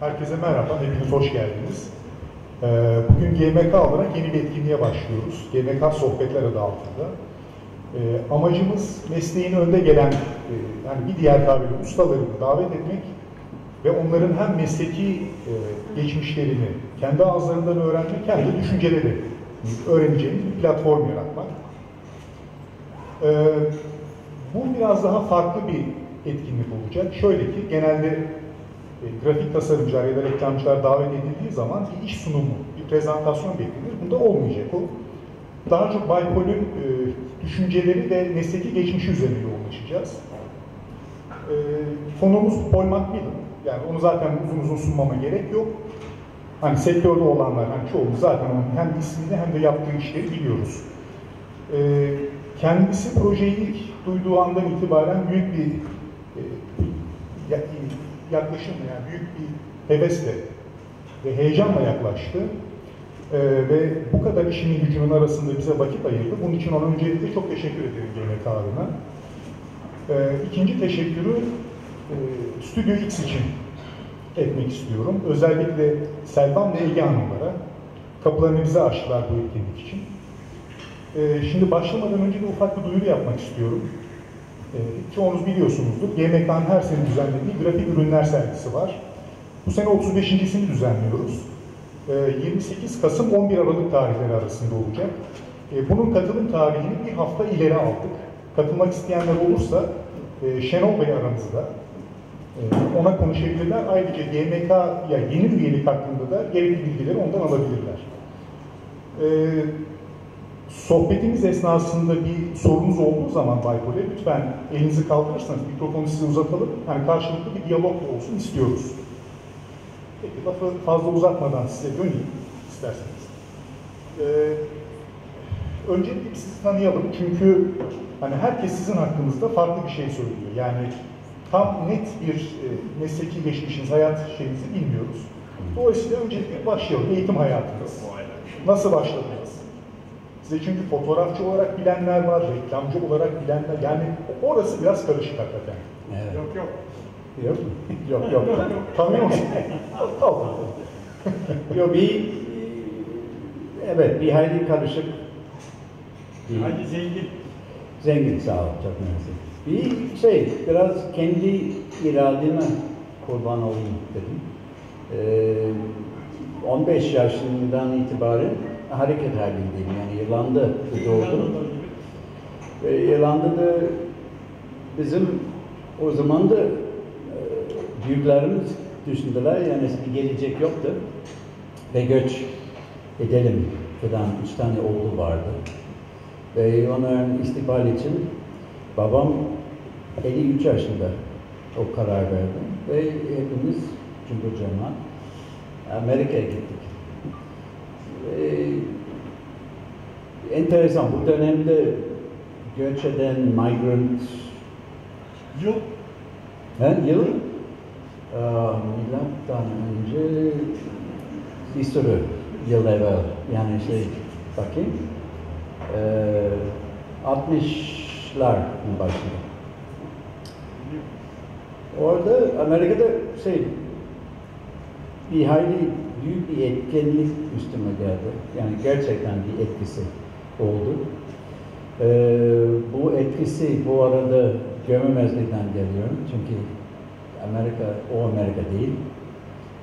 Herkese merhaba, hepiniz hoş geldiniz. Ee, Bugün GMK olarak yeni bir etkinliğe başlıyoruz. GMK Sohbetler adı altında. Ee, Amacımız mesleğin önde gelen, e, yani bir diğer tabirle ustalarını davet etmek ve onların hem mesleki e, geçmişlerini kendi ağızlarından öğrenmek hem de düşünceleri öğreneceğimiz bir platform yaratmak. Ee, bu biraz daha farklı bir etkinlik olacak. Şöyle ki genelde e, grafik tasarımcılar ya da reklamcılar davet edildiği zaman bir iş sunumu, bir prezentasyon beklenir. Bunda olmayacak o. Daha çok Baypol'ün e, düşünceleri ve mesleki geçmişi üzerine yoğunlaşacağız. E, konumuz Paul Macmillan. Yani onu zaten uzun uzun sunmama gerek yok. Hani sektörde olanlar, hani çoğumuz zaten onun hem ismini hem de yaptığı işleri biliyoruz. E, kendisi projeyi ilk duyduğu andan itibaren büyük bir e, ya- yaklaşım yani büyük bir hevesle ve heyecanla yaklaştı. Ee, ve bu kadar işinin gücünün arasında bize vakit ayırdı. Bunun için ona öncelikle çok teşekkür ederim GMK adına. Ee, ikinci teşekkürü e, Stüdyo X için etmek istiyorum. Özellikle Selvan ve Ege Hanımlara kapılarını bize açtılar bu etkinlik için. Ee, şimdi başlamadan önce de ufak bir duyuru yapmak istiyorum. Ee, çoğunuz biliyorsunuzdur. GMK'nın her sene düzenlediği grafik ürünler sergisi var. Bu sene 35.sini düzenliyoruz. Ee, 28 Kasım 11 Aralık tarihleri arasında olacak. Ee, bunun katılım tarihini bir hafta ileri aldık. Katılmak isteyenler olursa e, Şenol Bey aramızda. Ee, ona konuşabilirler. Ayrıca GMK'ya yeni üyelik hakkında da gerekli bilgileri ondan alabilirler. Sohbetimiz esnasında bir sorunuz olduğu zaman Baykol'e lütfen elinizi kaldırırsanız mikrofonu size uzatalım. Yani karşılıklı bir diyalog olsun istiyoruz. Peki lafı fazla uzatmadan size döneyim isterseniz. Ee, öncelikle sizi tanıyalım çünkü hani herkes sizin hakkınızda farklı bir şey söylüyor. Yani tam net bir e, mesleki geçmişiniz, hayat şeyinizi bilmiyoruz. Dolayısıyla öncelikle başlayalım. Eğitim hayatınız. Nasıl başladınız? Size çünkü fotoğrafçı olarak bilenler var, reklamcı olarak bilenler. Yani orası biraz karışık hakikaten. Evet. Yok yok. Yok, yok, yok. Tanıyor musun? Allah. Yo, bir evet bir hayli karışık. Bir, Hadi zengin. zengin sağ ol çok mersi. Bir şey biraz kendi irademe kurban olayım dedim. Ee, 15 yaşından itibaren hareket halindeyim. Yani İrlanda doğdum. Ve İrlanda'da bizim o zaman da e, büyüklerimiz düşündüler yani bir gelecek yoktu ve göç edelim falan üç tane oğlu vardı. Ve onların istikbal için babam 53 yaşında o karar verdi ve hepimiz cümbür cemaat Amerika'ya gittik. Ve enteresan. Bu dönemde göç eden migrant Yıl He, yıl? Aa, milattan önce bir sürü yıl evvel. Yani şey bakayım. Ee, 60'lar başında. Orada Amerika'da şey bir hayli büyük bir etkinlik üstüme geldi. Yani gerçekten bir etkisi oldu. Ee, bu etkisi bu arada görmemezlikten geliyorum. Çünkü Amerika o Amerika değil.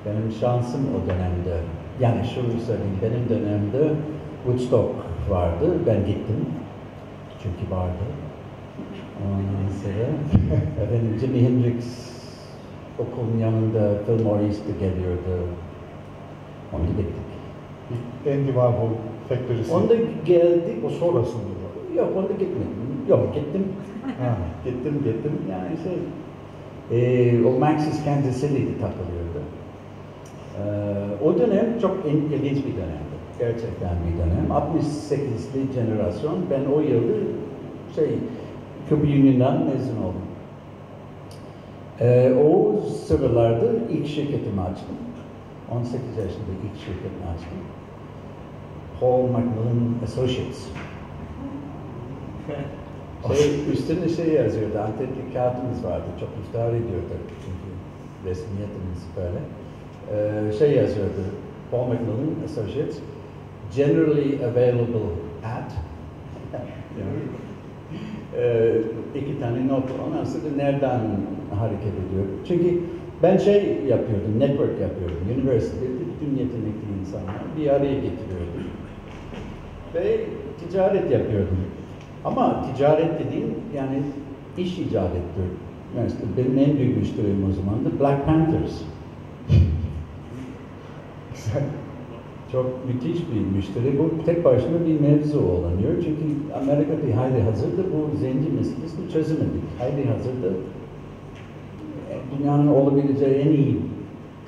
Benim şansım o dönemde. Yani şunu söyleyeyim, benim dönemde Woodstock vardı. Ben gittim. Çünkü vardı. Ondan sonra efendim Jimi Hendrix okulun yanında Fillmore East'e geliyordu. Onu gittik. Andy Warhol Factory'si. Onda geldik. O sonrasında. Yok onda gitmedim. Yok gittim. Ha. Gittim gittim yani şey eee o Maxis Kansas City'de takılıyordu. Eee, o dönem çok in- ilginç bir dönemdi. Gerçekten bir dönem. 68'li jenerasyon. Ben o yılda şey Cooper Union'dan mezun oldum. Eee, o sıralarda ilk şirketimi açtım. 18 yaşında ilk şirketimi açtım. Paul Macmillan Associates. Şey, üstünde şey yazıyordu, antetli kağıtımız vardı, çok iftihar ediyordu çünkü resmiyetimiz böyle. e, şey yazıyordu. Paul McMillan Associates. Generally available at. yani, e, iki tane not. Ondan sonra nereden hareket ediyor? Çünkü ben şey yapıyordum, network yapıyordum. Üniversitede bütün yetenekli insanlar bir araya getiriyordum. Ve ticaret yapıyordum. Ama ticaret dediğim yani iş icat etti. İşte benim en büyük müşterim o zaman da Black Panthers. Çok müthiş bir müşteri. Bu tek başına bir mevzu olanıyor. Çünkü Amerika'da hali hazırda bu zenci meselesini çözemedik. Hali hazırda e, dünyanın olabileceği en iyi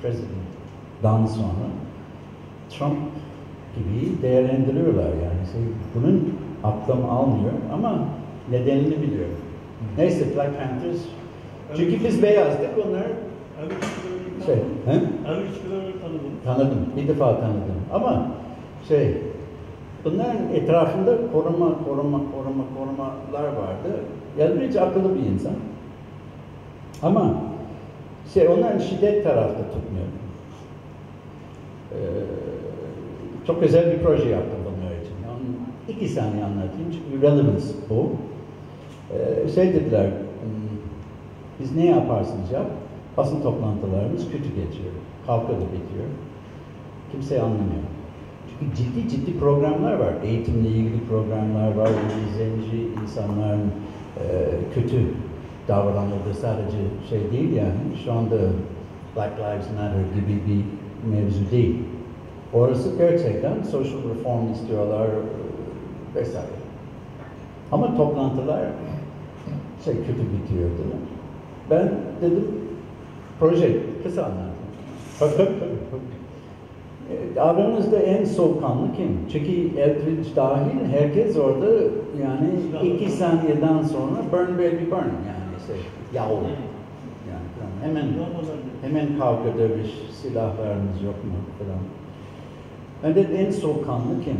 president'dan sonra Trump gibi değerlendiriyorlar yani. Şey, bunun aklım almıyor ama nedenini biliyorum. Neyse Black Panthers. Çünkü biz beyazdık onlar şey, he? Her üsküdar'ı tanıdım. Tanıdım, bir defa tanıdım. Ama şey, bunların etrafında koruma, koruma, koruma, korumalar vardı. Elbette akıllı bir insan. Ama şey, onların şiddet tarafta tutmuyor. Ee, çok özel bir proje yaptım bunlar için. Onun iki saniye anlatayım çünkü relevance bu. Ee, şey dediler, hmm, biz ne yaparsınız yap, basın toplantılarımız kötü geçiyor, kavga da bitiyor. Kimse anlamıyor. Çünkü ciddi ciddi programlar var. Eğitimle ilgili programlar var. Zenci insanların e, kötü davranıldığı sadece şey değil yani. Şu anda Black Lives Matter gibi bir mevzu değil. Orası gerçekten social reform istiyorlar e, vesaire. Ama toplantılar şey kötü bitiyordu. Ben dedim proje kısa tabii. E, Aranızda en soğukkanlı kim? Çünkü Eldridge dahil herkes orada yani iki saniyeden sonra burn baby burn yani şey yahu. Yani falan. hemen hemen kavga dövüş silahlarınız yok mu falan. Ben de en soğukkanlı kim?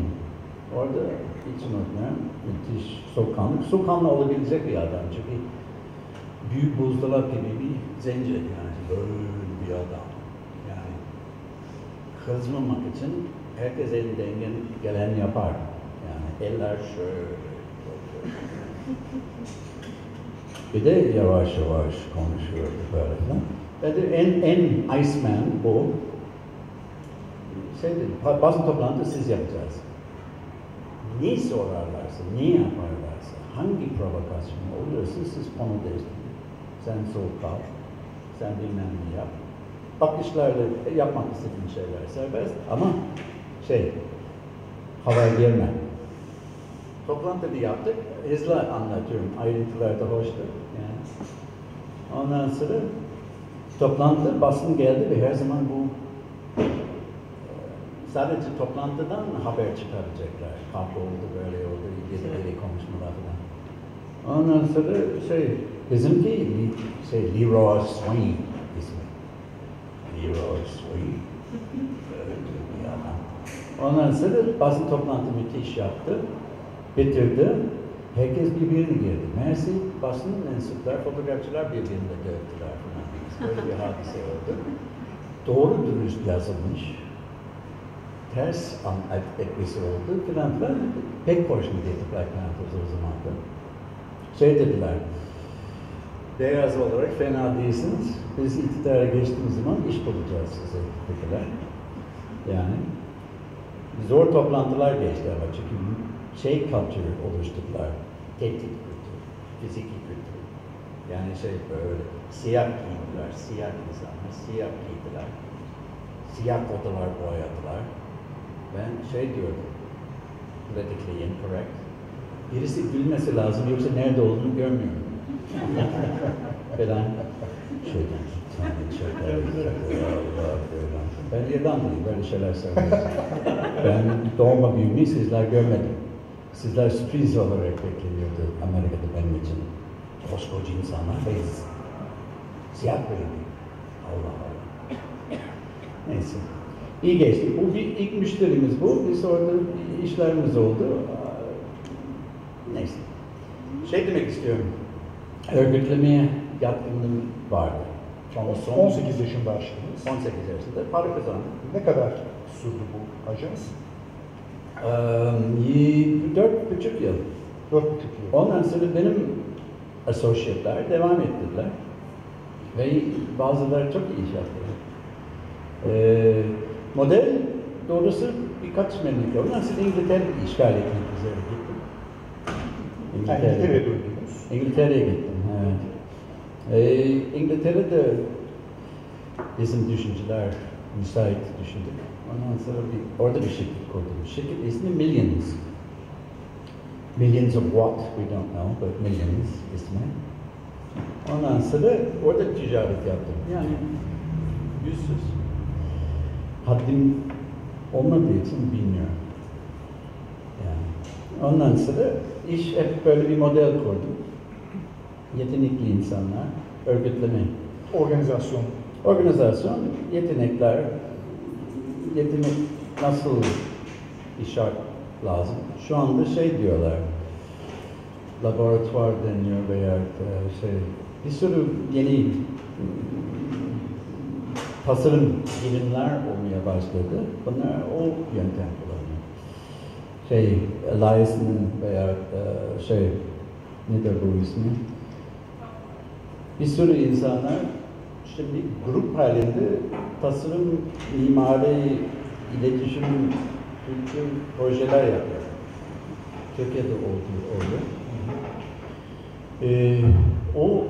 Orada hiç unutmuyorum. Müthiş soğukkanlı. Soğukkanlı olabilecek bir adam çünkü büyük buzdolap gibi bir zenci yani böyle bir adam. Yani kızmamak için herkes elinden gelen yapar. Yani eller şöyle. Bir de yavaş yavaş konuşuyordu böyle falan. Ve de en, en Iceman bu. Şey dedi, "Pa- basın toplantısı siz yapacağız. Ne sorarlarsa, ne yaparlarsa, hangi provokasyon olursa siz konu değiştirin. Sen soğuk kal, sen bilmem ne yap. Bakışlarla yapmak istediğin şeyler serbest ama şey, havaya girme. Toplantıyı yaptık, hızlı anlatıyorum, ayrıntılar da hoştu. Ondan sonra toplantı, basın geldi ve her zaman bu e, sadece toplantıdan haber çıkaracaklar. Kavga oldu, böyle oldu, geri konuşmalar falan. Ondan sonra şey, bizimki şey, Leroy Swain ismi. Leroy Swain. Ondan sonra basın toplantı müthiş yaptı. Bitirdi. Herkes birbirine girdi. Meğerse basın mensuplar, fotoğrafçılar birbirine dövdüler. Böyle bir hadise oldu. Doğru dürüst yazılmış. Ters an etkisi oldu filan filan. Pek hoşuma Black Panthers o zaman da. Şey dediler, beyaz olarak fena değilsiniz. Biz iktidara geçtiğimiz zaman iş bulacağız size dediler. Yani zor toplantılar geçti ama çünkü şey kültürü oluşturdular. Tehdit kültürü, fiziki kültürü. Yani şey böyle siyah giydiler, siyah insanlar siyah giydiler. Siyah odalar boyadılar. Ben şey diyordum, politically incorrect. Birisi gülmesi lazım yoksa nerede olduğunu görmüyorum. falan. Şeyden, tane şaka, Allah falan. Ben İrlandalıyım, böyle şeyler söylüyorum. ben doğma büyümeyi sizler görmedim. Sizler sürpriz olarak bekleniyordu Amerika'da benim için. Koskoca insanlar ve siyah rengi. Allah Allah. Neyse. İyi geçti. Bu bir ilk müşterimiz bu. Biz orada işlerimiz oldu. Neyse. Şey demek istiyorum. Örgütlemeye yatkınlığım vardı. Sonra son 18 yaşında açtınız. 18 yaşında para kazandım. Ne kadar sürdü bu ajans? Ee, dört buçuk yıl. 4,5 yıl. Ondan sonra benim associate'ler devam ettiler. Ve bazıları çok iyi iş yaptılar. Ee, model doğrusu birkaç memleket. Ondan sonra İngiltere işgal etmek üzere gittim. İngiltere'ye döndünüz. İngiltere'ye gittim. Evet. Ee, İngiltere'de bizim düşünceler müsait düşündük. Ondan sonra bir, orada bir şirket kurdum. Şirket ismi Millions. Millions of what we don't know, but Millions ismi. Ondan sonra orada ticaret yaptım. Yani yüzsüz. Haddim olmadığı için bilmiyorum. Yani. Ondan sonra iş hep böyle bir model kurdum. Yetenekli insanlar, örgütleme, Organizasyon. organizasyon, yetenekler, yetenek nasıl bir şart lazım? Şu anda şey diyorlar, laboratuvar deniyor veya e, şey, bir sürü yeni tasarım bilimler olmaya başladı. Bunlar o yöntem kullanıyor. Şey, Elias'ın veya e, şey, nedir bu ismi? Bir sürü insanlar şimdi grup halinde tasarım, mimari, iletişim, kültür projeler yapıyor. Türkiye'de oldu, oldu. Ee, o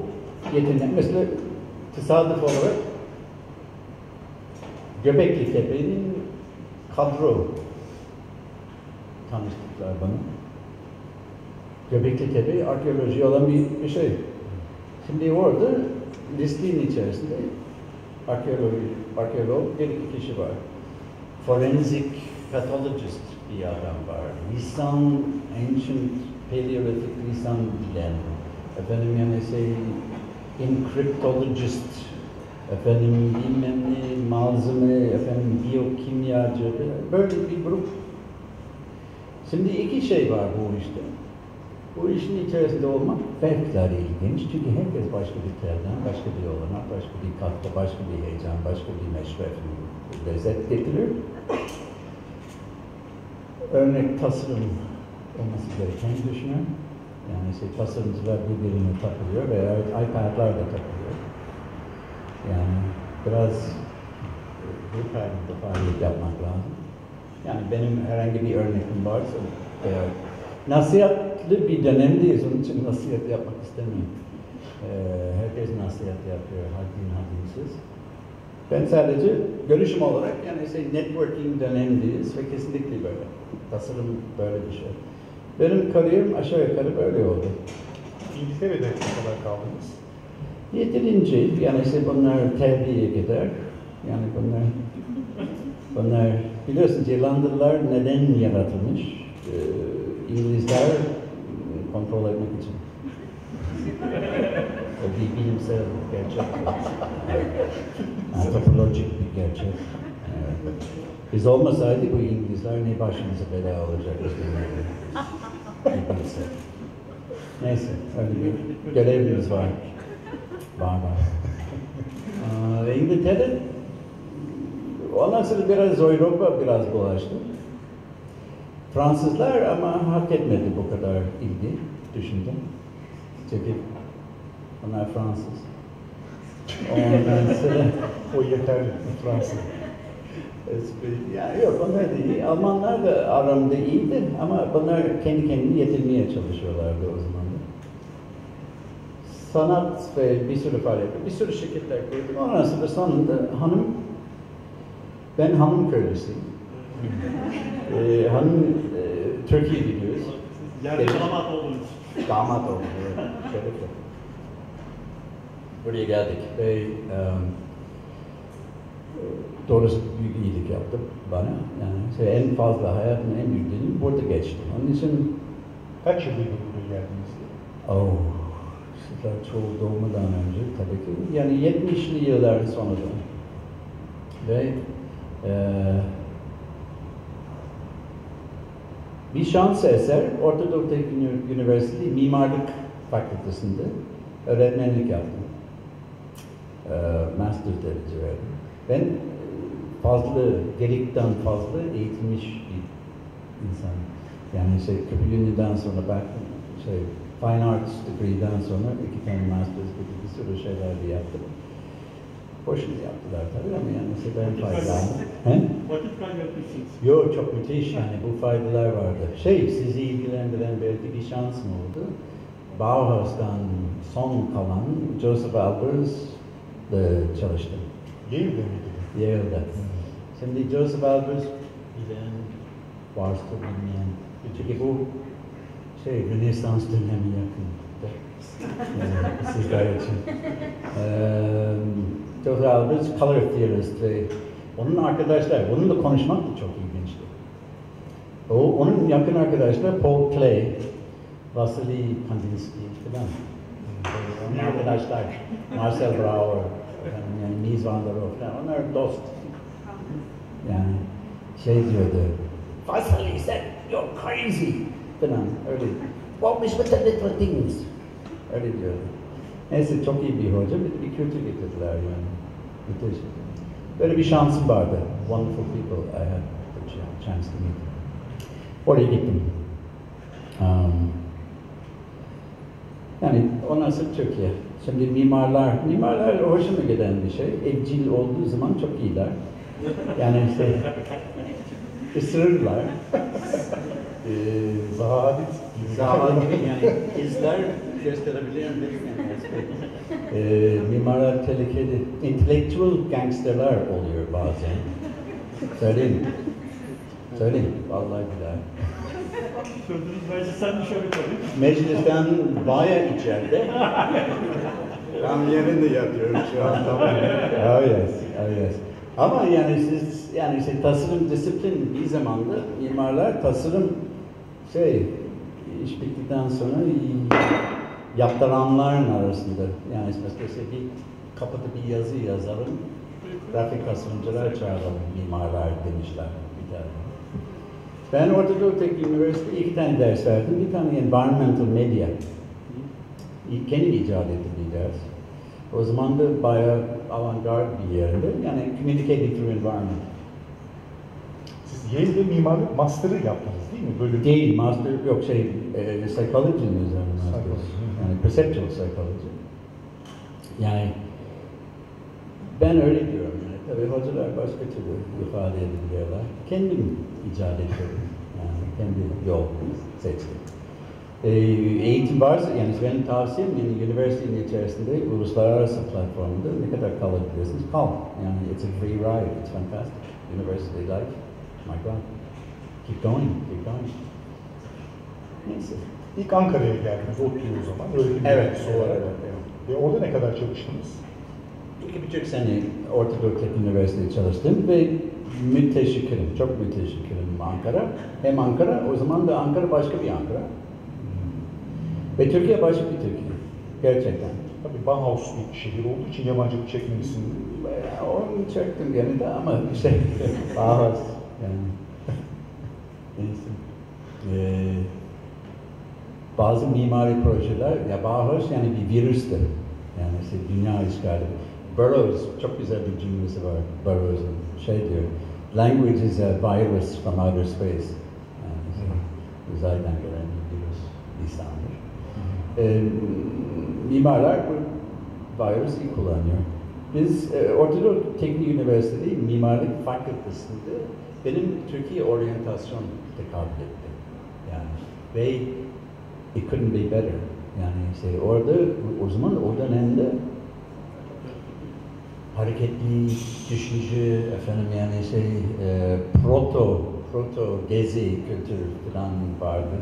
yetenek, mesela tesadüf olarak Göbekli Tepe'nin kadro tanıştıklar bana. Göbekli Tepe arkeoloji olan bir, bir şey. Şimdi orada listenin içerisinde arkeolog, arkeolog bir iki kişi var. Forensic pathologist bir adam var. Lisan, ancient paleolithic lisan bilen. Efendim yani şey, encryptologist, efendim bilmem ne, malzeme, efendim biyokimyacı, böyle bir grup. Şimdi iki şey var bu işte. Bu işin içerisinde olmak fevkalade ilginç. Çünkü herkes başka bir terden, başka bir olanak, başka bir katkı, başka bir heyecan, başka bir meşref, lezzet getirir. Örnek tasarım olması gerektiğini düşünüyorum. Yani işte tasarımcılar birbirine takılıyor veya iPad'lar da takılıyor. Yani biraz grup halinde faaliyet yapmak lazım. Yani benim herhangi bir örnekim varsa veya nasihatli bir dönemdeyiz, onun için nasihat yapmak istemiyorum. Ee, herkes nasihat yapıyor, haddin haddinsiz. Ben sadece görüşüm olarak yani şey networking dönemindeyiz ve kesinlikle böyle. Tasarım böyle bir şey. Benim kariyerim aşağı yukarı böyle oldu. İngiltere'de ne kadar kaldınız? Yeterince yani işte bunlar terbiye gider. Yani bunlar bunlar biliyorsunuz İrlandalılar neden yaratılmış? Ee, İngilizler kontrol etmek için. O bir bilimsel gerçek. Antropolojik bir gerçek. Biz olmasaydı bu İngilizler ne başımıza bela olacak bilmiyorum. Neyse, öyle bir görevimiz var. Var var. Ve İngiltere, ondan sonra biraz Avrupa biraz bulaştı. Fransızlar ama hak etmedi bu kadar ilgi, düşündüm. Çünkü onlar Fransız. Ondan sonra O yeterli Fransız. Yani yok onlar da iyi. Almanlar da aramda iyiydi ama bunlar kendi kendini yetirmeye çalışıyorlardı o zaman da. Sanat ve bir sürü faaliyet, bir sürü şirketler kurdum. Ondan sonra sonunda hanım, ben hanım köylüsüyüm. Ee, hanım e, Türkiye gidiyoruz. Yerde Evet. damat oldunuz. Damat oldu. evet. Şerefle. Buraya geldik ve um, doğrusu büyük iyilik yaptı bana. Yani şey, en fazla hayatımın en büyük dilim burada geçti. Onun için Kaç yıl buraya geldiniz? oh, sizler çoğu doğmadan önce tabii ki. Yani 70'li yılların sonunda. Ve eee bir şans eser Orta Doğu Teknik Üniversitesi Mimarlık Fakültesinde öğretmenlik yaptım. e, master derece verdim. Ben e, fazla, gerekten fazla eğitilmiş bir insan. Yani şey Köprülü'nden sonra ben şey Fine Arts degree'den sonra iki tane master's gibi bir sürü şeyler de yaptım. Boşuna yaptılar tabii ama yani ben faydalandım. He? Vakit kaybetmişsiniz. Yo çok müthiş yani bu faydalar vardı. Şey sizi ilgilendiren belki bir şans mı oldu? Bauhaus'tan son kalan Joseph Albers'le çalıştım. Yale'de miydi? Yale'de. Şimdi Joseph Albers bilen, varsa bilmeyen. Çünkü bu şey Rönesans dönemi yakın. Yani sizler için. Eee Albers color theorist ve onun arkadaşlar, onunla konuşmak da çok ilginçti. O, onun yakın arkadaşları Paul Klee, Vasily Kandinsky falan. Onun arkadaşlar, Marcel Brauer, yani Mies van der Rohe falan. Onlar dost. Yani şey diyordu, Vasily said, you're crazy falan öyle. What was with the little things? Öyle diyordu. Neyse çok iyi bir hoca, bir, bir kültür getirdiler yani. Müthiş. Böyle bir şansım vardı. Wonderful people I had the ch- chance to meet. Oraya gittim. Um, yani ondan sonra Türkiye. Şimdi mimarlar, mimarlar hoşuma giden bir şey. Evcil olduğu zaman çok iyiler. Yani işte ısırırlar. Ee, Zahadit. Zaha gibi yani izler gösterebilirim yani. Ee, mimarlar tehlikeli. Intellectual gangsterler oluyor bazen. Söyleyeyim. Söyleyeyim. Vallahi billahi. Sözünüz meclisten dışarı tabii. Meclisten baya içeride. Tam yerinde yatıyorum şu an tamam. oh yes, oh yes. Ama yani siz yani işte tasarım disiplin bir zamanda mimarlar tasarım şey iş bittikten sonra yaptıranların arasında yani mesela bir kapıda bir yazı yazalım grafik tasarımcılar çağıralım mimarlar demişler bir tane. Ben Orta Doğu Teknik Üniversitesi'de iki tane ders verdim. Bir tane Environmental Media. İlk Kendim icat ettim bir ders. O zaman da bayağı avantgard bir yerdi. Yani Communicating Through Environment. Siz Yale'de mimarlık master'ı yaptınız değil mi? Bölüm. Değil, master yok şey, e, psychology'nin üzerine master. Perceptual psychology. Yani ben öyle diyorum yani. Tabii hocalar başka türlü ifade ediliyorlar. Kendim icat ettim. Yani kendi yol seçtim. Ee, eğitim varsa, yani benim tavsiyem yani üniversitenin içerisinde uluslararası platformda ne kadar kalabilirsiniz kal. Yani it's a free ride, it's fantastic. University life, my God. Keep going, keep going. Neyse. İlk Ankara'ya geldiniz ODTÜ'ye o zaman. Öğretim Evet, olarak. evet, evet. Ve orada ne kadar çalıştınız? İki buçuk sene Orta Doğu Teknik Üniversitesi'de çalıştım ve müteşekkirim, çok müteşekkirim Ankara. Hem Ankara, o zaman da Ankara başka bir Ankara. Ve Türkiye başka bir Türkiye. Gerçekten. Tabii Bauhaus bir şehir olduğu için yabancılık çekmemişsiniz. Bayağı Onu çektim gene de ama şey, Bauhaus yani. Neyse. Ee, bazı mimari projeler, ya Bauhaus yani bir virüstü. Yani işte dünya işgali. Burroughs, çok güzel bir cümlesi var Burroughs'un. Şey diyor, language is a virus from outer space. Yani işte uzaydan gelen bir virüs, lisandır. Ee, mimarlar bu virüs iyi kullanıyor. Biz e, Orta Doğu Teknik Üniversitesi Mimarlık Fakültesi'nde benim Türkiye oryantasyon tekabül etti. Yani ve it couldn't be better. Yani şey orada o zaman o dönemde hareketli, düşünce, efendim yani şey e, proto proto gezi kültürü falan vardı.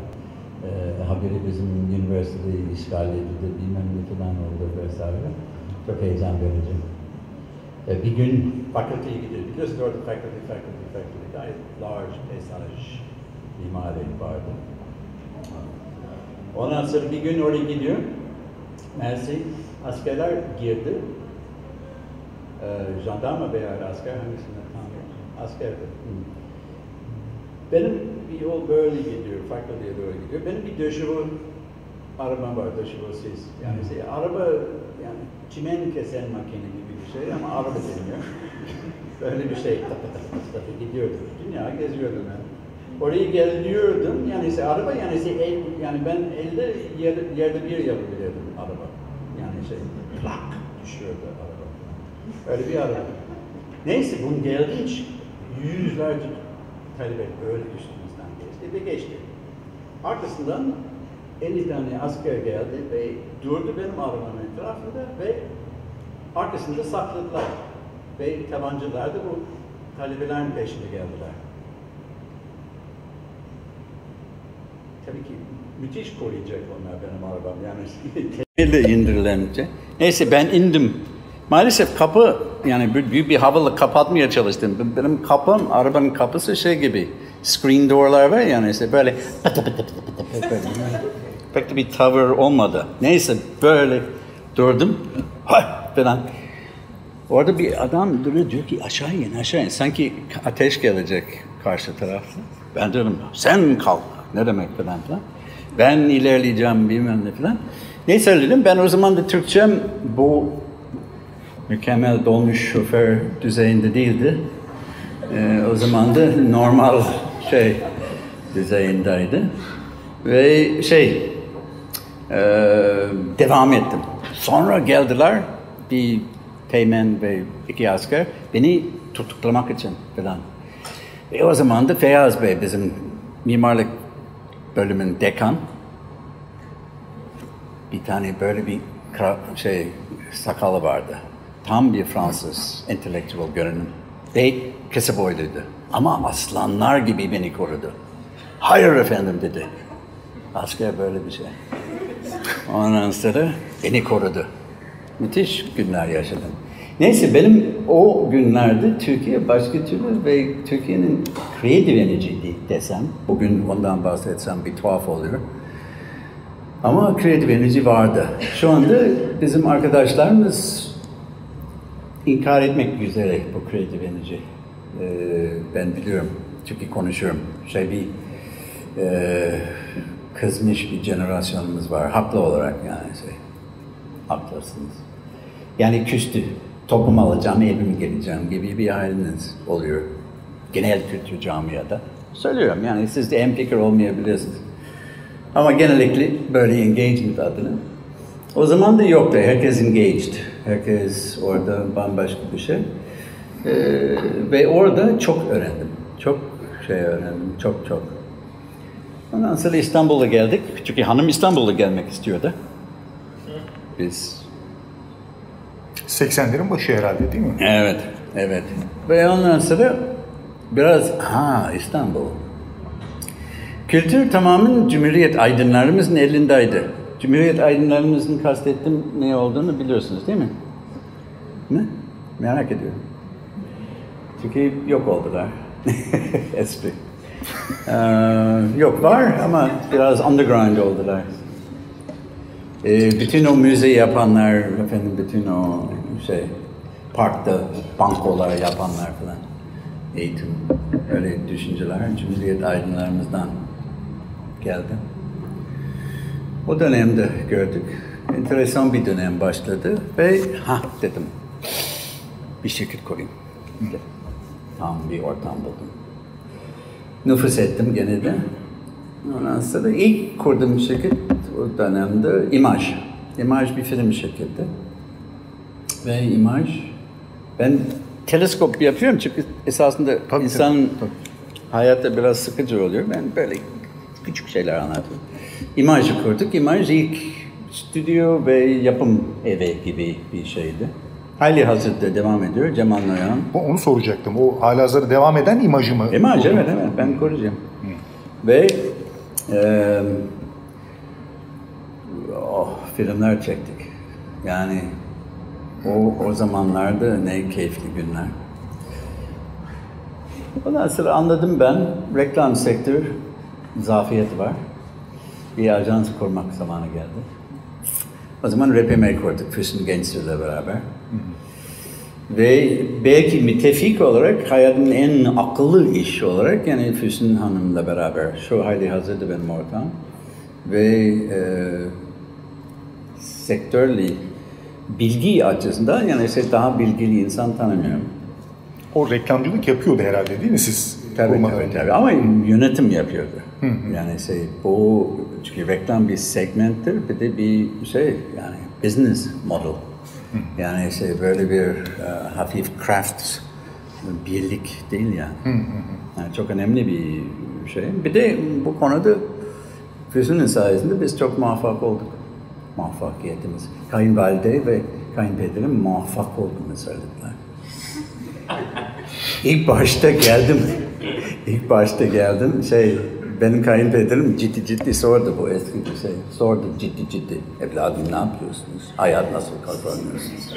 E, haberi bizim üniversitede işgal edildi, bilmem ne falan oldu vesaire. Çok heyecan verici. E, bir gün fakülteye gidiyor. Biliyorsun orada fakülte, fakülte, fakülte. Gayet large peysaj mimari vardı. Ondan sonra bir gün oraya gidiyor. Mersi askerler girdi. Ee, jandarma veya asker hangisinde tanıyorum? Askerdi. Benim bir yol böyle gidiyor, fakülteye doğru gidiyor. Benim bir döşevo arabam var, döşevo siz. Yani şey, araba yani çimen kesen makine gibi bir şey ama araba deniyor. Böyle bir şey tapı tapı tapı gidiyordum. Dünya geziyordum ben. Orayı geliyordum yani ise araba yani ise el, yani ben elde yerde, yerde bir yapabiliyordum araba. Yani şey plak düşüyordu araba. Öyle bir araba. Neyse bunun geldiği için yüzlerce talebe böyle üstümüzden geçti ve geçti. Arkasından 50 tane asker geldi ve durdu benim arabanın etrafında ve arkasında sakladılar. Ve tabancalar da bu talebelerin peşine geldiler. Tabii ki müthiş koruyacak onlar benim arabam. Yani elle indirilince. Neyse ben indim. Maalesef kapı yani büyük bir havalı kapatmaya çalıştım. Benim kapım, arabanın kapısı şey gibi. Screen door'lar var yani işte böyle pıtı pıtı pıtı pıtı pıtı. Pek de bir tavır olmadı. Neyse böyle durdum. Falan. Orada bir adam duruyor diyor ki aşağı in aşağı in. Sanki ateş gelecek karşı tarafta. Ben dedim sen kalk. Ne demek falan filan. Ben ilerleyeceğim bilmem ne falan. Neyse dedim ben o zaman da Türkçem bu mükemmel dolmuş şoför düzeyinde değildi. Ee, o zaman da normal şey düzeyindeydi. Ve şey e, devam ettim. Sonra geldiler bir teğmen ve iki asker beni tutuklamak için falan. Ve o zaman da Feyyaz Bey bizim mimarlık bölümün dekan bir tane böyle bir şey sakalı vardı. Tam bir Fransız entelektüel görünüm. Ve kısa boyluydu. Ama aslanlar gibi beni korudu. Hayır efendim dedi. Asker böyle bir şey. Ondan sonra beni korudu. Müthiş günler yaşadım. Neyse benim o günlerde Türkiye başka türlü ve Türkiye'nin creative energy desem, bugün ondan bahsetsem bir tuhaf oluyor. Ama energy vardı. Şu anda bizim arkadaşlarımız inkar etmek üzere bu energy. Ee, ben biliyorum çünkü konuşuyorum. Şey bir e, kızmış bir jenerasyonumuz var. Haklı olarak yani şey. Haklısınız. Yani küstü. Topumu alacağım, evime geleceğim gibi bir haliniz oluyor. Genel kültür camiada. Söylüyorum yani siz de en fikir olmayabilirsiniz. Ama genellikle böyle engagement adına. O zaman da yoktu. Herkes engaged. Herkes orada bambaşka bir şey. Ee, ve orada çok öğrendim. Çok şey öğrendim. Çok çok. Ondan sonra İstanbul'a geldik. Çünkü hanım İstanbul'a gelmek istiyordu. Biz 80'lerin başı herhalde değil mi? Evet, evet. Ve ondan sonra biraz, ha İstanbul. Kültür tamamen Cumhuriyet aydınlarımızın elindeydi. Cumhuriyet aydınlarımızın kastettiğim ne olduğunu biliyorsunuz değil mi? Ne? Merak ediyorum. Çünkü yok oldular. Espri. Ee, yok var ama biraz underground oldular. Ee, bütün o müze yapanlar, efendim bütün o şey parkta bankolar yapanlar falan eğitim öyle düşünceler Cumhuriyet aydınlarımızdan geldi. O dönemde gördük. Enteresan bir dönem başladı ve ha dedim bir şirket kurayım. Tam bir ortam buldum. Nüfus ettim gene de. Ondan sonra ilk kurduğum şirket o dönemde İmaj. İmaj bir film şirketi. Ve İmaj, ben teleskop yapıyorum çünkü esasında Tabii, insanın tabii, tabii. hayatta biraz sıkıcı oluyor. Ben böyle küçük şeyler anlatıyorum. İmajı kurduk. İmaj ilk stüdyo ve yapım evi gibi bir şeydi. Hali hazırda devam ediyor. Cemal Noyan. Onu soracaktım. O halihazırda devam eden imajı mı? İmaj evet evet ben koruyacağım. Ve eee oh, filmler çektik. Yani o, o zamanlarda ne keyifli günler. Ondan sonra anladım ben reklam sektör zafiyeti var. Bir ajans kurmak zamanı geldi. O zaman RPM kurduk Füsun Gençler'le beraber. Ve belki müttefik olarak hayatımın en akıllı iş olarak yani Füsun Hanım'la beraber şu hali hazırda benim ortağım ve e, sektörle bilgi açısından yani işte daha bilgili insan tanımıyorum. O reklamcılık yapıyordu herhalde değil mi siz? Tabii tabii önce? tabii ama yönetim yapıyordu. Yani şey bu çünkü reklam bir segmenttir bir de bir şey yani business model. Yani şey böyle bir e, hafif craft birlik değil yani. yani. Çok önemli bir şey. Bir de bu konuda Füsun'un sayesinde biz çok muvaffak olduk. Muvaffakiyetimiz. Kayınvalide ve kayınpederim muvaffak olduğunu söylediler. İlk başta geldim. İlk başta geldim. Şey, benim kayınpederim ciddi ciddi sordu bu eski bir şey. Sordu ciddi ciddi. Evladım ne yapıyorsunuz? Hayat nasıl kazanıyorsunuz?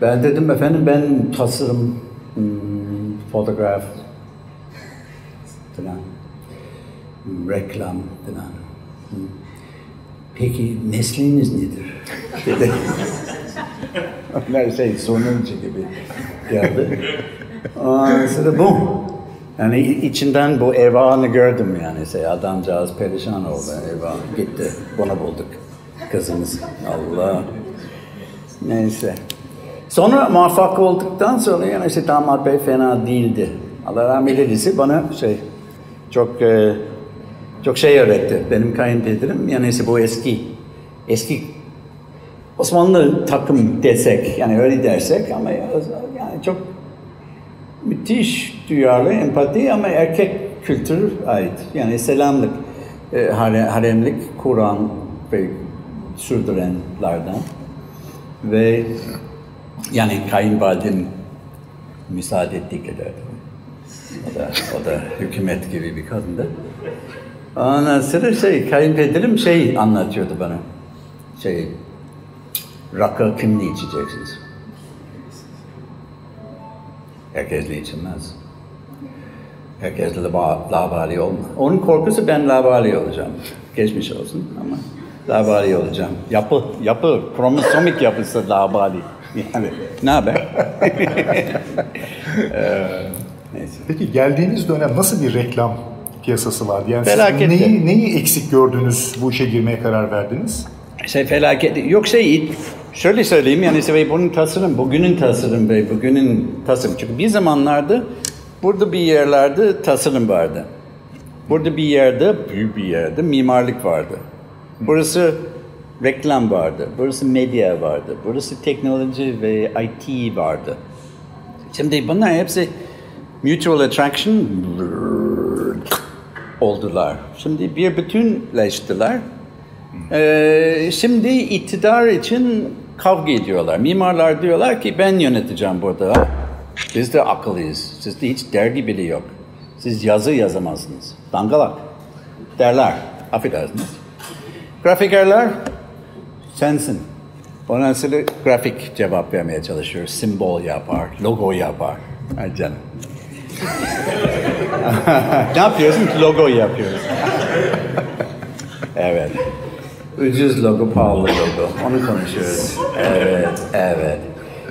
Ben dedim efendim ben tasarım, hmm, fotoğraf falan, hmm, reklam falan. Hmm. Peki mesleğiniz nedir? Dedi. Onlar şey sonuncu gibi geldi. Ondan bu. Yani içinden bu evanı gördüm yani. Şey, adamcağız perişan oldu. Eyvah gitti. Bunu bulduk. Kızımız. Allah. Neyse. Sonra muvaffak olduktan sonra yani işte damat bey fena değildi. Allah rahmet eylesin bana şey çok e, çok şey öğretti. Benim kayınpederim yani bu eski eski Osmanlı takım desek yani öyle dersek ama yani çok müthiş duyarlı, empati ama erkek kültürü ait. Yani selamlık, e, hare- haremlik kuran ve sürdürenlerden. Ve yani kayınvalidem müsaade ettiği kadar. O da, o da hükümet gibi bir kadındı. Ondan sonra şey, kayınpederim şey anlatıyordu bana. Şey, rakı kimle içeceksiniz? Herkesle içilmez. Herkesle laba- labali olma. Onun korkusu ben labali olacağım. Geçmiş olsun ama labali olacağım. Yapı, yapı, kromosomik yapısı labali. Yani ne haber? Ee, neyse. Peki geldiğiniz dönem nasıl bir reklam piyasası vardı? Yani Felaketti. neyi, neyi eksik gördünüz bu işe girmeye karar verdiniz? Şey felaket. Yok şey şöyle söyleyeyim yani işte bunun tasarım, bugünün tasarım ve bugünün tasarım. Çünkü bir zamanlarda burada bir yerlerde tasarım vardı. Burada bir yerde, büyük bir yerde mimarlık vardı. Burası reklam vardı. Burası medya vardı. Burası teknoloji ve IT vardı. Şimdi bunlar hepsi mutual attraction oldular. Şimdi bir bütünleştiler. Ee, şimdi iktidar için kavga ediyorlar. Mimarlar diyorlar ki ben yöneteceğim burada. Biz de akıllıyız. Sizde hiç dergi bile yok. Siz yazı yazamazsınız. Dangalak derler. Affedersiniz. Grafikerler sensin. Ondan sonra grafik cevap vermeye çalışıyor. Simbol yapar, logo yapar. Ay canım. Ne yapıyorsun? Logo yapıyoruz. evet. Ucuz logo, pahalı logo. Onu konuşuyoruz. Evet, evet.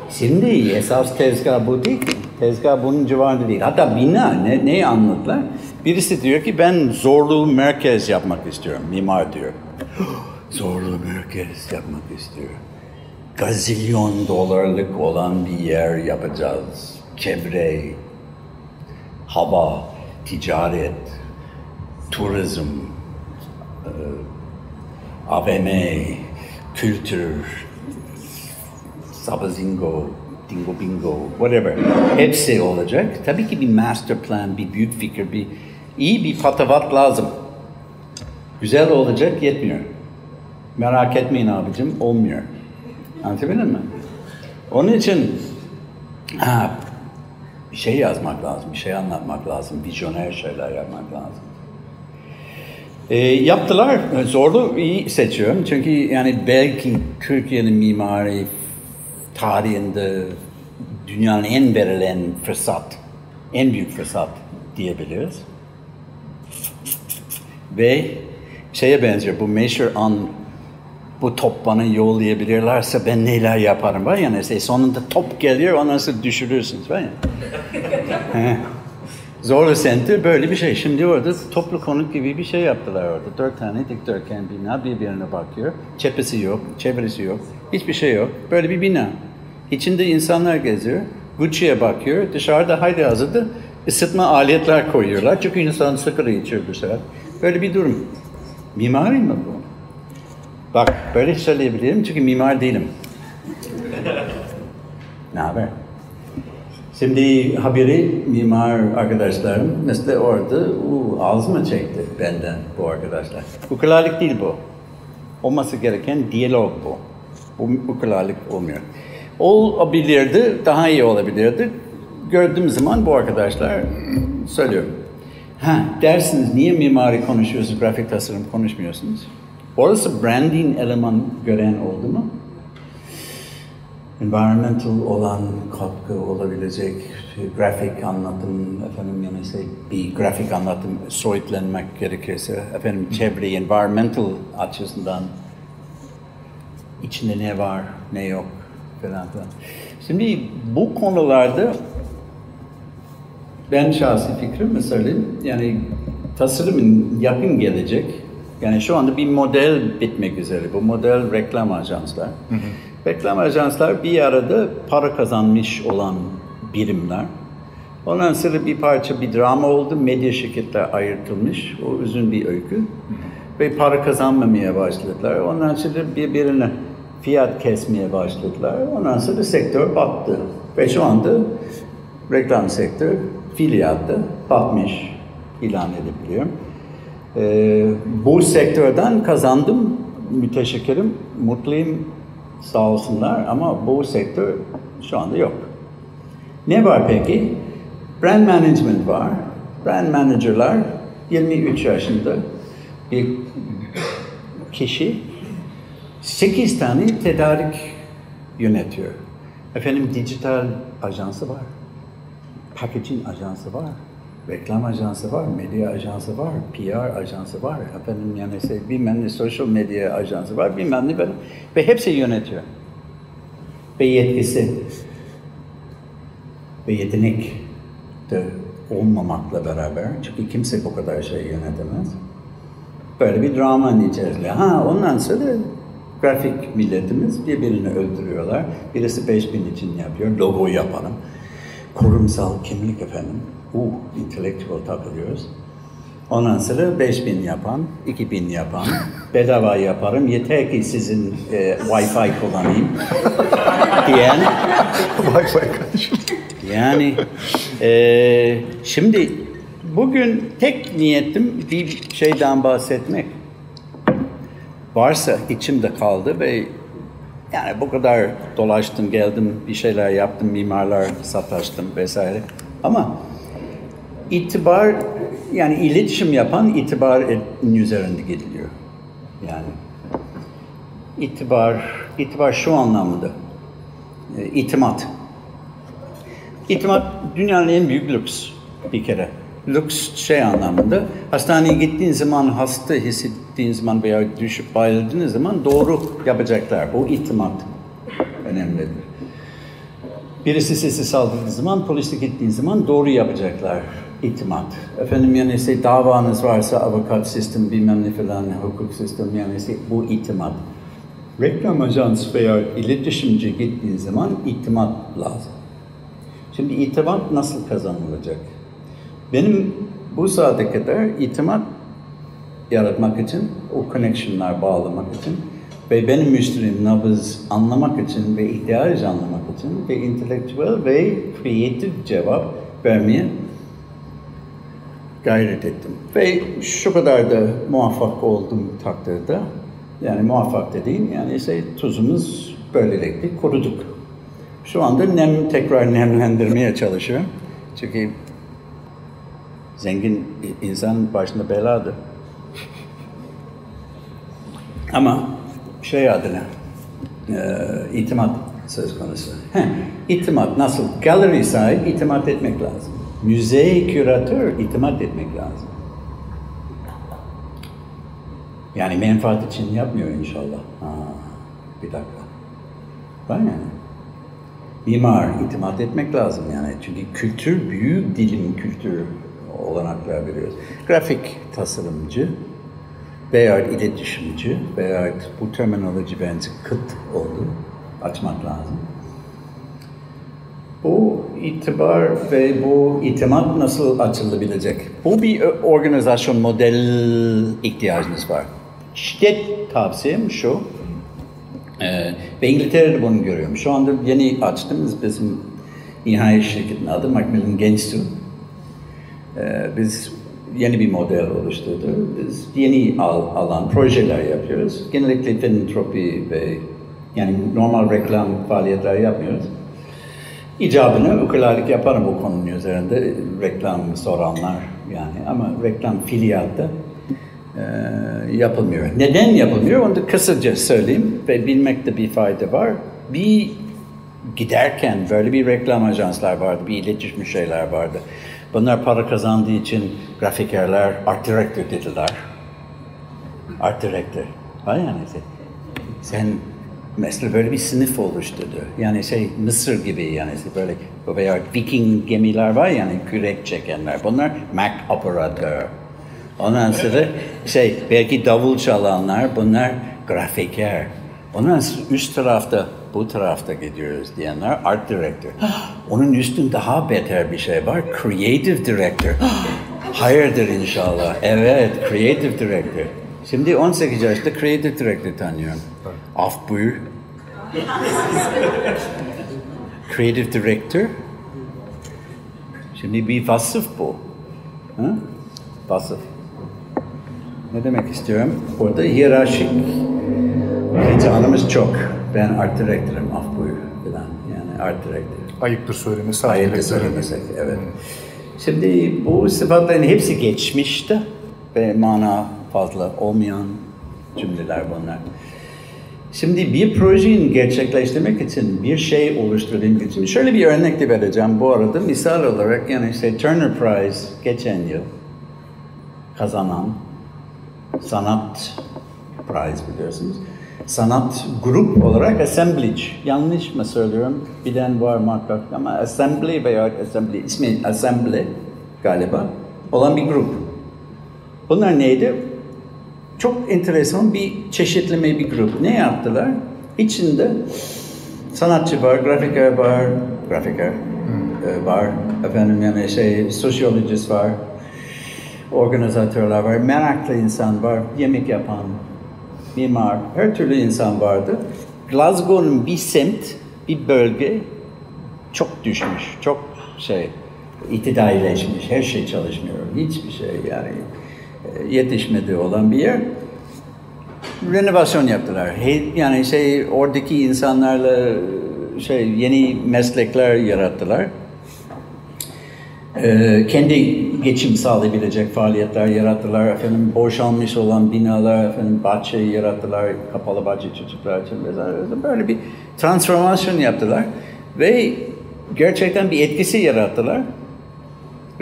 Şimdi esas tezgah bu değil ki. Tezgah bunun civarında değil. Hatta bina ne, neyi anlattılar? Birisi diyor ki ben zorlu merkez yapmak istiyorum. Mimar diyor. zorlu merkez yapmak istiyor. Gazilyon dolarlık olan bir yer yapacağız. Çevre, hava, ticaret, turizm, e, AVM, kültür, sabazingo, dingo bingo, whatever. Hepsi olacak. Tabii ki bir master plan, bir büyük fikir, bir iyi bir patavat lazım. Güzel olacak yetmiyor. Merak etmeyin abicim, olmuyor. Anlatabildim mi? Onun için ha, bir şey yazmak lazım, bir şey anlatmak lazım, vizyoner şeyler yapmak lazım. E, yaptılar. E, Zorlu iyi seçiyorum. Çünkü yani belki Türkiye'nin mimari tarihinde dünyanın en verilen fırsat, en büyük fırsat diyebiliriz. Ve şeye benziyor bu meşhur an bu top bana yollayabilirlerse ben neler yaparım var ya yani sonunda top geliyor ondan sonra düşürürsünüz var ya. Zorlu Center böyle bir şey. Şimdi orada toplu konut gibi bir şey yaptılar orada. Dört tane dikdörtgen bina birbirine bakıyor. Cephesi yok, çevresi yok. Hiçbir şey yok. Böyle bir bina. İçinde insanlar geziyor. Gucci'ye bakıyor. Dışarıda haydi hazırda ısıtma aletler koyuyorlar. Çünkü insan sıkıntı içiyor bu sefer. Böyle bir durum. Mimari mi bu? Bak böyle söyleyebilirim çünkü mimar değilim. ne haber? Şimdi haberi mimar arkadaşlarım mesela orada uu, ağız mı çekti benden bu arkadaşlar. Ukulalık değil bu. Olması gereken diyalog bu. Bu ukulalık olmuyor. Olabilirdi, daha iyi olabilirdi. Gördüğüm zaman bu arkadaşlar söylüyor. Ha dersiniz niye mimari konuşuyorsunuz, grafik tasarım konuşmuyorsunuz? Orası branding eleman gören oldu mu? environmental olan katkı olabilecek grafik anlatım, efendim yani şey, bir grafik anlatım soyutlanmak gerekirse, efendim çevre, environmental açısından içinde ne var, ne yok falan filan. Şimdi bu konularda ben şahsi fikrimi söyleyeyim. Yani tasarımın yakın gelecek. Yani şu anda bir model bitmek üzere. Bu model reklam ajanslar. Hı hı. Reklam ajanslar bir arada para kazanmış olan birimler. Ondan sonra bir parça bir drama oldu. Medya şirketler ayrıtılmış. O uzun bir öykü. Hı hı. Ve para kazanmamaya başladılar. Ondan sonra birbirine fiyat kesmeye başladılar. Ondan sonra sektör battı. Ve şu anda reklam sektör fiiliyatta batmış ilan edebiliyorum. Ee, bu sektörden kazandım. Müteşekkirim, mutluyum sağ olsunlar ama bu sektör şu anda yok. Ne var peki? Brand management var. Brand managerlar 23 yaşında bir kişi 8 tane tedarik yönetiyor. Efendim dijital ajansı var. Packaging ajansı var. Reklam ajansı var, medya ajansı var, PR ajansı var. Efendim yani şey, bilmem ne social medya ajansı var, bilmem ne benim. Ve hepsi yönetiyor. Ve yetkisi ve yetenek de olmamakla beraber, çünkü kimse bu kadar şey yönetemez. Böyle bir dramanın içerisinde. Ha ondan sonra grafik milletimiz birbirini öldürüyorlar. Birisi 5000 için yapıyor, logo yapalım. Kurumsal kimlik efendim. Uh, intellectual takılıyoruz. Ondan sonra 5000 yapan, 2000 yapan, bedava yaparım, yeter ki sizin e, Wi-Fi kullanayım diyen. Wi-Fi kardeşim. Yani e, şimdi bugün tek niyetim bir şeyden bahsetmek. Varsa içimde kaldı ve yani bu kadar dolaştım, geldim, bir şeyler yaptım, mimarlar sataştım vesaire. Ama itibar, yani iletişim yapan itibarın üzerinde gidiliyor. Yani itibar, itibar şu anlamda, e, itimat. İtimat dünyanın en büyük lüks bir kere. Lüks şey anlamında, hastaneye gittiğin zaman, hasta hissettiğin zaman veya düşüp bayıldığınız zaman doğru yapacaklar. O itimat önemlidir. Birisi sesi saldırdığı zaman, polise gittiğin zaman doğru yapacaklar. İtimat. Efendim yani işte davanız varsa avukat sistem bilmem ne falan, hukuk sistem yani işte bu itimat. Reklam ajans veya iletişimci gittiğin zaman itimat lazım. Şimdi itimat nasıl kazanılacak? Benim bu saate kadar itimat yaratmak için, o connectionlar bağlamak için ve benim müşterim nabız anlamak için ve ihtiyaç anlamak için ve intelektüel ve kreatif cevap vermeye gayret ettim. Ve şu kadar da muvaffak oldum takdirde, yani muvaffak dediğim yani işte tuzumuz böylelikle kuruduk. Şu anda nem tekrar nemlendirmeye çalışıyorum. Çünkü zengin insan başında beladır. Ama şey adına, e, itimat söz konusu. Heh, itimat nasıl? Galeri sahip itimat etmek lazım. Müze küratör itimat etmek lazım. Yani menfaat için yapmıyor inşallah. Ha, bir dakika. Yani. Mimar itimat etmek lazım yani. Çünkü kültür büyük dilim kültür olanaklar veriyoruz. Grafik tasarımcı veya iletişimci veya bu terminoloji bence kıt oldu. Açmak lazım. Bu itibar ve bu itimat nasıl açılabilecek? Bu bir organizasyon model ihtiyacınız var. İşte tavsiyem şu, ee, ve İngiltere'de bunu görüyorum. Şu anda yeni açtığımız bizim nihai şirketin adı Macmillan Gençsu. Ee, biz yeni bir model oluşturduk. Biz yeni al, alan projeler yapıyoruz. Genellikle filantropi ve yani normal reklam faaliyetler yapmıyoruz. İcabını ukulalık yaparım bu konunun üzerinde reklam soranlar yani ama reklam filiyatta e, yapılmıyor. Neden yapılmıyor onu da kısaca söyleyeyim ve bilmekte bir fayda var. Bir giderken böyle bir reklam ajanslar vardı, bir iletişim şeyler vardı. Bunlar para kazandığı için grafikerler art director dediler. Art director. Var yani sen mesela böyle bir sınıf oluşturdu. Yani şey Mısır gibi yani böyle veya Viking gemiler var yani kürek çekenler. Bunlar Mac operatör. Ondan sonra şey belki davul çalanlar bunlar grafiker. Ondan sonra üst tarafta bu tarafta gidiyoruz diyenler art director. Onun üstünde daha beter bir şey var. Creative director. Hayırdır inşallah. Evet, creative director. Şimdi 18 yaşında creative director tanıyorum. Af buyur. creative director. Şimdi bir vasıf bu. Ha? Vasıf. Ne demek istiyorum? Orada hiyerarşik heyecanımız çok. Ben art direktörüm, af buyur falan. Yani art direktör. Ayıptır söylemesi. Ayıptır söylemesek, evet. Şimdi bu sıfatların hepsi geçmişte ve mana fazla olmayan cümleler bunlar. Şimdi bir projeyi gerçekleştirmek için, bir şey oluşturduğum için, şöyle bir örnek de vereceğim bu arada. Misal olarak yani işte Turner Prize geçen yıl kazanan sanat prize biliyorsunuz. Sanat grup olarak assemblage. Yanlış mı söylüyorum? Bilen var muhakkak ama assembly veya assembly ismi assembly galiba olan bir grup. Bunlar neydi? Çok enteresan bir çeşitleme bir grup. Ne yaptılar? İçinde sanatçı var, grafiker var, grafiker hmm. var, efendim yani şey, sosyolojist var, organizatörler var, meraklı insan var, yemek yapan, mimar, her türlü insan vardı. Glasgow'un bir semt, bir bölge çok düşmüş, çok şey, itidaileşmiş, her şey çalışmıyor, hiçbir şey yani e, yetişmedi olan bir yer. Renovasyon yaptılar. Yani şey oradaki insanlarla şey yeni meslekler yarattılar. Ee, kendi geçim sağlayabilecek faaliyetler yarattılar. Efendim boşalmış olan binalar, efendim bahçe yarattılar, kapalı bahçe çocuklar için vesaire. Böyle bir transformasyon yaptılar ve gerçekten bir etkisi yarattılar.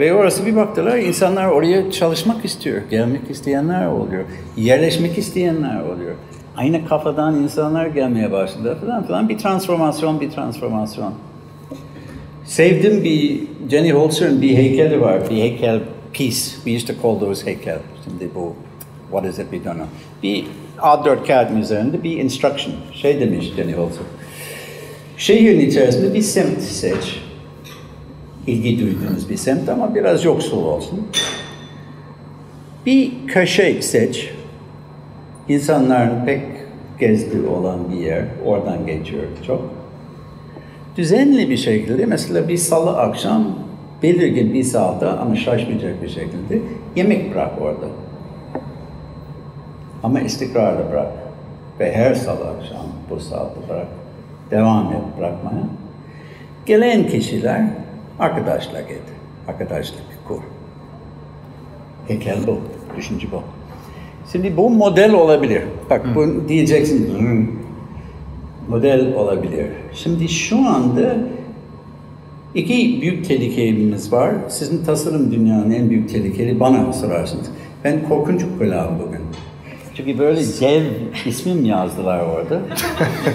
Ve orası bir baktılar, insanlar oraya çalışmak istiyor, gelmek isteyenler oluyor, yerleşmek isteyenler oluyor. Aynı kafadan insanlar gelmeye başladı falan falan. Bir transformasyon, bir transformasyon. Sevdim bir Jenny Holzer'ın bir heykeli var, bir heykel piece. We used to call those heykel. Şimdi bu, what is it we don't know. Bir A4 kağıdın üzerinde bir instruction. Şey demiş Jenny Holzer. Şehrin içerisinde bir semt seç. İlgi duyduğunuz bir semt ama biraz yoksul olsun. Bir köşe seç. İnsanların pek gezdiği olan bir yer. Oradan geçiyor çok düzenli bir şekilde mesela bir salı akşam belirgin bir saatte ama şaşmayacak bir şekilde yemek bırak orada. Ama istikrarlı bırak. Ve her salı akşam bu saatte bırak. Devam et bırakmaya. Gelen kişiler arkadaşlık et. Arkadaşlık kur. Heykel bu. Düşünce bu. Şimdi bu model olabilir. Bak bu diyeceksin. Hmm, model olabilir. Şimdi şu anda iki büyük tehlikemiz var. Sizin tasarım dünyanın en büyük tehlikeli bana sorarsınız. Ben korkunç kulağım bugün. Çünkü böyle Zev ismim yazdılar orada.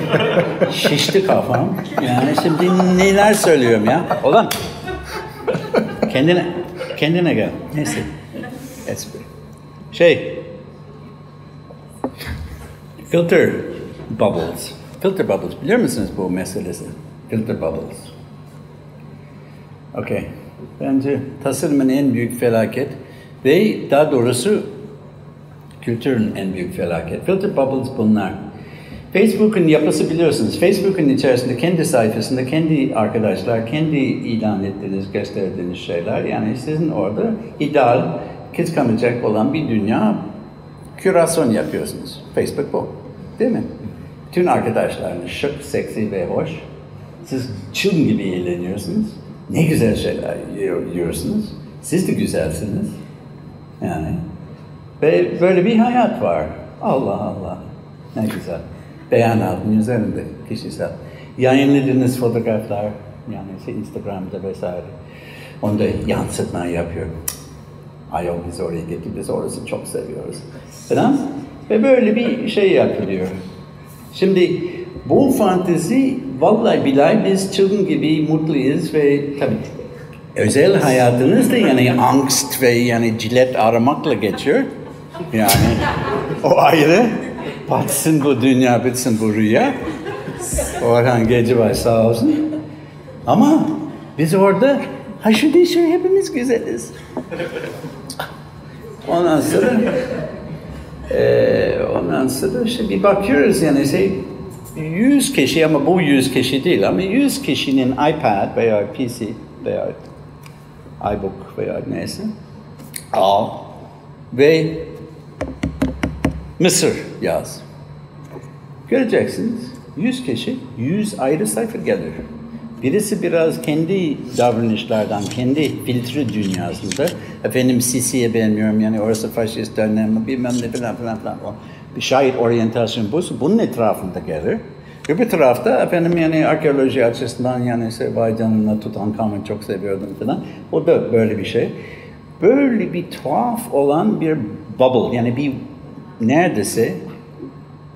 Şişti kafam. Yani şimdi neler söylüyorum ya. Olan kendine kendine gel. Neyse. Espri. Şey, filter bubbles. Filter bubbles. Biliyor musunuz bu meselesi? Filter bubbles. Okey. Bence tasarımın en büyük felaket ve daha doğrusu kültürün en büyük felaket. Filter bubbles bunlar. Facebook'un yapısı biliyorsunuz. Facebook'un içerisinde kendi sayfasında kendi arkadaşlar, kendi ilan ettiğiniz, gösterdiğiniz şeyler. Yani sizin orada ideal, kıskanacak olan bir dünya kürasyon yapıyorsunuz. Facebook bu. Değil mi? Bütün arkadaşlarınız şık, seksi ve hoş. Siz çılgın gibi eğleniyorsunuz. Ne güzel şeyler yiyor- yiyorsunuz. Siz de güzelsiniz. Yani. Ve böyle bir hayat var. Allah Allah. Ne güzel. Beyan altın üzerinde kişisel. Yayınladığınız fotoğraflar yani işte Instagram'da vesaire. Onda yansıtma yapıyor. Ayol biz oraya gittik, biz orası çok seviyoruz. Falan. Ve böyle bir şey yapılıyor. Şimdi bu fantezi vallahi billahi biz çılgın gibi mutluyuz ve tabii özel hayatınız da yani angst ve yani cilet aramakla geçiyor. Yani o ayrı. Batsın bu dünya, bitsin bu rüya. Orhan Gencebay sağ olsun. Ama biz orada haşır neşir hepimiz güzeliz. Ondan sonra eee ondan sonra işte bir bakıyoruz yani şey 100 kişi ama bu 100 kişi değil ama 100 kişinin iPad veya PC veya iBook veya neyse al ve Mısır yaz. Göreceksiniz 100 kişi 100 ayrı sayfa gelir. Birisi biraz kendi davranışlardan, kendi filtre dünyasında, efendim Sisi'ye beğenmiyorum yani orası faşist dönem, bilmem ne falan filan filan. Bir şahit oryantasyon bu, bunun etrafında gelir. Öbür tarafta efendim yani arkeoloji açısından yani işte vay canına Tutankamon çok seviyordum falan. O da böyle bir şey. Böyle bir tuhaf olan bir bubble yani bir neredeyse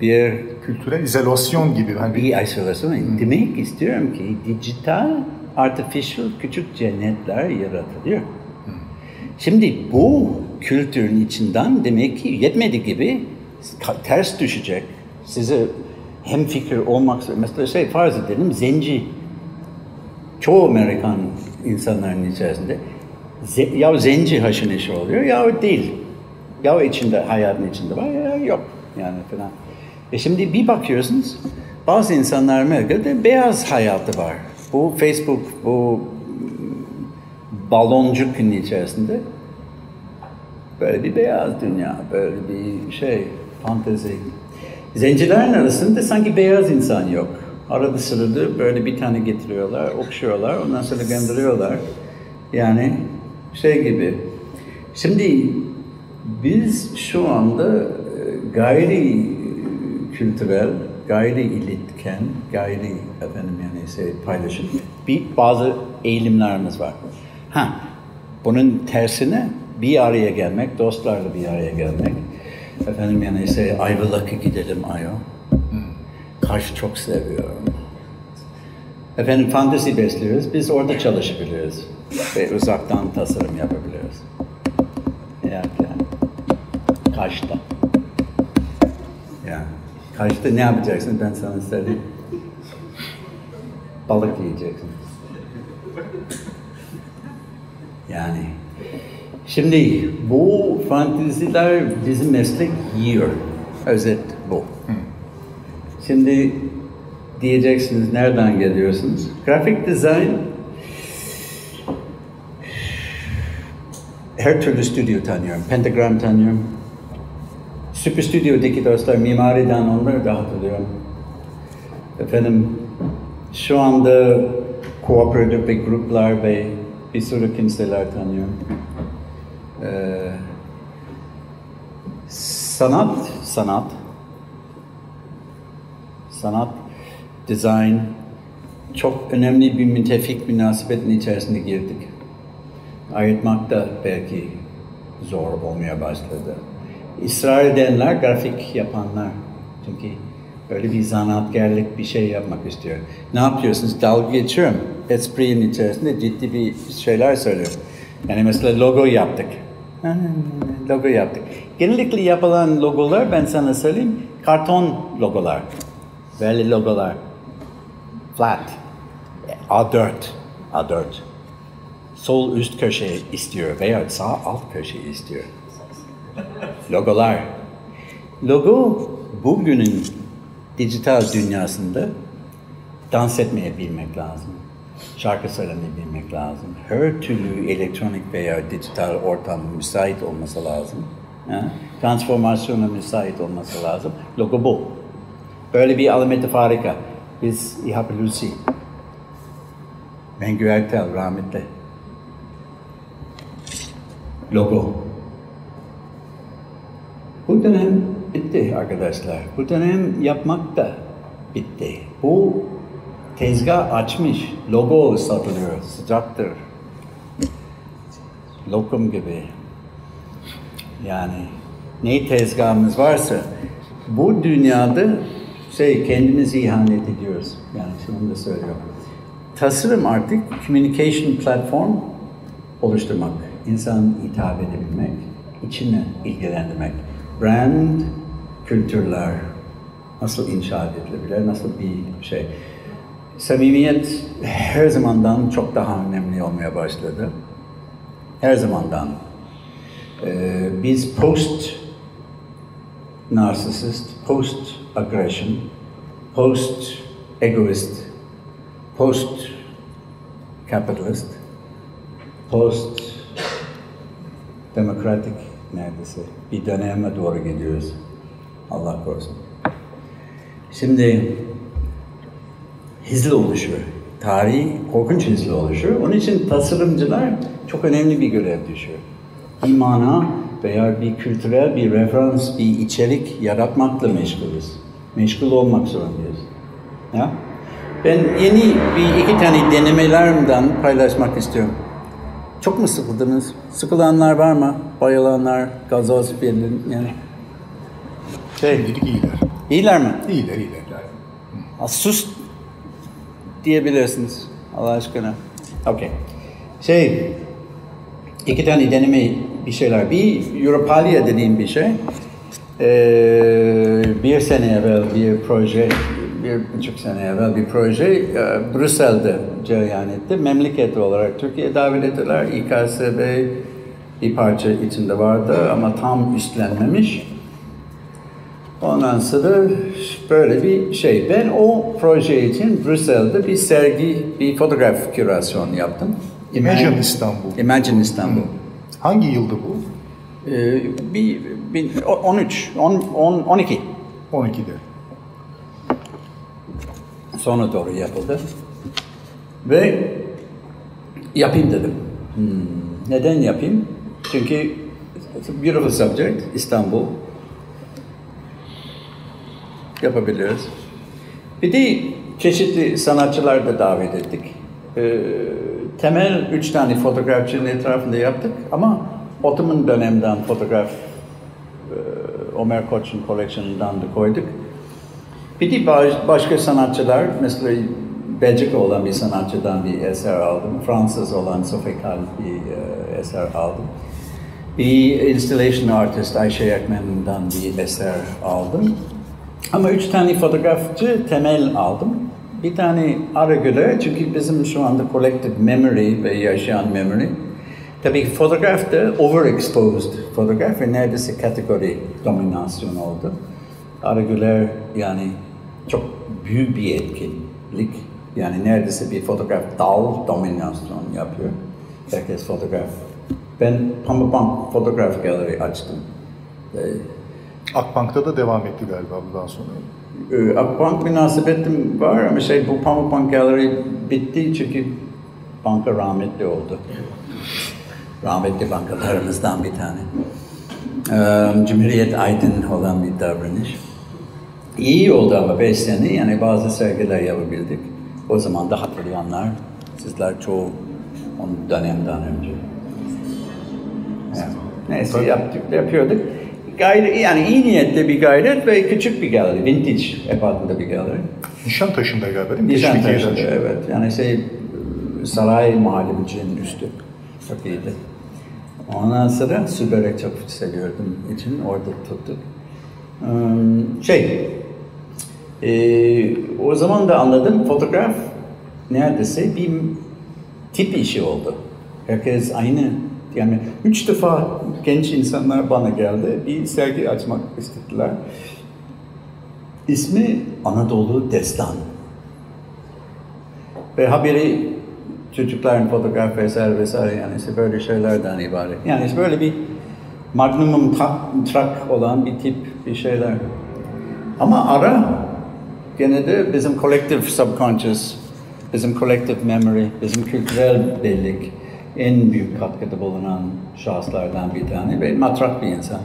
bir Kültürel izolasyon gibi. Hani bir bir izolasyon. Demek istiyorum ki dijital, artificial küçük cennetler yaratılıyor. Şimdi bu kültürün içinden demek ki yetmedi gibi ters düşecek. Size hem fikir olmak mesela şey farz edelim zenci çoğu Amerikan insanların içerisinde ya zenci haşır neşir oluyor ya değil. Ya içinde hayatın içinde var ya yok yani falan. E şimdi bir bakıyorsunuz bazı insanlar Amerika'da beyaz hayatı var. Bu Facebook, bu baloncukun içerisinde böyle bir beyaz dünya, böyle bir şey, fantezi. Zencilerin arasında sanki beyaz insan yok. Arada sırada böyle bir tane getiriyorlar, okşuyorlar, ondan sonra gönderiyorlar. Yani şey gibi. Şimdi biz şu anda e, gayri kültürel, gayri ilitken, gayri efendim yani şey paylaşım bir bazı eğilimlerimiz var. Ha, bunun tersine bir araya gelmek, dostlarla bir araya gelmek. Efendim yani şey Ayvalık'a gidelim ayo. Kaş çok seviyorum. Efendim fantezi besliyoruz. Biz orada çalışabiliyoruz. Ve uzaktan tasarım yapabiliyoruz. Kaş'ta. Ya. Kaş'ta ne yapacaksın ben sana söyleyeyim. Balık yiyeceksin. Yani. Şimdi bu fanteziler bizim meslek yiyor. Özet bu. Şimdi diyeceksiniz nereden geliyorsunuz? Grafik dizayn her türlü stüdyo tanıyorum. Pentagram tanıyorum. Super Stüdyo'daki dostlar mimariden onları da hatırlıyorum. Efendim şu anda kooperatif ve gruplar ve bir sürü kimseler tanıyorum. Ee, sanat, sanat, sanat, design çok önemli bir müttefik münasebetin içerisinde girdik. Ayırtmak da belki zor olmaya başladı. İsrar edenler grafik yapanlar. Çünkü böyle bir zanaatkarlık bir şey yapmak istiyor. Ne yapıyorsunuz? Dalga geçiyorum. Espri'nin içerisinde ciddi bir şeyler söylüyorum. Yani mesela logo yaptık. Logo yaptık. Genellikle yapılan logolar ben sana söyleyeyim karton logolar. Böyle logolar. Flat. A4. A4. Sol üst köşe istiyor veya sağ alt köşe istiyor. Logolar. Logo bugünün dijital dünyasında dans etmeye bilmek lazım. Şarkı söylemeyi bilmek lazım. Her türlü elektronik veya dijital ortam müsait olması lazım. Transformasyona müsait olması lazım. Logo bu. Böyle bir alameti farika. Biz İHA Lucy. Bengü Ertel rahmetli. Logo. Bu dönem bitti arkadaşlar. Bu dönem yapmak da bitti. Bu tezgah açmış, logo satılıyor, sıcaktır. Lokum gibi. Yani ne tezgahımız varsa bu dünyada şey kendimizi ihanet ediyoruz. Yani şunu da söylüyorum. Tasarım artık communication platform oluşturmak, insan hitap edebilmek, içine ilgilendirmek. Brand, kültürler nasıl inşa edilebilir, nasıl bir şey. Samimiyet her zamandan çok daha önemli olmaya başladı. Her zamandan. Ee, biz post narcissist, post aggression, post egoist, post capitalist, post demokratik neredeyse bir döneme doğru gidiyoruz. Allah korusun. Şimdi hızlı oluşuyor. Tarih korkunç hızlı oluşuyor. Onun için tasarımcılar çok önemli bir görev düşüyor. Bir mana veya bir kültürel bir referans, bir içerik yaratmakla meşgulüz. Meşgul olmak zorundayız. Ya? Ben yeni bir iki tane denemelerimden paylaşmak istiyorum. Çok mu sıkıldınız? Sıkılanlar var mı? Bayılanlar, gazoz verin yani. Şey, Şimdilik iyiler. iyiler mi? İyiler, iyiler. Ha, sus diyebilirsiniz Allah aşkına. Okey. Şey, iki tane deneme bir şeyler. Bir Europalia dediğim bir şey. Ee, bir sene evvel bir proje, bir buçuk sene evvel bir proje e, Brüksel'de cereyan etti. Memleket olarak Türkiye davet ettiler. İKSB bir parça içinde vardı ama tam üstlenmemiş. Ondan sonra böyle bir şey. Ben o proje için Brüksel'de bir sergi, bir fotoğraf kürasyon yaptım. Imagine İstanbul. Imagine İstanbul. Hangi yıldı bu? Ee, bir, bir, o- 13, 10, 10, 12 12'de. Sonra doğru yapıldı. Ve yapayım dedim. Hmm, Neden yapayım? Çünkü it's a beautiful subject, İstanbul. Yapabiliriz. Bir de çeşitli sanatçılar da davet ettik. Ee, temel üç tane fotoğrafçının etrafında yaptık ama Ottoman dönemden fotoğraf e, Ömer Koç'un koleksiyonundan da koyduk. Bir de baş- başka sanatçılar, mesela Belçika olan bir sanatçıdan bir eser aldım. Fransız olan Sofekal bir e, eser aldım. Bir installation artist Ayşe Yakmen'den bir eser aldım. Ama üç tane fotoğrafçı temel aldım. Bir tane Aragül'e, çünkü bizim şu anda collective memory ve yaşayan memory. Tabii fotoğraf da overexposed fotoğraf ve neredeyse kategori dominasyon oldu. Aragüler yani çok büyük bir etkinlik. Yani neredeyse bir fotoğraf dal dominasyon yapıyor. Herkes fotoğraf. Ben Pamukbank Fotoğraf Galeri açtım. Ee, Akbank'ta da devam etti galiba bundan sonra. ee, Akbank münasebetim var ama şey bu Pamukbank Gallery bitti çünkü banka rahmetli oldu. Rahmetli bankalarımızdan bir tane. Ee, Cumhuriyet Aydın olan bir davranış. İyi oldu ama beş sene yani bazı sergiler yapabildik. O zaman da hatırlayanlar, sizler çoğu onun dönemden önce. Yani, neyse yaptık, yapıyorduk. Gayret, yani iyi niyetli bir gayret ve küçük bir galeri, vintage ebatında bir galeri. Nişantaşı'nda galiba değil mi? Nişantaşı'da Teşvikiye evet. Yani şey Saray Muhallebici'nin üstü. Çok iyiydi. Ondan sonra su börek çok seviyordum için orada tuttuk. Ee, Şey, e, o zaman da anladım fotoğraf neredeyse bir tip işi oldu. Herkes aynı. Yani üç defa genç insanlar bana geldi. Bir sergi açmak istediler. İsmi Anadolu Destan. Ve haberi çocukların fotoğraf vesaire vesaire yani işte böyle şeylerden ibaret. Yani işte böyle bir magnumum trak olan bir tip bir şeyler. Ama ara gene de bizim collective subconscious, bizim collective memory, bizim kültürel bellik en büyük katkıda bulunan şahıslardan bir tane ve matrak bir insan.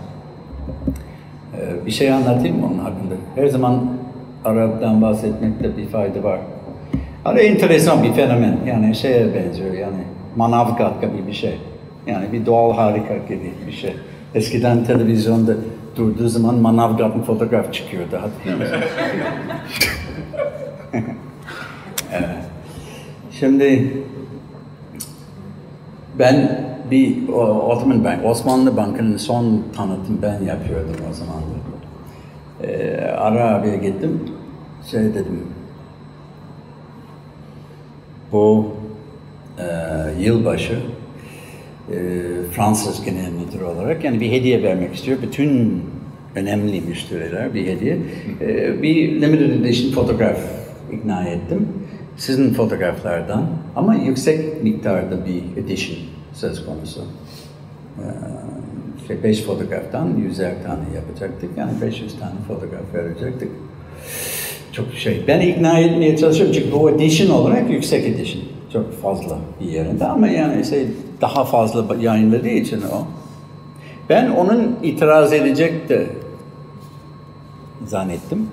Ee, bir şey anlatayım mı onun hakkında? Her zaman Arap'tan bahsetmekte bir fayda var. Ara enteresan bir fenomen. Yani şeye benziyor yani Manavgat gibi bir şey. Yani bir doğal harika gibi bir şey. Eskiden televizyonda durduğu zaman Manavgat'ın fotoğraf çıkıyordu. Hatırlıyor musun? evet. Şimdi ben bir Ottoman Bank, Osmanlı Bankı'nın son tanıtım ben yapıyordum o zaman. Ee, ara abiye gittim. Şey dedim, bu e, yılbaşı Fransız genel müdür olarak yani bir hediye vermek istiyor. Bütün önemli müşteriler bir hediye. E, bir limited edition fotoğraf ikna ettim. Sizin fotoğraflardan ama yüksek miktarda bir edition söz konusu. E, şey, beş fotoğraftan yüzer tane yapacaktık. Yani 500 tane fotoğraf verecektik çok şey. Ben ikna etmeye çalışıyorum çünkü bu edition olarak yüksek edition. Çok fazla bir yerinde ama yani şey daha fazla yayınladığı için o. Ben onun itiraz edecek de zannettim.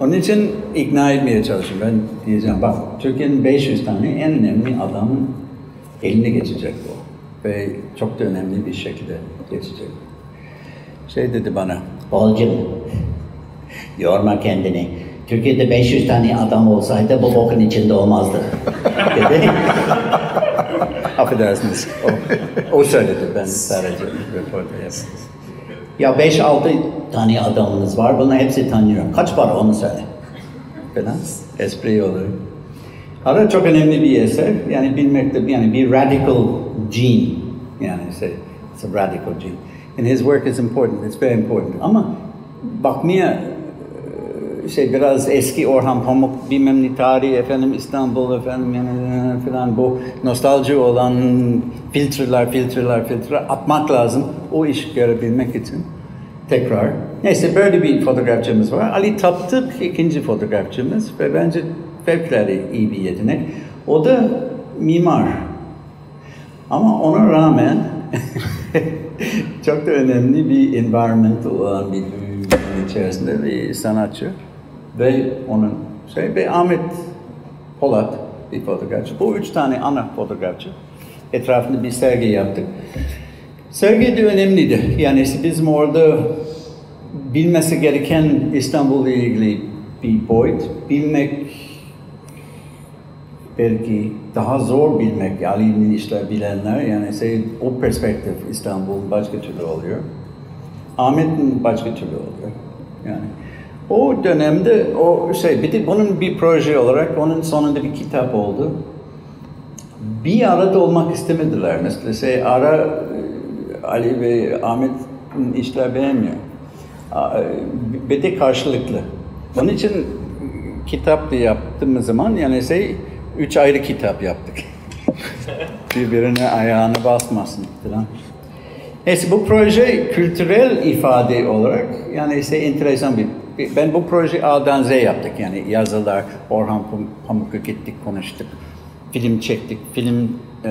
Onun için ikna etmeye çalışıyorum. Ben diyeceğim bak Türkiye'nin 500 tane en önemli adamın eline geçecek bu. Ve çok da önemli bir şekilde geçecek. Şey dedi bana. Bolcum, yorma kendini. Türkiye'de 500 tane adam olsaydı bu bokun içinde olmazdı. Dedi. Affedersiniz. O, o söyledi. Ben sadece röportaj yaptım. Ya 5-6 tane adamınız var. Bunu hepsi tanıyorum. Kaç para onu söyle. Falan. Espri olur. Ara çok önemli bir eser. Yani bilmekte yani bir radical gene. Yani say, it's a radical gene. And his work is important. It's very important. Ama bakmaya şey biraz eski Orhan Pamuk bilmem ne tarihi efendim İstanbul efendim yani falan bu nostalji olan filtreler filtreler filtreler atmak lazım o iş görebilmek için tekrar. Neyse böyle bir fotoğrafçımız var. Ali Taptık ikinci fotoğrafçımız ve bence fevkalade iyi bir yetenek. O da mimar. Ama ona rağmen çok da önemli bir environmental olan bir içerisinde bir sanatçı ve onun şey ve Ahmet Polat bir fotoğrafçı. Bu üç tane ana fotoğrafçı. Etrafında bir sergi yaptık. Sergi de önemliydi. Yani bizim orada bilmesi gereken İstanbul'la ilgili bir boyut. Bilmek belki daha zor bilmek Ali'nin işler bilenler yani şey, o perspektif İstanbul'un başka türlü oluyor. Ahmet'in başka türlü oluyor. Yani o dönemde o şey bir de bunun bir proje olarak onun sonunda bir kitap oldu. Bir arada olmak istemediler. Mesela şey ara Ali ve Ahmet işler beğenmiyor. Bir de karşılıklı. Onun için kitap da yaptığımız zaman yani şey üç ayrı kitap yaptık. Birbirine ayağını basmasın falan. Neyse bu proje kültürel ifade olarak yani ise enteresan bir ben bu proje A'dan Z yaptık yani yazılar, Orhan Pamuk'a gittik konuştuk, film çektik, film e,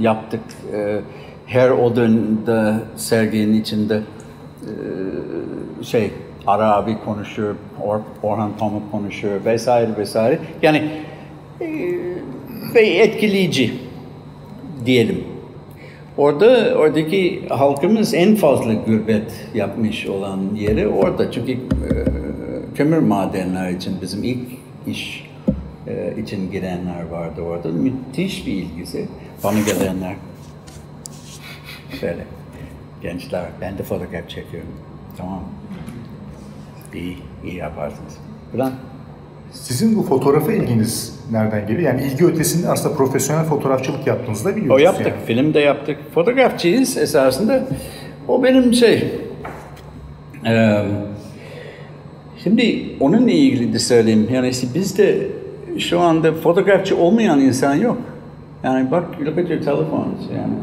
yaptık. E, her odanda serginin içinde e, şey Ara abi konuşuyor, Or, Orhan Pamuk konuşuyor vesaire vesaire. Yani e, etkileyici diyelim. Orada oradaki halkımız en fazla gürbet yapmış olan yeri orada. Çünkü e, kömür madenler için bizim ilk iş e, için girenler vardı orada. Müthiş bir ilgisi. Bana gelenler Şöyle. Gençler, ben de fotoğraf çekiyorum. Tamam. İyi, iyi yaparsınız. Ulan Sizin bu fotoğrafa ilginiz nereden geliyor? Yani ilgi ötesinde aslında profesyonel fotoğrafçılık yaptığınızı da biliyoruz. O yaptık, yani. film de yaptık. Fotoğrafçıyız esasında. O benim şey. eee, şimdi onunla ilgili de söyleyeyim. Yani işte bizde şu anda fotoğrafçı olmayan insan yok. Yani bak, look at your telephones. Yani.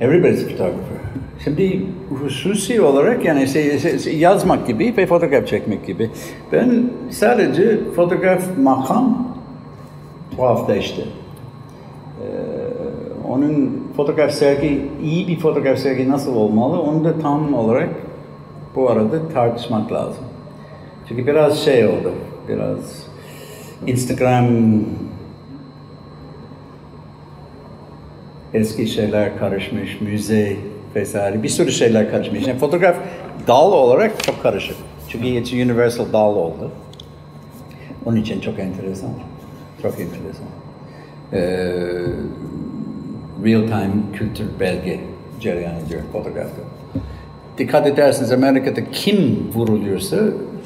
Everybody's a photographer. Şimdi hususi olarak yani şey, şey- şey yazmak gibi ve fotoğraf çekmek gibi. Ben sadece fotoğraf makam tuhaflaştı. Ee, onun fotoğraf sergi, iyi bir fotoğraf sergi nasıl olmalı onu da tam olarak bu arada tartışmak lazım. Çünkü biraz şey oldu, biraz Instagram eski şeyler karışmış, müze vesaire bir sürü şeyler karışmış. Yani fotoğraf dal olarak çok karışık. Çünkü it's universal dal oldu. Onun için çok enteresan. Çok enteresan. Ee, real time kültür belge cereyan ediyor fotoğrafta. Dikkat ederseniz Amerika'da kim vuruluyorsa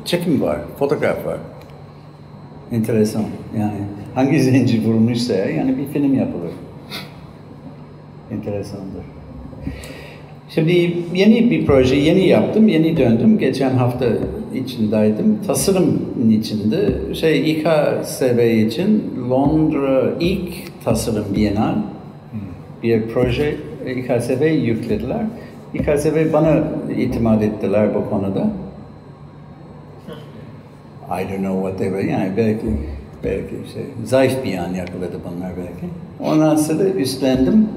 çekim var, fotoğraf var. Enteresan. Yani hangi zenci vurulmuşsa yani bir film yapılır. Enteresandır. Şimdi yeni bir proje, yeni yaptım, yeni döndüm. Geçen hafta içindeydim. Tasarımın içinde, şey İKSV için Londra ilk tasarım bienal bir proje İKSV yüklediler. İKSV bana itimat ettiler bu konuda. I don't know what they were, yani belki, belki şey, zayıf bir an yakaladı bunlar belki. Ondan sonra üstlendim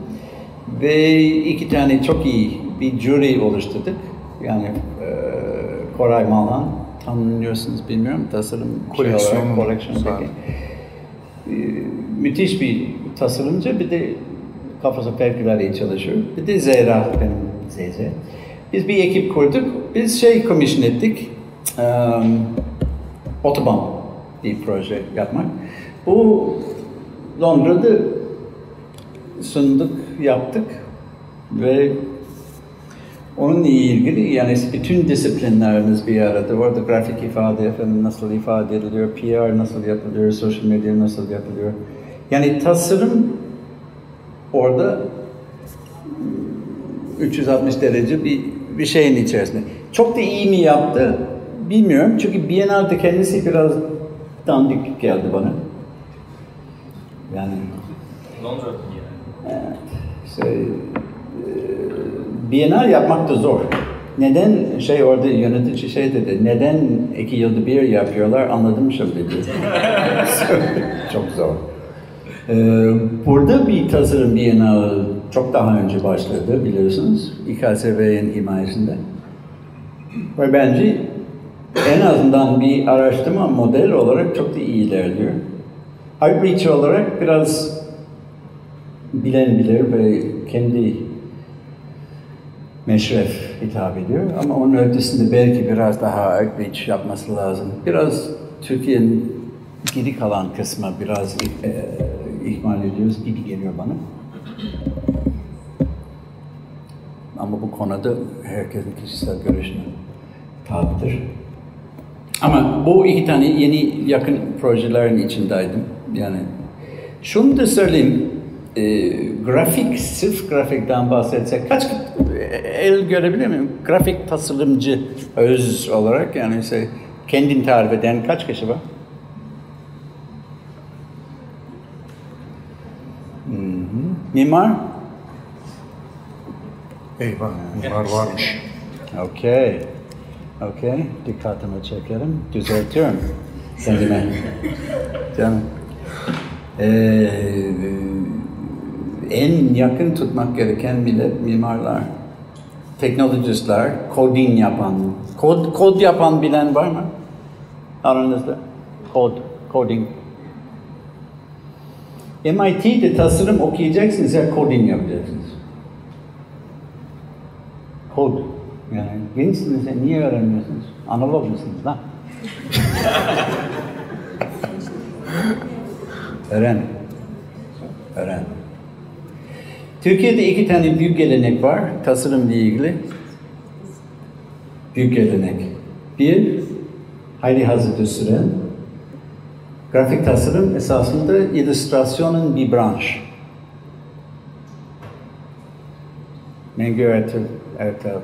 ve iki tane çok iyi bir jüri oluşturduk. Yani e, Koray Malhan, tanıyorsunuz bilmiyorum, tasarım Koleksiyon olarak, mu? koleksiyondaki. E, müthiş bir tasarımcı, bir de kafası fevkalade çalışıyor. Bir de Zehra, benim Zeyze. Biz bir ekip kurduk, biz şey komisyon ettik, um, otoban bir proje yapmak. Bu Londra'da sunduk, yaptık ve onunla ilgili yani bütün disiplinlerimiz bir arada. Orada grafik ifade efendim nasıl ifade ediliyor, PR nasıl yapılıyor, sosyal medya nasıl yapılıyor. Yani tasarım orada 360 derece bir, bir şeyin içerisinde. Çok da iyi mi yaptı bilmiyorum. Çünkü Biennale'de kendisi biraz dandik geldi bana. Yani Londra yani. şey, e, Bienal yapmak da zor. Neden şey orada yönetici şey dedi, neden iki yılda bir yapıyorlar anladım şimdi dedi. çok zor. Ee, burada bir tasarım Bienal çok daha önce başladı biliyorsunuz. İKSV'nin himayesinde. Ve bence en azından bir araştırma model olarak çok da iyi ilerliyor. Outreach olarak biraz bilen bilir ve kendi meşref hitap ediyor. Ama onun ötesinde belki biraz daha outreach yapması lazım. Biraz Türkiye'nin geri kalan kısmı biraz e, ihmal ediyoruz gibi geliyor bana. Ama bu konuda herkesin kişisel görüşüne tabidir. Ama bu iki tane yeni yakın projelerin içindeydim. Yani şunu da söyleyeyim, e, grafik, sırf grafikten bahsetsek kaç el görebilir miyim? Grafik tasarımcı öz olarak yani şey, kendini tarif eden kaç kişi var? Hı hı. Mimar? Eyvah, bunlar varmış. Okey. Okey. Dikkatimi çekerim. Düzeltiyorum kendime. Canım. Ee, en yakın tutmak gereken millet mimarlar. Teknolojistler, coding yapan. Kod, kod yapan bilen var mı? Aranızda. Kod, coding. MIT'de tasarım okuyacaksınız ya coding yapacaksınız. Kod. Yani gençsiniz ya niye öğrenmiyorsunuz? Analog musunuz lan? Öğren. Öğren. Türkiye'de iki tane büyük gelenek var tasarımla ilgili. Büyük gelenek. Bir, Hayri Hazreti Süren. Grafik tasarım esasında illüstrasyonun bir branş. Mengü Ertel, Ertel,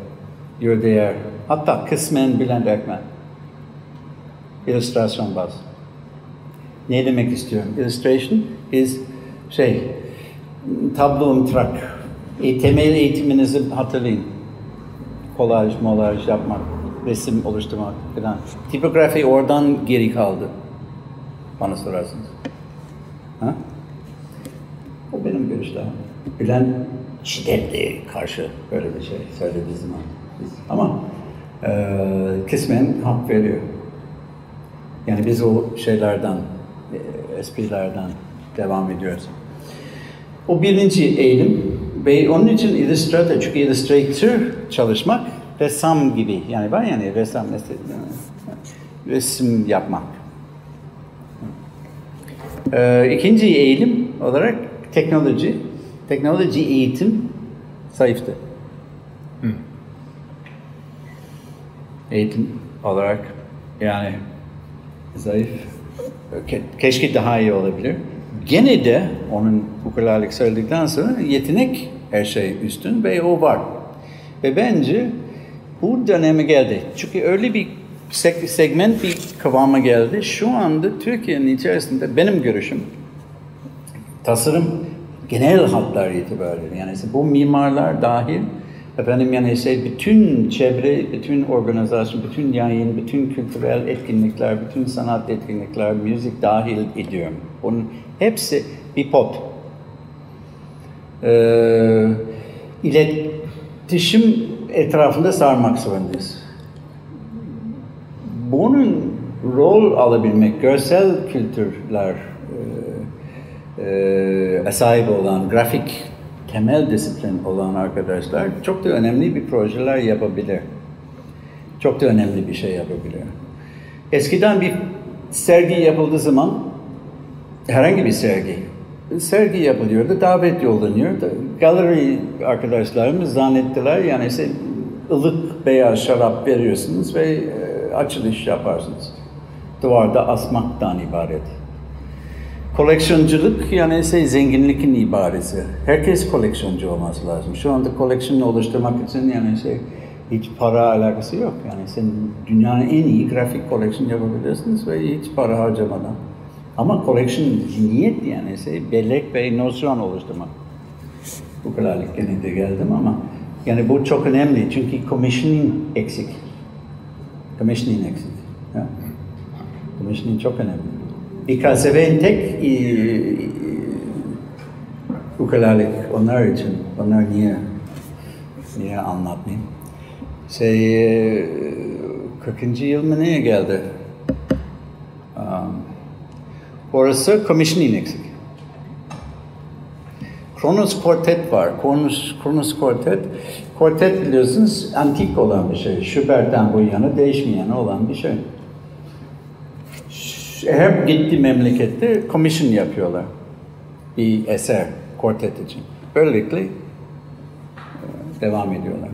Yurdeyer, hatta kısmen Bülent Ekmen. İllüstrasyon bazı. Ne demek istiyorum? Illustration is şey, tablo ımtırak. E, temel eğitiminizi hatırlayın. Kolaj, molaj yapmak, resim oluşturmak falan. Tipografi oradan geri kaldı. Bana sorarsınız. Ha? O benim görüşlerim. Bülent şiddetle karşı böyle bir şey söylediği zaman. Ama e, kısmen hak veriyor. Yani biz o şeylerden, e, esprilerden devam ediyoruz. O birinci eğilim ve onun için illüstratör, çünkü illüstratör çalışmak ressam gibi. Yani var yani ressam, resim yapmak. Ee, ikinci eğilim olarak teknoloji. Teknoloji eğitim zayıftı. Eğitim olarak yani zayıf. Ke- keşke daha iyi olabilir. Gene de onun bu kadarlık söyledikten sonra yetenek her şey üstün ve o var. Ve bence bu döneme geldi. Çünkü öyle bir segment bir kıvama geldi. Şu anda Türkiye'nin içerisinde benim görüşüm tasarım genel hatlar itibariyle yani bu mimarlar dahil efendim yani işte bütün çevre, bütün organizasyon, bütün yayın, bütün kültürel etkinlikler, bütün sanat etkinlikler, müzik dahil ediyorum. Bunun hepsi bir pot. Ee, iletişim etrafında sarmak zorundayız. Bunun rol alabilmek, görsel kültürler e, e, sahip olan, grafik temel disiplin olan arkadaşlar çok da önemli bir projeler yapabilir. Çok da önemli bir şey yapabilir. Eskiden bir sergi yapıldığı zaman herhangi bir sergi sergi yapılıyordu, davet yollanıyordu. Galeri arkadaşlarımız zannettiler yani size ılık beyaz şarap veriyorsunuz ve e, açılış yaparsınız. Duvarda asmaktan ibaret. Koleksiyonculuk yani ise zenginlikin ibaresi. Herkes koleksiyoncu olması lazım. Şu anda koleksiyonu oluşturmak için yani şey hiç para alakası yok. Yani sen dünyanın en iyi grafik koleksiyon yapabilirsiniz ve hiç para harcamadan. Ama koleksiyon niyet yani ise bellek ve nosyon oluşturmak. Bu kadarlık gene de geldim ama yani bu çok önemli çünkü commissioning eksik. Commissioning eksik. Ya. Commissioning çok önemli. İKSV'nin tek e, e, ukalalık onlar için, onlar niye niye anlatmayayım? Şey, e, 40. yıl mı neye geldi? Um, orası commissioning eksik. Kronos Quartet var. Kronos, Kronos Quartet. Quartet biliyorsunuz antik olan bir şey. Schubert'ten bu yana değişmeyen olan bir şey her gitti memlekette commission yapıyorlar. Bir eser, quartet için. Böylelikle e, devam ediyorlar.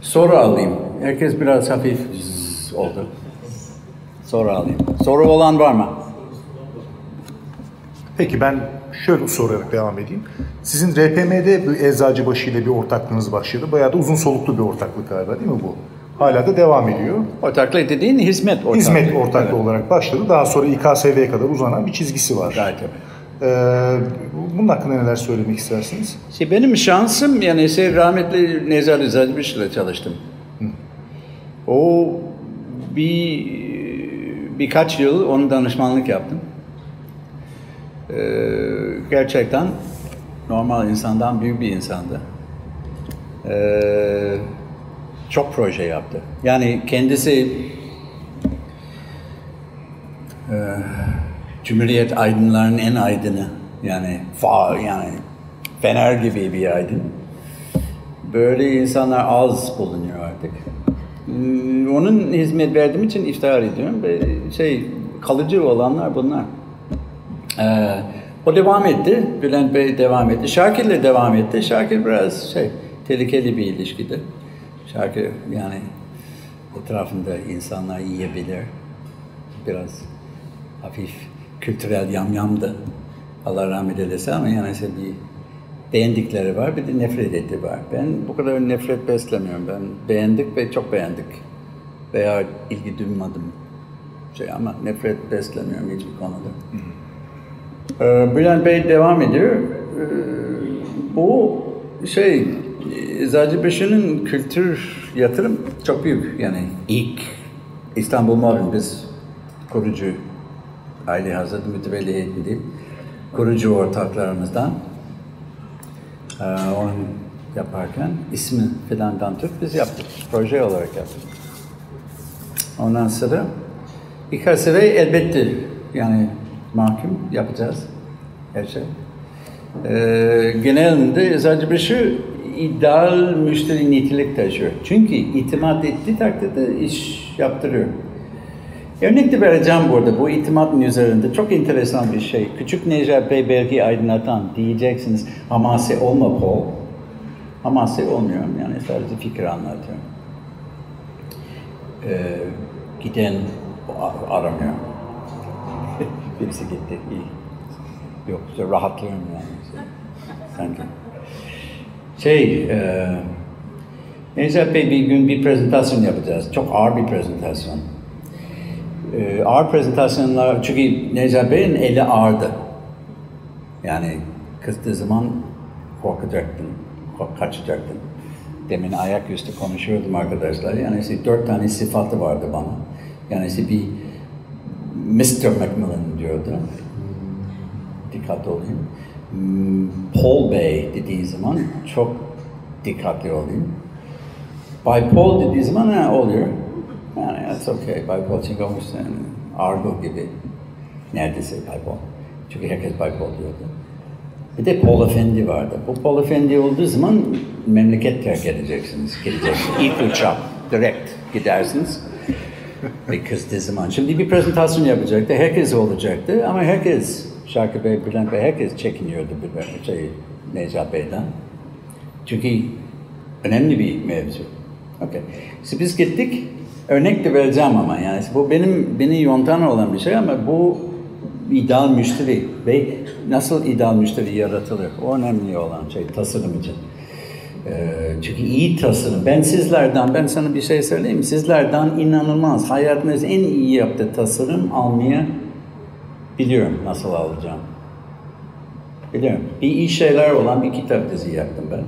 Soru alayım. Herkes biraz hafif oldu. Soru alayım. Soru olan var mı? Peki ben şöyle sorarak devam edeyim. Sizin RPM'de bir Eczacıbaşı ile bir ortaklığınız başladı. Bayağı da uzun soluklu bir ortaklık galiba değil mi bu? Hala da devam ediyor. Ortaklık dediğin hizmet ortaklığı. Hizmet ortaklığı Evet. olarak başladı. Daha sonra İKSV'ye kadar uzanan bir çizgisi var. Gayet. Ee, bunun hakkında neler söylemek istersiniz? İşte benim şansım yani şey, rahmetli Nezar Eczacıbaşı ile çalıştım. O bir birkaç yıl onun danışmanlık yaptım. Ee, gerçekten normal insandan büyük bir insandı. Ee, çok proje yaptı. Yani kendisi e, Cumhuriyet aydınlarının en aydını. Yani fa yani fener gibi bir aydın. Böyle insanlar az bulunuyor artık. Hmm, Onun hizmet verdiğim için iftihar ediyorum ve şey kalıcı olanlar bunlar. Ee, O devam etti. Bülent Bey devam etti. Şakir'le devam etti. Şakir biraz şey, tehlikeli bir ilişkidi. Şakir yani etrafında insanlar yiyebilir. Biraz hafif kültürel yamyamdı. Allah rahmet eylesin ama yani işte bir beğendikleri var, bir de nefret ettiği var. Ben bu kadar nefret beslemiyorum. Ben beğendik ve çok beğendik. Veya ilgi duymadım. Şey ama nefret beslemiyorum hiçbir konuda. Ee, Bülent Bey devam ediyor. Ee, bu şey, Eczacıbaşı'nın kültür yatırım çok büyük. Yani ilk İstanbul Modern biz kurucu aile hazırda mütevelli heyeti kurucu ortaklarımızdan ee, yaparken ismi filandan tut biz yaptık. Proje olarak yaptık. Ondan sonra birkaç sene elbette yani mahkum yapacağız her şey. Ee, genelinde Eczacıbaşı ideal müşteri nitelik taşıyor. Çünkü itimat ettiği takdirde iş yaptırıyor. Örnek de vereceğim burada bu itimatın üzerinde çok enteresan bir şey. Küçük Necati Bey belki aydınlatan diyeceksiniz Hamasi olma Paul. Hamasi olmuyorum yani sadece fikir anlatıyorum. Ee, giden aramıyor. Birisi gitti iyi. Yok işte rahatlıyorum yani. Sanki. Şey, e, Necati Bey bir gün bir prezentasyon yapacağız. Çok ağır bir prezentasyon e, ağır prezentasyonlar, çünkü Necati Bey'in eli ağırdı. Yani kızdığı zaman korkacaktın, kaçacaktın. Demin ayaküstü konuşuyordum arkadaşlar. Yani işte dört tane sıfatı vardı bana. Yani işte bir Mr. Macmillan diyordu. Dikkatli olayım. Paul Bey dediği zaman çok dikkatli olayım. Bay Paul dediği zaman ne oluyor? Yani that's okay. Bay Paul çünkü olmuşsun Argo gibi. Neredeyse Bay Paul. Çünkü herkes Bay Paul diyordu. Bir de Paul Efendi vardı. Bu Paul Efendi olduğu zaman memleket terk edeceksiniz. Gideceksiniz. İlk uçak. Direkt gidersiniz. Ve kızdığı zaman. Şimdi bir prezentasyon yapacaktı. Herkes olacaktı. Ama herkes, Şarkı Bey, Bülent Bey, herkes çekiniyordu şey, Necat Bey'den. Çünkü önemli bir mevzu. Okay. İşte biz gittik. Örnek de vereceğim ama yani bu benim beni yontan olan bir şey ama bu ideal müşteri ve nasıl ideal müşteri yaratılır? O önemli olan şey tasarım için. Ee, çünkü iyi tasarım. Ben sizlerden, ben sana bir şey söyleyeyim. Sizlerden inanılmaz, hayatınız en iyi yaptığı tasarım almaya biliyorum nasıl alacağım. Biliyorum. Bir iyi şeyler olan bir kitap dizi yaptım ben.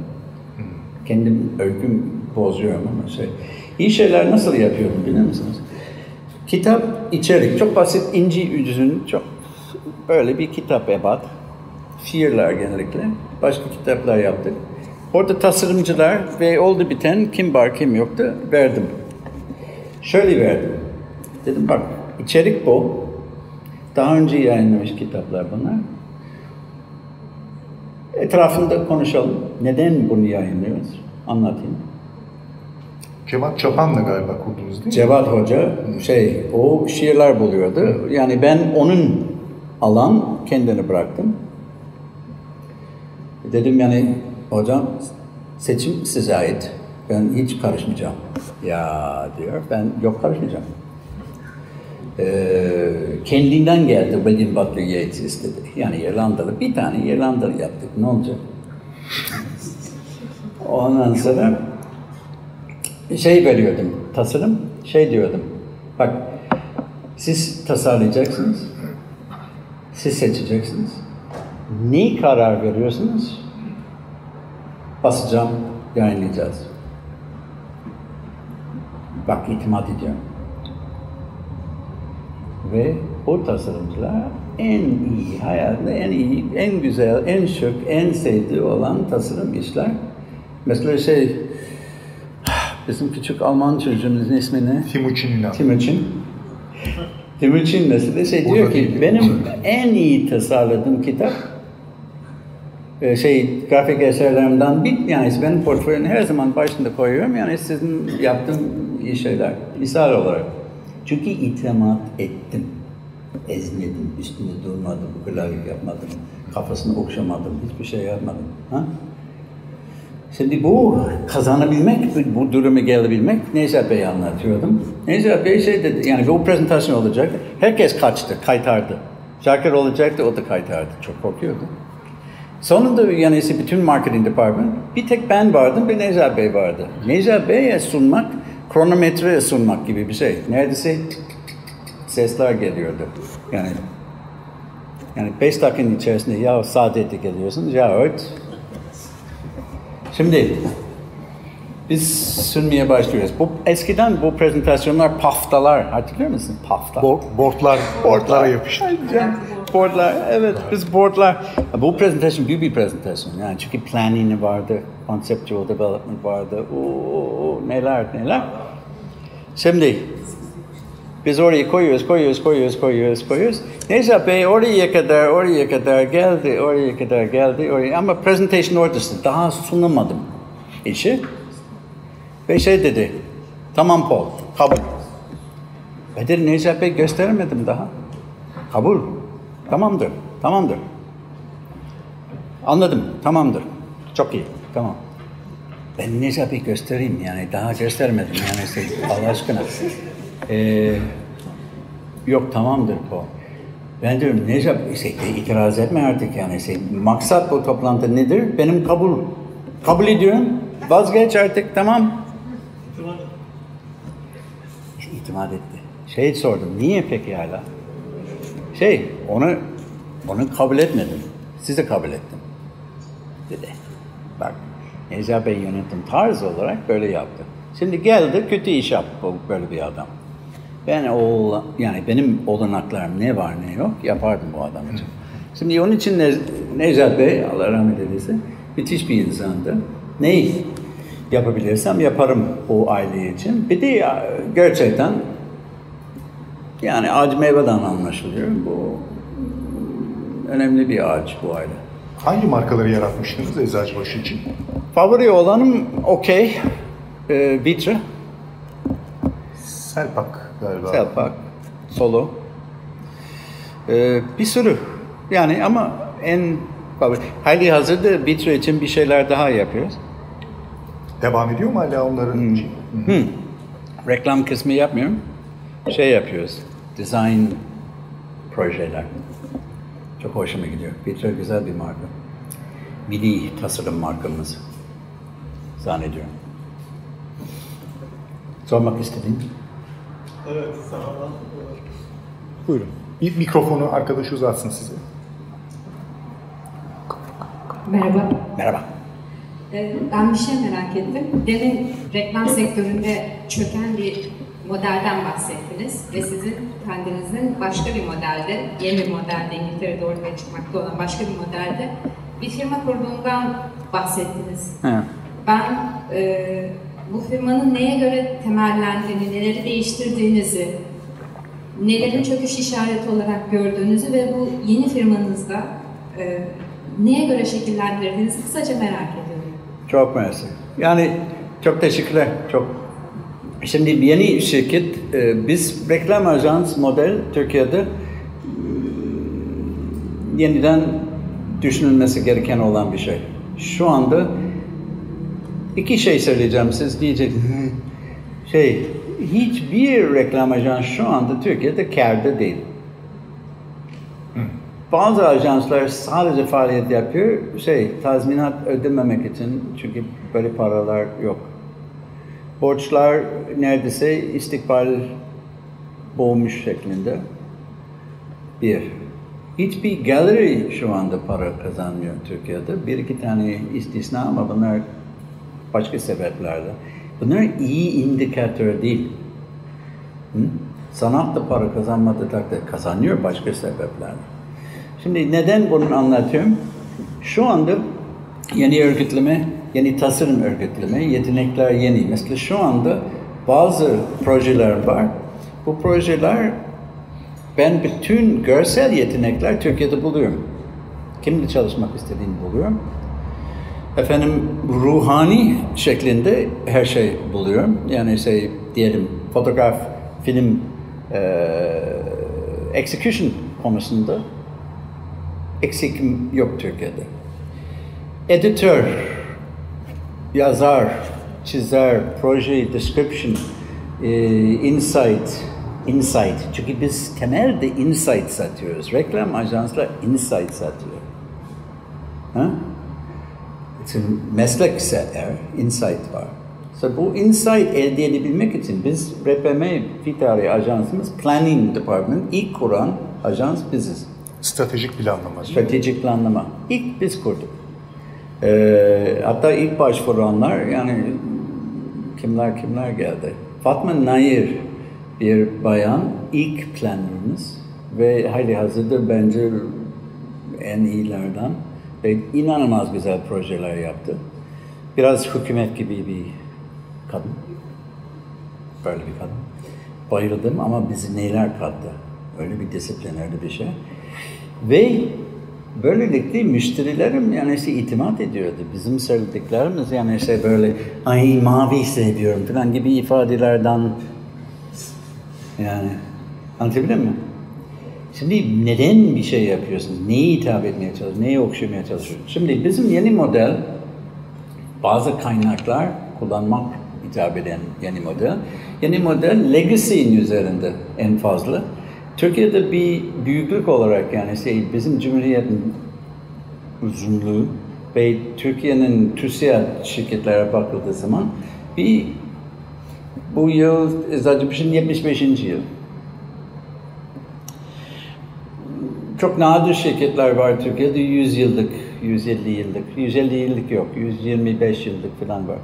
Kendim öyküm bozuyorum ama şey. İyi şeyler nasıl yapıyorum biliyor musunuz? Kitap içerik çok basit inci yüzün çok böyle bir kitap ebat. Şiirler genellikle. Başka kitaplar yaptık. Orada tasarımcılar ve oldu biten kim var kim yoktu verdim. Şöyle verdim. Dedim bak içerik bu. Daha önce yayınlamış kitaplar bunlar. Etrafında konuşalım. Neden bunu yayınlıyoruz? Anlatayım. Cevat Çapan'la galiba kurdunuz değil mi? Cevat Hoca şey o şiirler buluyordu. Yani ben onun alan kendini bıraktım. Dedim yani hocam seçim size ait. Ben hiç karışmayacağım. Ya diyor ben yok karışmayacağım. Ee, kendinden geldi William Butler Yeats istedi. Yani İrlandalı bir tane İrlandalı yaptık ne olacak? Ondan sonra şey veriyordum, tasarım, şey diyordum. Bak, siz tasarlayacaksınız, siz seçeceksiniz. Ne karar veriyorsunuz? Basacağım, yayınlayacağız. Bak, itimat ediyorum. Ve o tasarımcılar en iyi, hayatında en iyi, en güzel, en şık, en sevdiği olan tasarım işler. Mesela şey, Bizim küçük Alman çocuğumuzun ismi ne? Timuçin İnan. Timuçin. Timuçin mesela şey diyor ki benim en iyi tasarladığım kitap e, şey grafik eserlerimden bir yani benim portföyün her zaman başında koyuyorum yani sizin yaptığım şeyler misal olarak. Çünkü itimat ettim. Ezmedim, üstünde durmadım, klavye yapmadım, kafasını okşamadım, hiçbir şey yapmadım. Ha? Şimdi bu kazanabilmek, bu durumu gelebilmek Nevzat Bey'e anlatıyordum. Nevzat Bey şey dedi, yani bu prezentasyon olacak. Herkes kaçtı, kaytardı. Şarkır olacaktı, o da kaytardı. Çok korkuyordu. Sonunda yani bütün marketing department, bir tek ben vardım, bir Nevzat Bey vardı. Nevzat Bey'e sunmak, kronometreye sunmak gibi bir şey. Neredeyse sesler geliyordu. Yani yani beş dakikanın içerisinde ya saadete geliyorsunuz ya evet. Şimdi biz sunmaya başlıyoruz. Bu eskiden bu prezentasyonlar paftalar hatırlıyor musun? Pafta. Bo- Boardlar, boardlara yapıştı. Boardlar, evet biz boardlar. Bu prezentasyon büyük bir prezentasyon. Yani çünkü planning vardı, conceptual development vardı, oo, neler neler. Şimdi biz oraya koyuyoruz, koyuyoruz, koyuyoruz, koyuyoruz, koyuyoruz. Nevzat Bey oraya kadar, oraya kadar geldi, oraya kadar geldi, oraya. Ama presentation ortasında daha sunamadım işi. Ve şey dedi, tamam Paul, kabul. Ben dedim Nevzat Bey gösteremedim daha. Kabul. Tamamdır, tamamdır. Anladım, tamamdır. Çok iyi, tamam. Ben Nevzat Bey göstereyim yani daha göstermedim yani şey, Allah aşkına. Ee, yok tamamdır Paul. Ben diyorum Necap işte, itiraz etme artık yani. Şey, maksat bu toplantı nedir? Benim kabul. Kabul ediyorum. Vazgeç artık tamam. İtimat etti. Şey sordum. Niye peki hala? Şey onu onu kabul etmedim. Siz de kabul ettim. Dedi. Bak Necap Bey yönetim tarzı olarak böyle yaptı. Şimdi geldi kötü iş yaptı böyle bir adam. Ben o yani benim olanaklarım ne var ne yok yapardım bu adam için. Şimdi onun için Ne- Necdet Bey Allah rahmet eylesin müthiş bir insandı. Neyi yapabilirsem yaparım o aile için. Bir de gerçekten yani ağaç meyveden anlaşılıyor. Bu önemli bir ağaç bu aile. Hangi markaları yaratmıştınız Eczacıbaşı için? Favori olanım okey. Ee, Vitra, Selpak galiba. Selpak, Solo. Ee, bir sürü. Yani ama en favori. Hali hazırda Vitra için bir şeyler daha yapıyoruz. Devam ediyor mu hala onların için? Hmm. Reklam kısmı yapmıyorum. Şey yapıyoruz. Design projeler. Çok hoşuma gidiyor. Vitra güzel bir marka. Milli tasarım markamız. Zannediyorum. Sormak istediğin? Evet, sağ olun. Buyurun. Bir mikrofonu arkadaş uzatsın size. Merhaba. Merhaba. Ee, Ben bir şey merak ettim. Demin reklam sektöründe çöken bir modelden bahsettiniz ve sizin kendinizin başka bir modelde, yeni bir modelde, İngiltere'de ortaya çıkmakta olan başka bir modelde bir firma kurduğundan bahsettiniz. Ha. Ben e, bu firmanın neye göre temellendiğini, neleri değiştirdiğinizi, nelerin çöküş işareti olarak gördüğünüzü ve bu yeni firmanızda e, neye göre şekillendirdiğinizi kısaca merak ediyorum. Çok mersi. Yani çok teşekkürler. Çok. Şimdi yeni şirket, e, biz reklam ajans model Türkiye'de e, yeniden düşünülmesi gereken olan bir şey. Şu anda iki şey söyleyeceğim. Siz diyeceksiniz, şey, hiçbir reklam ajans şu anda Türkiye'de kârda değil. Bazı ajanslar sadece faaliyet yapıyor, şey, tazminat ödememek için çünkü böyle paralar yok. Borçlar neredeyse istikbal boğmuş şeklinde. Bir. Hiçbir galeri şu anda para kazanmıyor Türkiye'de. Bir iki tane istisna ama bunlar başka sebeplerle. Bunlar iyi indikatör değil. Hı? Sanat da para kazanmadığı takdirde kazanıyor başka sebeplerle. Şimdi neden bunu anlatıyorum? Şu anda yeni örgütleme, yeni tasarım örgütleme, yetenekler yeni. Mesela şu anda bazı projeler var. Bu projeler ben bütün görsel yetenekler Türkiye'de buluyorum. Kimle çalışmak istediğini buluyorum. Efendim ruhani şeklinde her şey buluyorum. Yani şey diyelim fotoğraf, film, eee execution konusunda eksik yok Türkiye'de. Editör, yazar, çizer, proje, description, e, insight, insight. Çünkü biz temelde insight satıyoruz. Reklam ajanslar insight satıyor. Ha? Için meslekse eğer insight var. So bu insight elde edebilmek için biz RPM Fitari ajansımız planning department ilk kuran ajans biziz. Stratejik planlama. Stratejik planlama. İlk biz kurduk. Ee, hatta ilk başvuranlar yani kimler kimler geldi. Fatma Nair bir bayan ilk planörümüz ve hali hazırda bence en iyilerden ve inanılmaz güzel projeler yaptı. Biraz hükümet gibi bir kadın. Böyle bir kadın. Bayıldım ama bizi neler kattı. Öyle bir disiplinerde bir şey. Ve böylelikle müşterilerim yani işte itimat ediyordu. Bizim söylediklerimiz yani işte böyle ay mavi seviyorum falan gibi ifadelerden yani anlatabiliyor muyum? Şimdi neden bir şey yapıyorsunuz? Neyi hitap etmeye çalışıyorsunuz? Neyi okşamaya çalışıyorsunuz? Şimdi bizim yeni model bazı kaynaklar kullanmak hitap eden yeni model. Yeni model legacy'nin üzerinde en fazla. Türkiye'de bir büyüklük olarak yani şey, bizim Cumhuriyet'in uzunluğu ve Türkiye'nin TÜSİAD şirketlere bakıldığı zaman bir bu yıl Eczacıbaşı'nın 75. yıl. Çok nadir şirketler var Türkiye'de 100 yıllık, 150 yıllık, 150 yıllık yok, 125 yıllık falan var.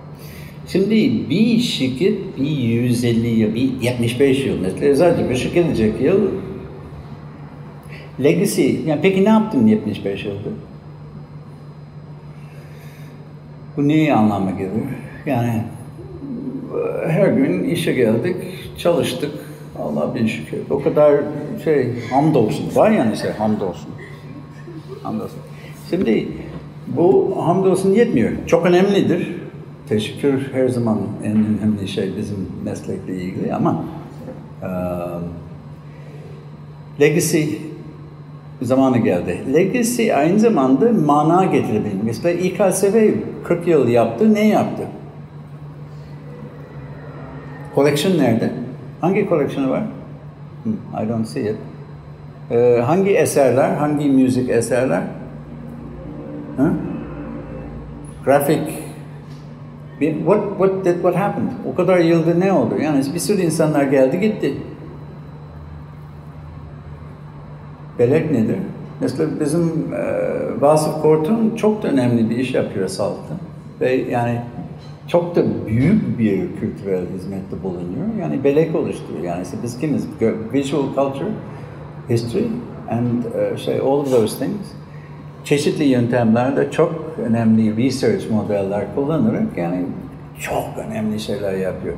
Şimdi bir şirket bir 150 yıl, bir 75 yıl mesela Eczacıbaşı gelecek yıl legacy. Yani peki ne yaptın 75 yılda? Bu neyi anlama geliyor? Yani her gün işe geldik, çalıştık. Allah bin şükür. O kadar şey hamdolsun. Var yani şey hamdolsun. Hamdolsun. Şimdi bu hamdolsun yetmiyor. Çok önemlidir. Teşekkür her zaman en önemli şey bizim meslekle ilgili ama e, legacy zamanı geldi. Legacy aynı zamanda mana getirebilir. Mesela İKSV 40 yıl yaptı, ne yaptı? Collection nerede? Hangi collection'ı var? Hmm, I don't see it. Ee, hangi eserler, hangi müzik eserler? Huh? What, what, did, what happened? O kadar yılda ne oldu? Yani bir sürü insanlar geldi gitti. Belek nedir? Mesela bizim e, Vasıf Kortun çok da önemli bir iş yapıyor Salt'ta. Ve yani çok da büyük bir kültürel hizmette bulunuyor. Yani belek oluşturuyor. Yani işte biz kimiz? Visual culture, history and uh, şey, all of those things. Çeşitli yöntemlerde çok önemli research modeller kullanarak yani çok önemli şeyler yapıyor.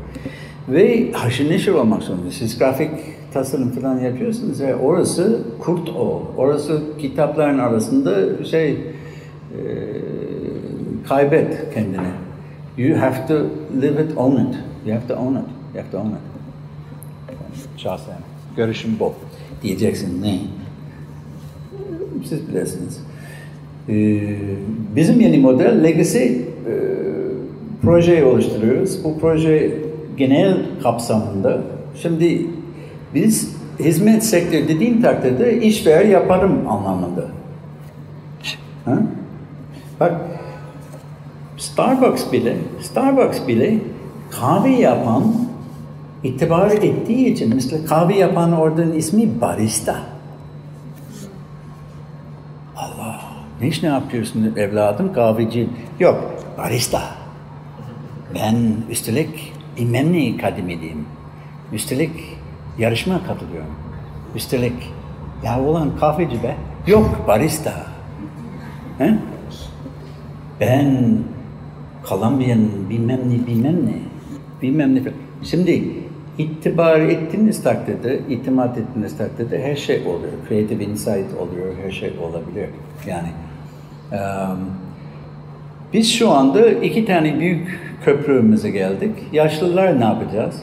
Ve haşır neşir olmak zorunda. Siz grafik tasarım falan yapıyorsunuz ya orası kurt ol. Orası kitapların arasında şey e, kaybet kendini. You have to live it, own it. You have to own it. You have to own it. Şahsen. Görüşüm bu. Diyeceksin ne? Siz bilirsiniz. Ee, bizim yeni model Legacy e, projeyi oluşturuyoruz. Bu proje genel kapsamında. Şimdi biz hizmet sektörü dediğim takdirde iş ver yaparım anlamında. Ha? Bak Starbucks bile, Starbucks bile kahve yapan itibar ettiği için mesela kahve yapan oradan ismi barista. Allah, ne iş ne yapıyorsun evladım kahveci? Yok, barista. Ben üstelik bilmem ne kademedeyim. Üstelik yarışma katılıyorum. Üstelik ya ulan kahveci be. Yok barista. He? Ben Colombian bilmem ne bilmem ne. Bilmem ne. Şimdi itibar ettiğiniz takdirde, itimat ettiğiniz takdirde her şey oluyor. Creative insight oluyor, her şey olabilir. Yani biz şu anda iki tane büyük köprümüze geldik. Yaşlılar ne yapacağız?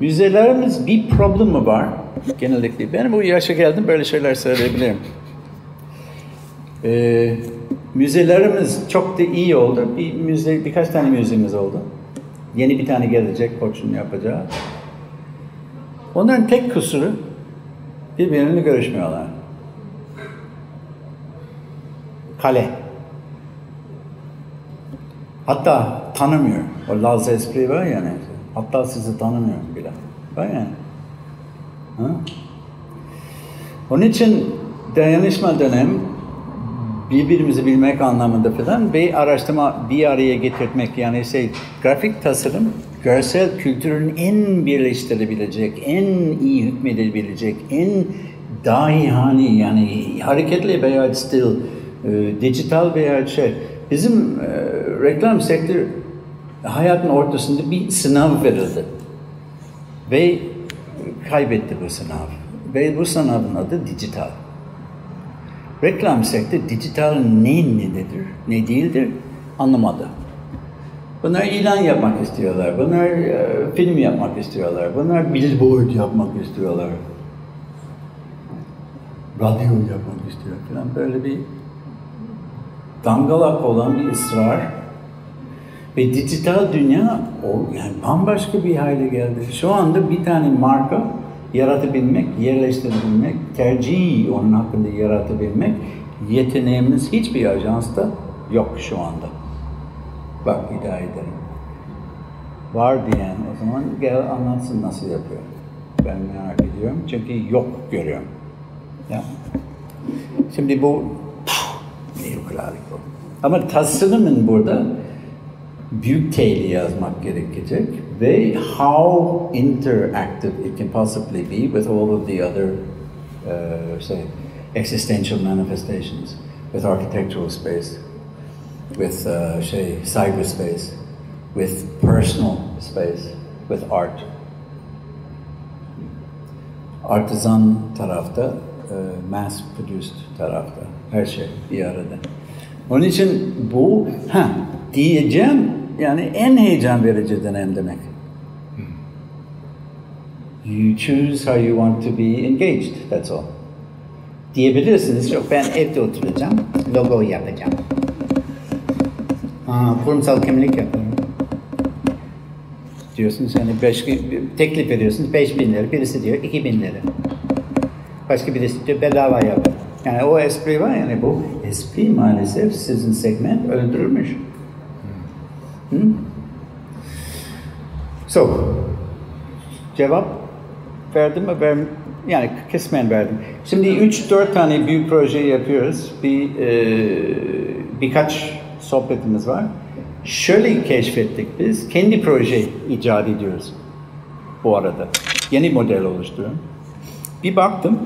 Müzelerimiz bir problemi var genellikle. Ben bu yaşa geldim böyle şeyler söyleyebilirim. Ee, müzelerimiz çok da iyi oldu. Bir müze, birkaç tane müzemiz oldu. Yeni bir tane gelecek koçun yapacağı. Onların tek kusuru birbirlerini görüşmüyorlar. Kale. Hatta tanımıyor. O Laz espri var yani. Hatta sizi tanımıyor bile. Var yani. Ha? Onun için dayanışma dönem birbirimizi bilmek anlamında falan ve araştırma bir araya getirmek yani şey grafik tasarım görsel kültürün en birleştirebilecek, en iyi hükmedebilecek, en dahi hani yani hareketli veya stil, e, dijital veya şey. Bizim e, reklam sektörü hayatın ortasında bir sınav verildi. Ve kaybetti bu sınav. Ve bu sınavın adı dijital. Reklam sektörü dijital ne nedir, ne değildir anlamadı. Bunlar ilan yapmak istiyorlar, bunlar e, film yapmak istiyorlar, bunlar billboard yapmak istiyorlar. Radyo yapmak istiyor falan böyle bir dangalak olan bir ısrar. Ve dijital dünya o yani bambaşka bir hale geldi. Şu anda bir tane marka yaratabilmek, yerleştirebilmek, tercih onun hakkında yaratabilmek yeteneğimiz hiçbir ajansta yok şu anda. Bak iddia ederim. Var diyen o zaman gel anlatsın nasıl yapıyor. Ben merak ediyorum çünkü yok görüyorum. Ya. Şimdi bu bu. Ama tasarımın burada büyük T'li yazmak gerekecek ve how interactive it can possibly be with all of the other uh, say existential manifestations with architectural space with uh, say cyberspace with personal space with art artisan tarafta mass produced tarafta her şey bir arada onun için bu ha diyeceğim yani en heyecan verici dönem demek. You choose how you want to be engaged, that's all. Diyebilirsiniz, yok ben evde oturacağım, logo yapacağım. Aa, kurumsal kimlik yapıyorum. Diyorsunuz yani beş, teklif veriyorsunuz 5 bin lira, birisi diyor 2 bin lira. Başka birisi diyor bedava yapın. Yani o espri var yani bu espri maalesef sizin segment öldürmüş. Hmm? So, cevap verdim mi? Ver, yani kısmen verdim. Şimdi 3-4 tane büyük proje yapıyoruz. Bir e, birkaç sohbetimiz var. Şöyle keşfettik biz, kendi proje icat ediyoruz bu arada. Yeni model oluşturuyorum. Bir baktım,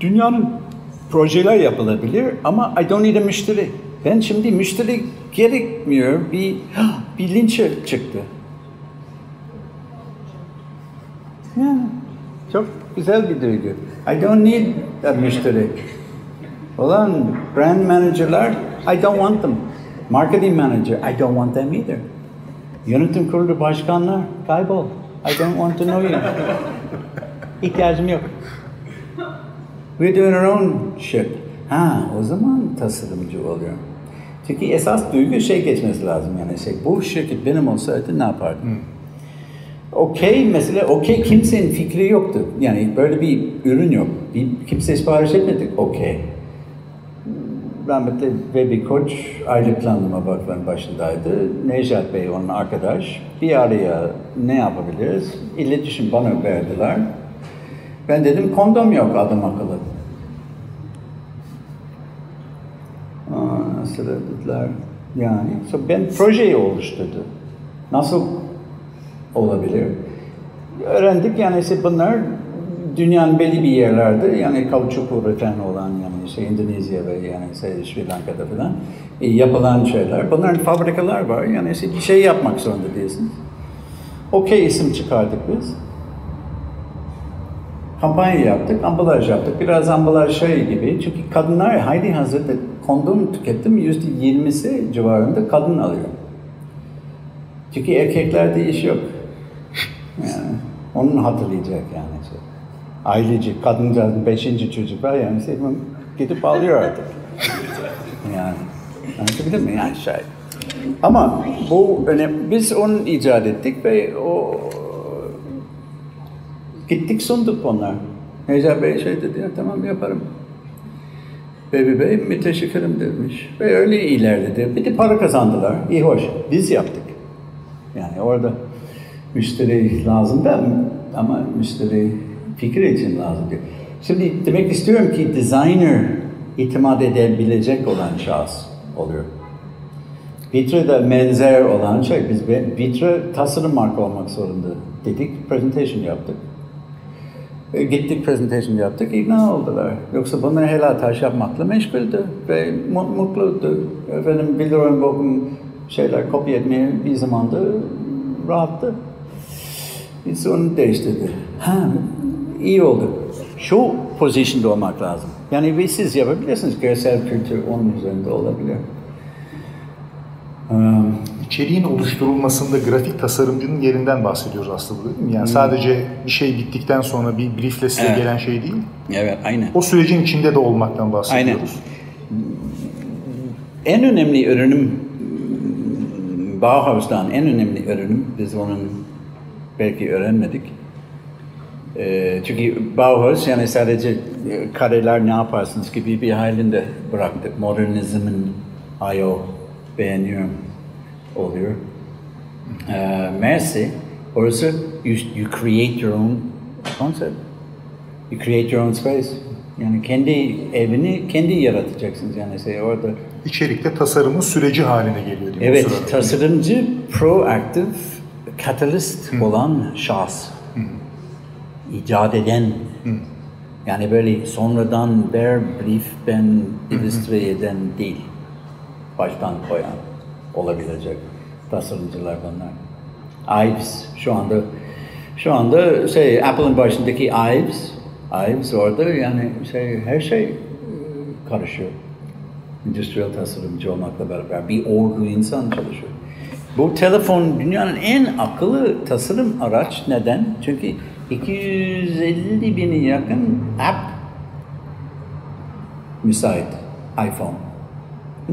dünyanın projeler yapılabilir ama I don't need a müşteri. Ben şimdi müşteri gerekmiyor. Bir bilinç çıktı. Yani çok güzel bir duygu. I don't need a müşteri. Olan brand manager'lar I don't want them. Marketing manager I don't want them either. Yönetim kurulu başkanlar kaybol. I don't want to know you. İhtiyacım yok. We're doing our own shit. Ha, o zaman tasarımcı oluyor. Çünkü esas duygu şey geçmesi lazım yani şey, bu şirket benim olsaydı ne yapardım? Hmm. Okey mesela okey kimsenin fikri yoktu. Yani böyle bir ürün yok. Bir, kimse sipariş etmedik okey. Rahmetli Vebi Koç aylık planlama vakfının başındaydı. Nejat Bey onun arkadaş. Bir araya ne yapabiliriz? İletişim bana verdiler. Ben dedim kondom yok adam akıllı. Nasıl dediler? Yani ben projeyi oluşturdu. Nasıl olabilir? Öğrendik yani işte bunlar dünyanın belli bir yerlerde yani kauçuk üreten olan yani işte Endonezya ve yani işte Sri Lanka'da falan e, yapılan şeyler. Bunların fabrikalar var yani işte bir şey yapmak zorunda değilsiniz. Okey isim çıkardık biz kampanya yaptık, ambalaj yaptık. Biraz ambalaj şey gibi. Çünkü kadınlar haydi hazırda kondom tüketim yüzde yirmisi civarında kadın alıyor. Çünkü erkeklerde iş yok. Yani onun hatırlayacak yani. Aileci, kadıncağızın beşinci çocuk var yani gidip alıyor artık. Yani anlatabildim mi? Yani şey. Ama bu önemli. Biz onu icat ettik ve o gittik sunduk onlar. Necati Bey şey dedi ya tamam yaparım. Bebi Bey müteşekkirim demiş. Ve öyle ilerledi. Bir de para kazandılar. İyi hoş. Biz yaptık. Yani orada müşteri lazım da ama müşteri fikri için lazım değil. Şimdi demek istiyorum ki designer itimat edebilecek olan şahıs oluyor. Vitre'de benzer olan şey, biz Vitre tasarım marka olmak zorunda dedik, presentation yaptık. E, gittik presentation yaptık, ikna oldular. Yoksa bunlar helal taş yapmakla meşguldü ve mu- mutluydu. Efendim Bilderberg Bok'un şeyler kopya etmeye bir zamanda rahattı. Biz onu değiştirdi. Ha, iyi oldu. Şu pozisyonda olmak lazım. Yani ve siz yapabilirsiniz. Görsel kültür onun üzerinde olabilir. Um, İçeriğin oluşturulmasında grafik tasarımcının yerinden bahsediyoruz aslında değil mi? Yani sadece bir şey bittikten sonra bir briefle size Evet. gelen şey değil. evet, aynen. O sürecin içinde de olmaktan bahsediyoruz. En önemli ürünüm Bauhaus'tan en önemli ürünüm biz onun belki öğrenmedik. Ee, çünkü Bauhaus yani sadece e, kareler ne yaparsınız gibi bir halinde bıraktık. Modernizmin ayo beğeniyorum oluyor. Ee, Mersi orası you, you create your own concept. You create your own space. Yani kendi evini kendi yaratacaksınız yani şey orada. İçerikte tasarımın süreci haline geliyor değil mi? Evet, sırada? tasarımcı proaktif, katalist olan şahıs. İcat eden. Yani böyle sonradan ver brief ben illustre eden değil. Baştan koyan olabilecek tasarımcılar bunlar. Ives şu anda şu anda şey Apple'ın başındaki Ives Ives orada yani şey her şey e, karışıyor endüstriyel tasarımcı olmakla beraber bir ordu insan çalışıyor. Bu telefon dünyanın en akıllı tasarım araç. Neden? Çünkü 250 bini yakın app müsait. iPhone. Hı?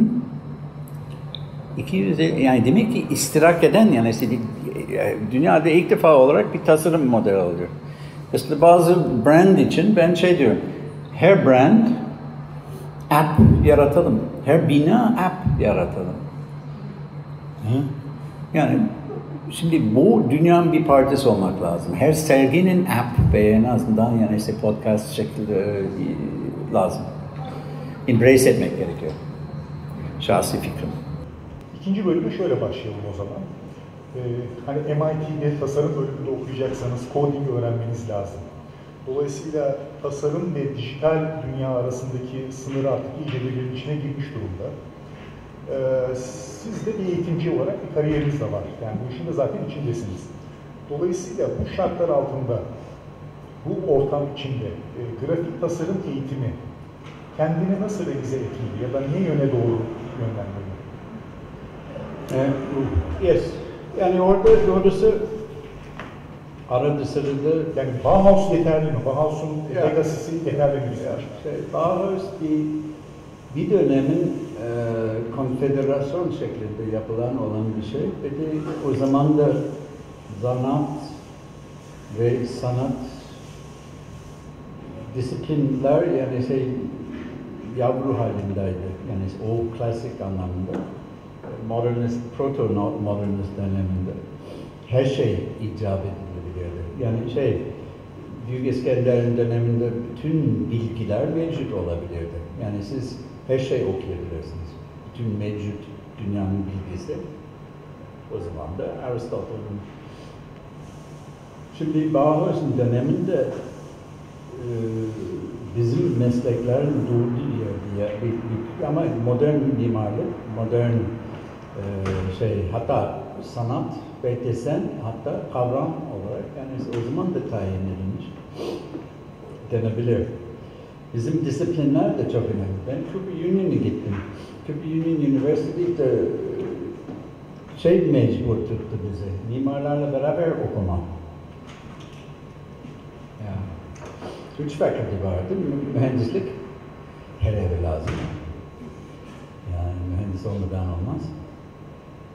250, yani demek ki istirak eden yani işte, e, dünyada ilk defa olarak bir tasarım modeli oluyor. İşte bazı brand için ben şey diyorum, her brand app yaratalım. Her bina app yaratalım. Yani şimdi bu dünyanın bir partisi olmak lazım. Her serginin app ve en azından yani işte podcast şeklinde e, lazım. Embrace etmek gerekiyor. Şahsi fikrim. İkinci bölümü şöyle başlayalım o zaman. Ee, hani MIT'de tasarım bölümünde okuyacaksanız coding öğrenmeniz lazım. Dolayısıyla tasarım ve dijital dünya arasındaki sınır artık iyice birbirinin içine girmiş durumda. Ee, siz de bir eğitimci olarak bir kariyeriniz de var. Yani bu işin de zaten içindesiniz. Dolayısıyla bu şartlar altında, bu ortam içinde e, grafik tasarım eğitimi kendini nasıl revize etmeli ya da ne yöne doğru yönlenmeli? Yes. Yani orada doğrusu arada sırada Yani Bauhaus yeterli mi? Bauhaus'un Ya. legacy'si yeterli mi? Ya, şey, Bauhaus bir, bir dönemin e, konfederasyon şeklinde yapılan olan bir şey. Ve de o zaman da zanat ve sanat disiplinler yani şey yavru halindeydi. Yani o klasik anlamda. Modernist, proto-modernist döneminde her şey icap edilebilirdi. Yani şey, Büyük İskender'in döneminde bütün bilgiler mevcut olabilirdi. Yani siz her şey okuyabilirsiniz. Bütün mevcut dünyanın bilgisi. O zaman da Aristoteles'in. Şimdi Bauhaus'un döneminde e, bizim mesleklerin doğduğu yer diye bir, bir, ama modern mimarlık, modern e, şey hatta sanat ve desen hatta kavram olarak yani o zaman da tayin edilmiş denebilir. Bizim disiplinler de çok önemli. Ben Cooper Union'a gittim. Cooper Union University'de e, şey mecbur tuttu bizi. Mimarlarla beraber okuma. Ya. Üç fakülte vardı. Mühendislik her eve lazım. mühendisi olmadan olmaz.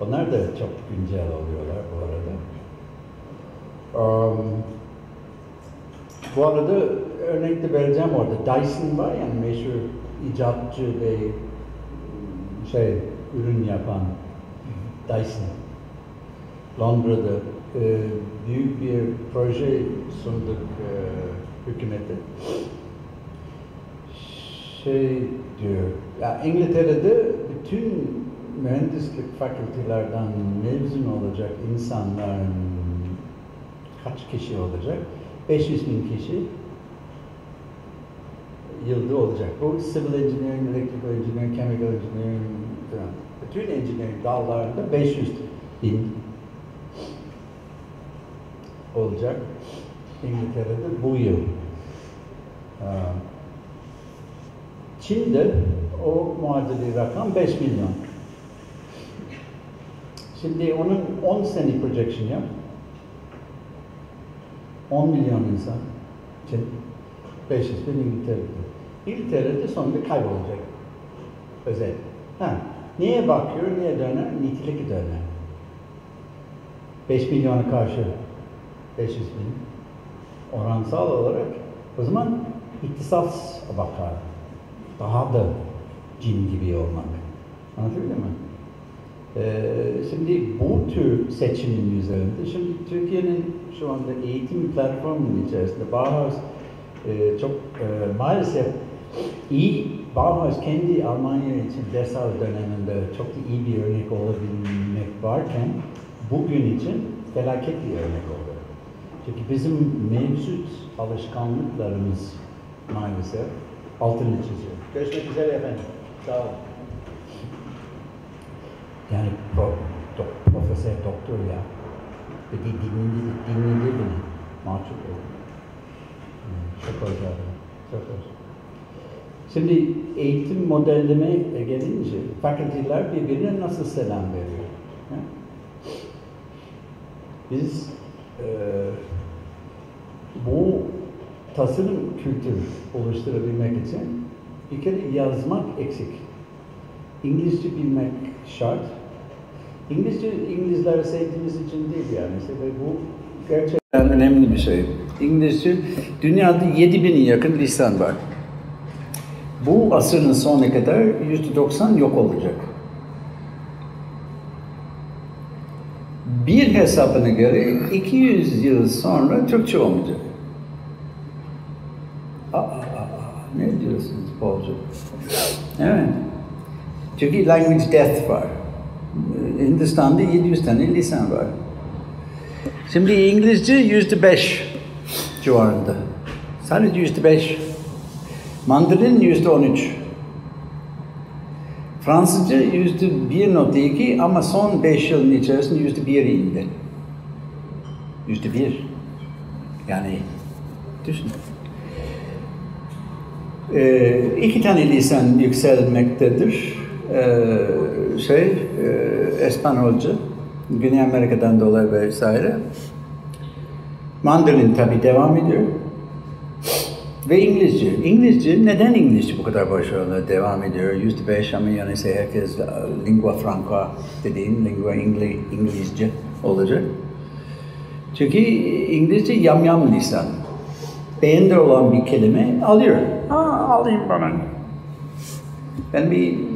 Onlar da çok güncel oluyorlar bu arada. Um, bu arada örnek de vereceğim orada. Dyson var yani meşhur icatçı ve şey ürün yapan Dyson. Londra'da e, büyük bir proje sunduk e, hükümete. Şey diyor, ya İngiltere'de bütün mühendislik fakültelerden mezun olacak insanların kaç kişi olacak? 500 bin kişi yılda olacak. Bu civil engineering, electrical engineering, chemical engineering falan. Bütün engineering dallarında 500 bin olacak. İngiltere'de bu yıl. Ee, Çin'de o muadili rakam 5 milyon. Şimdi onun 10 sene projection yap. 10 milyon insan Çin. 500 bin İngiltere'de. İngiltere'de sonunda kaybolacak. Özel. Ha, niye bakıyor, niye döner? Nitelik döner. 5 milyona karşı 500 bin oransal olarak o zaman ihtisas bakar. Daha da cin gibi olmak. Anlatabildim mi? Ee, şimdi bu tür seçimin üzerinde, şimdi Türkiye'nin şu anda eğitim platformunun içerisinde Bauhaus e, çok e, maalesef iyi, Bauhaus kendi Almanya için Dessau döneminde çok da iyi bir örnek olabilmek varken bugün için felaket bir örnek oldu. Çünkü bizim mevcut alışkanlıklarımız maalesef altını çiziyor. Görüşmek üzere efendim. Sağ olun. Yani pro, do, profesör doktor ya. Bir de dinledi, dinledi beni. Mahcup. Hmm, Çok abi. Çok hoş. Şimdi eğitim modelleme gelince fakülteler birbirine nasıl selam veriyor? Biz e, bu tasarım kültürü oluşturabilmek için bir kere yazmak eksik. İngilizce bilmek şart. İngilizce İngilizleri sevdiğimiz için değil yani. İşte bu gerçekten önemli bir şey. İngilizce dünyada 7000'e yakın lisan var. Bu asırın sonuna kadar %90 yok olacak. Bir hesabına göre 200 yıl sonra Türkçe olmayacak. Aa, aa, aa, ne diyorsunuz Paul'cum? Evet. Çünkü language death var. Hindistan'da 700 tane lisan var. Şimdi İngilizce yüzde beş civarında. Sadece yüzde beş. Mandarin yüzde on üç. Fransızca yüzde bir nokta iki ama son beş yılın içerisinde yüzde bir indi. Yüzde bir. Yani düşün. Ee, iki tane lisan yükselmektedir. Ee, şey, e, Güney Amerika'dan dolayı vesaire. Mandarin tabi devam ediyor. Ve İngilizce. İngilizce, neden İngilizce bu kadar başarılı devam ediyor? Yüzde beş ama yani ise herkes lingua franca dediğim lingua ingli, İngilizce olacak. Çünkü İngilizce yamyam lisan. Beğende olan bir kelime alıyor. Aa, alayım bana. Ben bir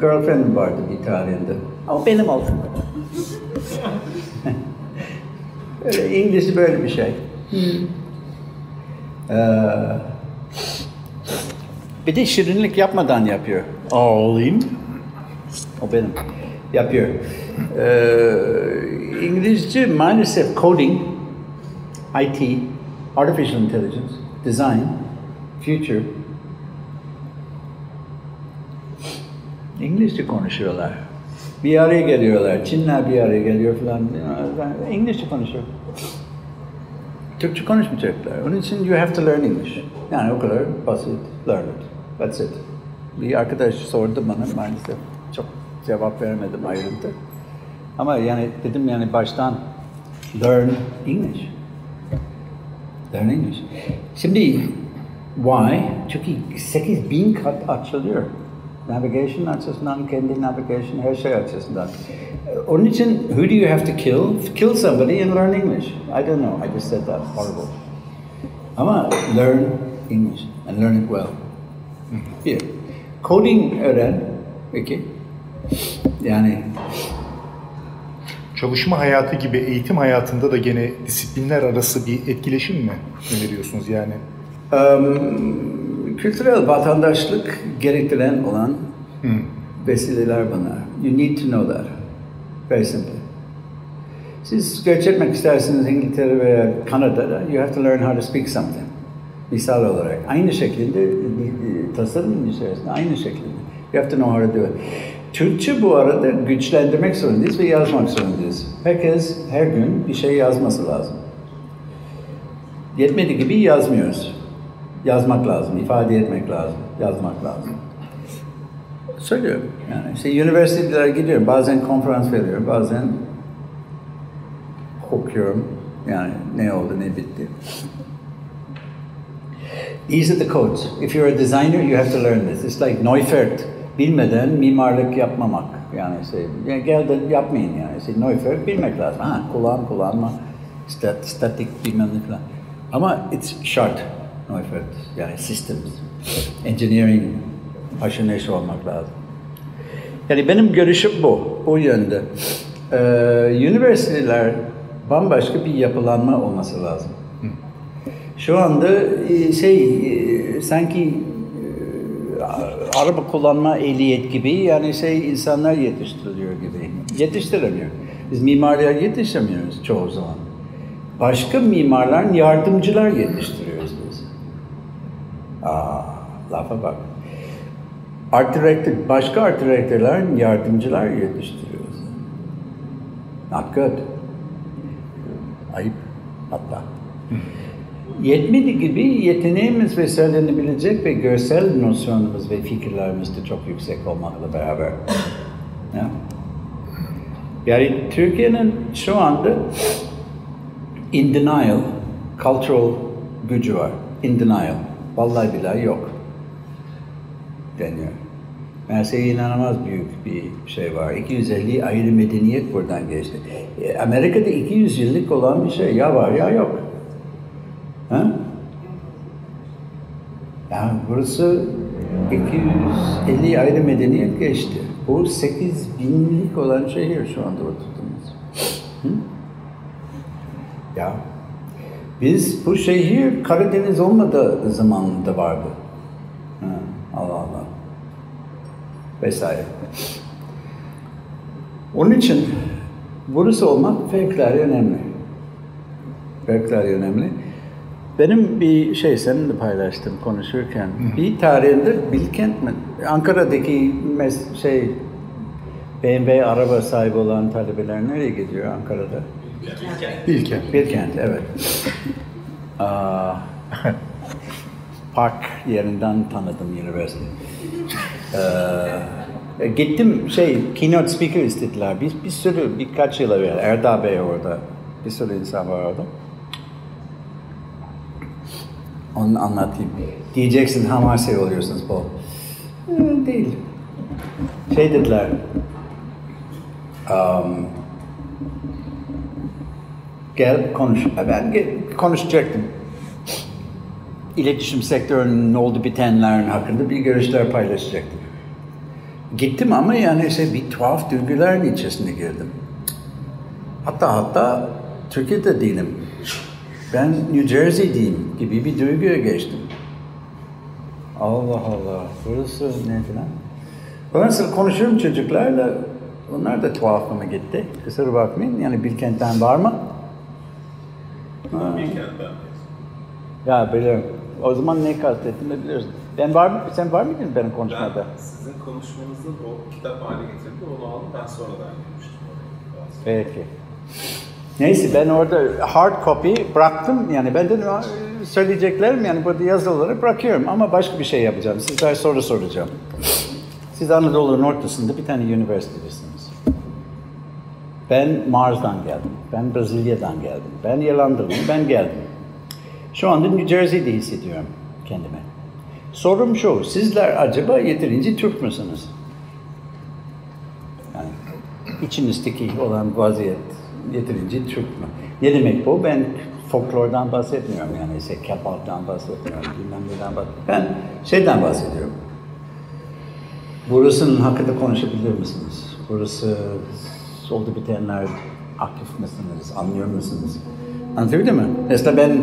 girlfriend vardı bir tarihinde. O benim olsun. Öyle İngilizce böyle bir şey. Ee, bir de şirinlik yapmadan yapıyor. Alayım. O benim. Yapıyor. Ee, İngilizce maalesef coding, IT, artificial intelligence, design, future, İngilizce konuşuyorlar. Bir araya geliyorlar. Çinler bir araya geliyor falan. İngilizce konuşuyor. Türkçe konuşmayacaklar. Onun için you have to learn English. Yani o kadar basit. Learn it. That's it. Bir arkadaş sordu bana maalesef. Çok cevap veremedim ayrıntı. Ama yani dedim yani baştan learn English. Learn English. Şimdi why? Çünkü 8 bin kat açılıyor. Navigation açısından, kendi navigation, her şey açısından. Onun için, who do you have to kill? Kill somebody and learn English. I don't know, I just said that, horrible. Ama learn English and learn it well. Bir. Coding öğren. Peki. Yani Çalışma hayatı gibi eğitim hayatında da gene disiplinler arası bir etkileşim mi öneriyorsunuz yani? um, kültürel vatandaşlık gerektiren olan vesileler bunlar. You need to know that. Very simple. Siz göç etmek isterseniz İngiltere veya Kanada'da, you have to learn how to speak something. Misal olarak. Aynı şekilde, bir- bir tasarım içerisinde aynı şekilde. You have to know how to do it. Türkçe bu arada güçlendirmek zorundayız ve yazmak zorundayız. Herkes her gün bir şey yazması lazım. Yetmediği gibi yazmıyoruz. Yazmak lazım, ifade etmek lazım, yazmak lazım. Söylüyorum yani işte üniversitelere gidiyorum, bazen konferans veriyorum, bazen okuyorum. Yani ne oldu, ne bitti. These are the codes. If you're a designer, you have to learn this. It's like Neufert. Bilmeden mimarlık yapmamak. Yani şey, yani gel de yapmayın yani. Şey, Neufert bilmek lazım. Ha, kullan, kullanma. Stat, statik bilmem ne falan. Ama it's short. Neufert. Yani systems. Engineering haşır neşir olmak lazım. Yani benim görüşüm bu, bu yönde. Ee, üniversiteler bambaşka bir yapılanma olması lazım. Şu anda e, şey e, sanki e, araba kullanma ehliyet gibi yani şey insanlar yetiştiriliyor gibi. Yetiştiremiyor. Biz mimarlar yetişemiyoruz çoğu zaman. Başka mimarların yardımcılar yetiştiriyoruz biz. Aa, lafa bak. Art director, başka art director'ların yardımcılar yetiştiriyoruz. Not good. Ayıp hatta. Yetmedi gibi yeteneğimiz ve söylenebilecek ve görsel nosyonumuz ve fikirlerimiz de çok yüksek olmakla beraber. Ya. Yani Türkiye'nin şu anda in denial, cultural gücü var. In denial. Vallahi billahi yok. Deniyor. Meğerse inanılmaz büyük bir şey var. 250 ayrı medeniyet buradan geçti. E, Amerika'da 200 yıllık olan bir şey ya var ya yok. Ha? Yani burası 250 ayrı medeniyet geçti. Bu 8 binlik olan şehir şu anda oturduğumuz. Ya biz bu şehir Karadeniz olmadığı zamanında vardı. Ha, Allah Allah. Vesaire. Onun için burası olmak fevkalade önemli. Fevkalade önemli. Benim bir şey seninle paylaştım konuşurken. Bir tarihinde Bilkent mi? Ankara'daki mes- şey BMW araba sahibi olan talebeler nereye gidiyor Ankara'da? Bilkent. Bilkent, evet. Aa, park yerinden tanıdım üniversite. Ee, gittim şey keynote speaker istediler. Bir, bir sürü birkaç yıl evvel Erdağ Bey orada. Bir sürü insan var orada. Onu anlatayım. Diyeceksin hamasi oluyorsunuz bu. Ee, değil. Şey dediler. Um, gel konuş. Ben konuşacaktım. İletişim sektörünün oldu bitenlerin hakkında bir görüşler paylaşacaktım. Gittim ama yani işte bir tuhaf duyguların içerisine girdim. Hatta hatta Türkiye'de değilim. Ben New Jersey'deyim gibi bir duyguya geçtim. Allah Allah, burası ne falan. Ondan konuşuyorum çocuklarla, onlar da tuhafıma gitti. Kusura bakmayın, yani Bilkent'ten var mı? Ha. Bilkent'ten. Ya biliyorum. O zaman ne kastettiğimi biliyorsun. Ben var mı? Sen var mıydın benim konuşmada? Ben sizin konuşmanızı o kitap haline getirdim. Onu aldım. Ben sonradan girmiştim oraya. Peki. Neyse ben orada hard copy bıraktım. Yani ben dedim "Aa, söyleyeceklerim yani burada yazılı olarak bırakıyorum ama başka bir şey yapacağım. Sizler soru soracağım. Siz Anadolu'nun ortasında bir tane üniversitedesiniz. Ben Mars'dan geldim. Ben Brezilya'dan geldim. Ben İrlandalıyım. Ben geldim. Şu anda New Jersey'de hissediyorum kendimi. Sorum şu, sizler acaba yeterince Türk müsünüz? Yani içinizdeki olan vaziyet yeterince Türk mü? Ne demek bu? Ben folklordan bahsetmiyorum yani işte kebaptan bahsetmiyorum, bilmem neden bahsetmiyorum. Ben şeyden bahsediyorum. Burasının hakkında konuşabilir misiniz? Burası oldu bitenler aktif misiniz? Anlıyor musunuz? Anlatabildim mi? Mesela ben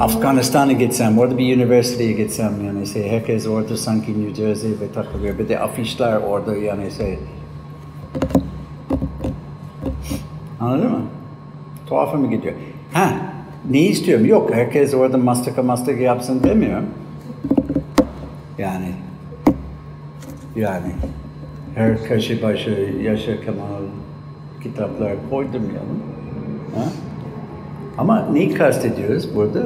Afganistan'a gitsem, orada bir üniversiteye gitsem yani şey, herkes orada sanki New Jersey ve takılıyor. Bir de afişler orada yani şey. Anladın mı? Tuhafı mı gidiyor? Ha, ne istiyorum? Yok, herkes orada mastika mastika yapsın demiyorum. Yani, yani her köşe başı Yaşar Kemal kitaplar koydurmayalım. Ha? Ama neyi kastediyoruz burada?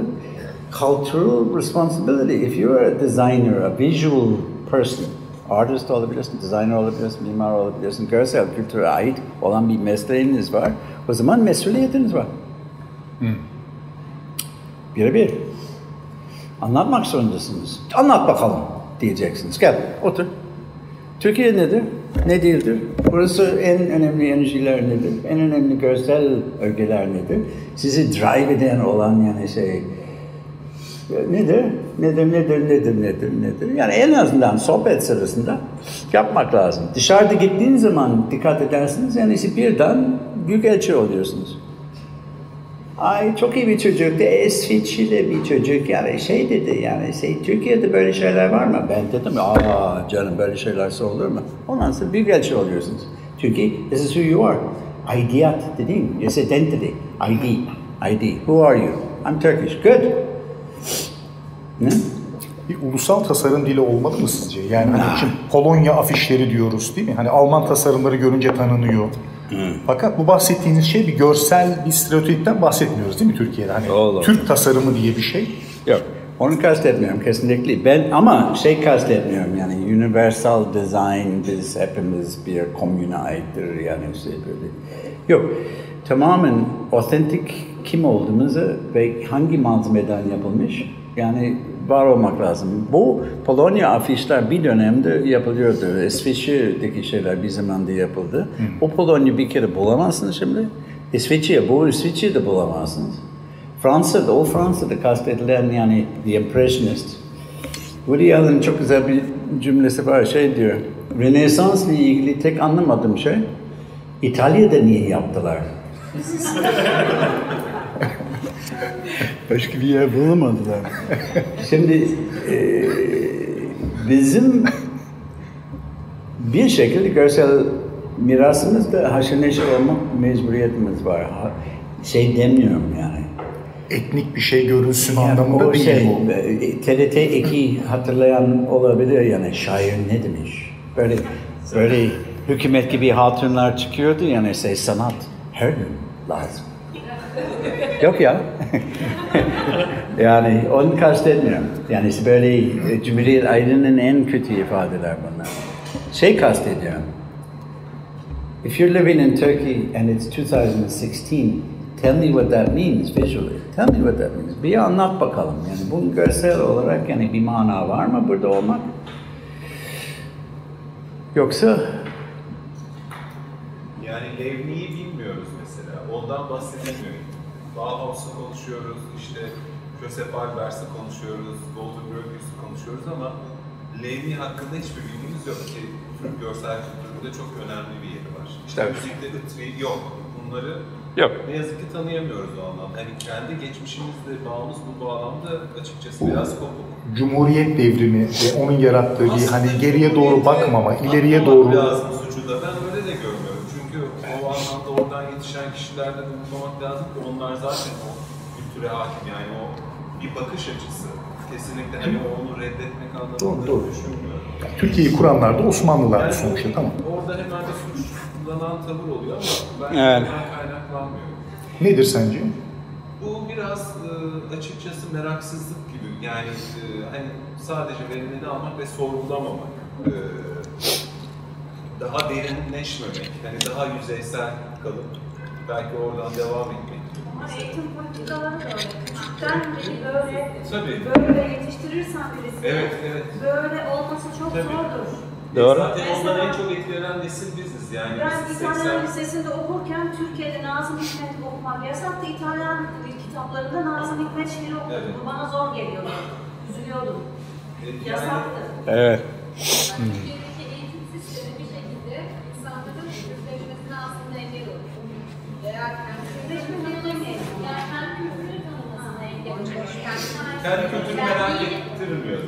Cultural responsibility. If you're a designer, a visual person, artist olabilirsin, designer olabilirsin, mimar olabilirsin, görsel kültüre ait olan bir mesleğiniz var. O zaman mesuliyetiniz var. Birebir. Anlatmak zorundasınız. Anlat bakalım diyeceksiniz. Gel, otur. Türkiye nedir? Ne değildir? Burası en önemli enerjiler nedir? En önemli görsel ögeler nedir? Sizi drive eden olan yani şey nedir? Nedir, nedir, nedir, nedir, nedir? Yani en azından sohbet sırasında yapmak lazım. Dışarıda gittiğin zaman dikkat edersiniz yani birden büyük elçi oluyorsunuz. Ay çok iyi bir çocuk, de İsviçreli bir çocuk yani şey dedi yani şey Türkiye'de böyle şeyler var mı? Ben dedim aa canım böyle şeyler olur mu? Ondan sonra bir elçi oluyorsunuz. Türkiye, this is who you are. Aidiyat dediğin, yes identity, ID, ID. Who are you? I'm Turkish. Good. Ne? Bir ulusal tasarım dili olmalı mı sizce? Yani hani Polonya afişleri diyoruz değil mi? Hani Alman tasarımları görünce tanınıyor. Fakat bu bahsettiğiniz şey bir görsel bir stereotipten bahsetmiyoruz değil mi Türkiye'de? Hani Olur. Türk tasarımı diye bir şey. Yok. Onu kastetmiyorum kesinlikle. Ben ama şey kastetmiyorum yani universal design biz hepimiz bir komüne aittir yani şey böyle. Yok. Tamamen otentik kim olduğumuzu ve hangi malzemeden yapılmış yani var olmak lazım. Bu Polonya afişler bir dönemde yapılıyordu. İsviçre'deki şeyler bir zamanda yapıldı. O Polonya bir kere bulamazsınız şimdi. İsviçre, bu İsviçre'de bulamazsınız. Fransa'da, o Fransa'da kastedilen yani The Impressionist. Woody Allen'ın çok güzel bir cümlesi var, şey diyor. Rönesans'la ilgili tek anlamadığım şey, İtalya'da niye yaptılar? Başka bir yer bulamadılar. Şimdi e, bizim bir şekilde görsel mirasımızda haşır neşir olmak mecburiyetimiz var. Şey demiyorum yani. Etnik bir şey görülsün Yani anlamında değil şey, bu. e, TRT 2 hatırlayan olabilir yani şair ne demiş? Böyle böyle hükümet gibi hatunlar çıkıyordu yani şey sanat her gün lazım. Yok ya. yani onu kastetmiyorum. Yani böyle e, Cumhuriyet ayrının en kötü ifadeler bunlar. Şey kastediyorum. If you're living in Turkey and it's 2016, tell me what that means visually. Tell me what that means. Bir anlat bakalım. Yani bunun görsel olarak yani bir mana var mı burada olmak? Yoksa Yani Levni'yi bilmiyoruz mesela. Ondan bahsedilmiyor. Bauhaus'u konuşuyoruz, işte Joseph Albers'i konuşuyoruz, Golden Gropius'u konuşuyoruz ama Levni hakkında hiçbir bilgimiz yok ki Türk görsel kültüründe çok önemli bir yeri var. İşte Evet. müzikte ıtri yok. Bunları Yok. ne yazık ki tanıyamıyoruz o anlamda. Hani kendi geçmişimizle bağımız bu bağlamda açıkçası biraz kopuk. Cumhuriyet devrimi ve onun yarattığı bir hani geriye doğru Cumhuriyete bakmama, ileriye doğru lazım suçu da ben öyle de görmüyorum. O anlamda oradan yetişen kişilerde de unutmamak lazım ki onlar zaten o kültüre hakim yani o bir bakış açısı. Kesinlikle hani onu reddetmek anlamında Doğru, doğru. düşünmüyorum. Türkiye'yi kuranlar da Osmanlılar Yani sonuçta tamam. Orada hemen bir suçlanan tavır oluyor ama ben Evet. kaynaklanmıyor. Nedir sence? Bu biraz e, açıkçası meraksızlık gibi. Yani e, hani sadece verimini almak ve sorgulamamak. E, daha derinleşmemek, hani daha yüzeysel kalıp Belki oradan devam etmek. Ama eğitim politikaları da öyle. Küçükten beri böyle, Tabii. böyle yetiştirirsen birisi, Evet, evet. böyle olması çok Tabii. zordur. Doğru. Zaten ondan en çok etkilenen nesil biziz yani. Ben Biz İtalyan 80 Lisesi'nde okurken Türkiye'de Nazım Hikmet okumak yasaktı. İtalyan kitaplarında Nazım Hikmet şiiri okudum. Evet. Bana zor geliyordu. Üzülüyordum. yani Yasaktı. Evet. Türkiye'deki kendi kültürü merak ettirmiyor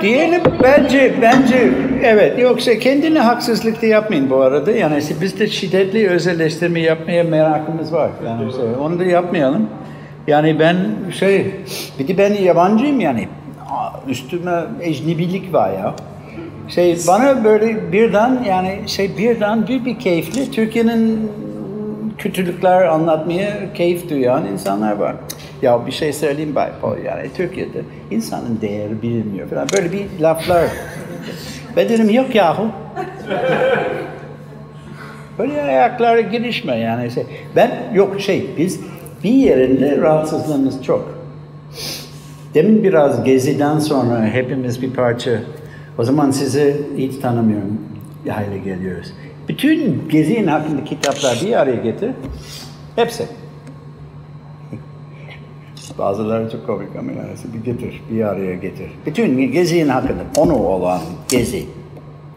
diyelim bence bence evet yoksa kendine haksızlık da yapmayın bu arada. Yani biz de şiddetli özelleştirme yapmaya merakımız var. Yani şey, onu da yapmayalım. Yani ben şey bir de ben yabancıyım yani. Üstüme ecnebilik var ya. Şey bana böyle birden yani şey birden bir bir keyifli Türkiye'nin kötülükler anlatmaya keyif duyan insanlar var. Ya bir şey söyleyeyim Bay yani Türkiye'de insanın değeri bilinmiyor falan böyle bir laflar. Ben dedim yok yahu. Böyle ayaklara girişme yani. Şey, Ben yok şey biz bir yerinde rahatsızlığımız çok. Demin biraz geziden sonra hepimiz bir parça o zaman sizi hiç tanımıyorum hale geliyoruz. Bütün gezinin hakkında kitaplar bir araya getir. Hepsi. Bazıları çok komik ama bir getir, bir araya getir. Bütün gezinin hakkında konu olan gezi,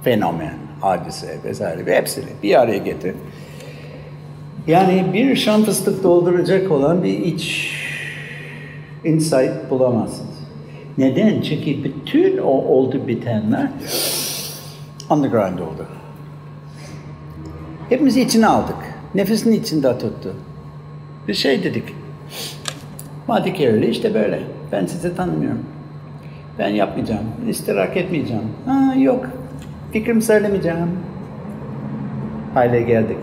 fenomen, hadise vesaire hepsini bir araya getir. Yani bir şan fıstık dolduracak olan bir iç insight bulamazsınız. Neden? Çünkü bütün o oldu bitenler underground oldu. Hepimiz içine aldık. Nefesini içinde tuttu. Bir şey dedik. Maddi öyle işte böyle. Ben sizi tanımıyorum. Ben yapmayacağım. İstirak etmeyeceğim. Ha, yok. Fikrimi söylemeyeceğim. Hale geldik.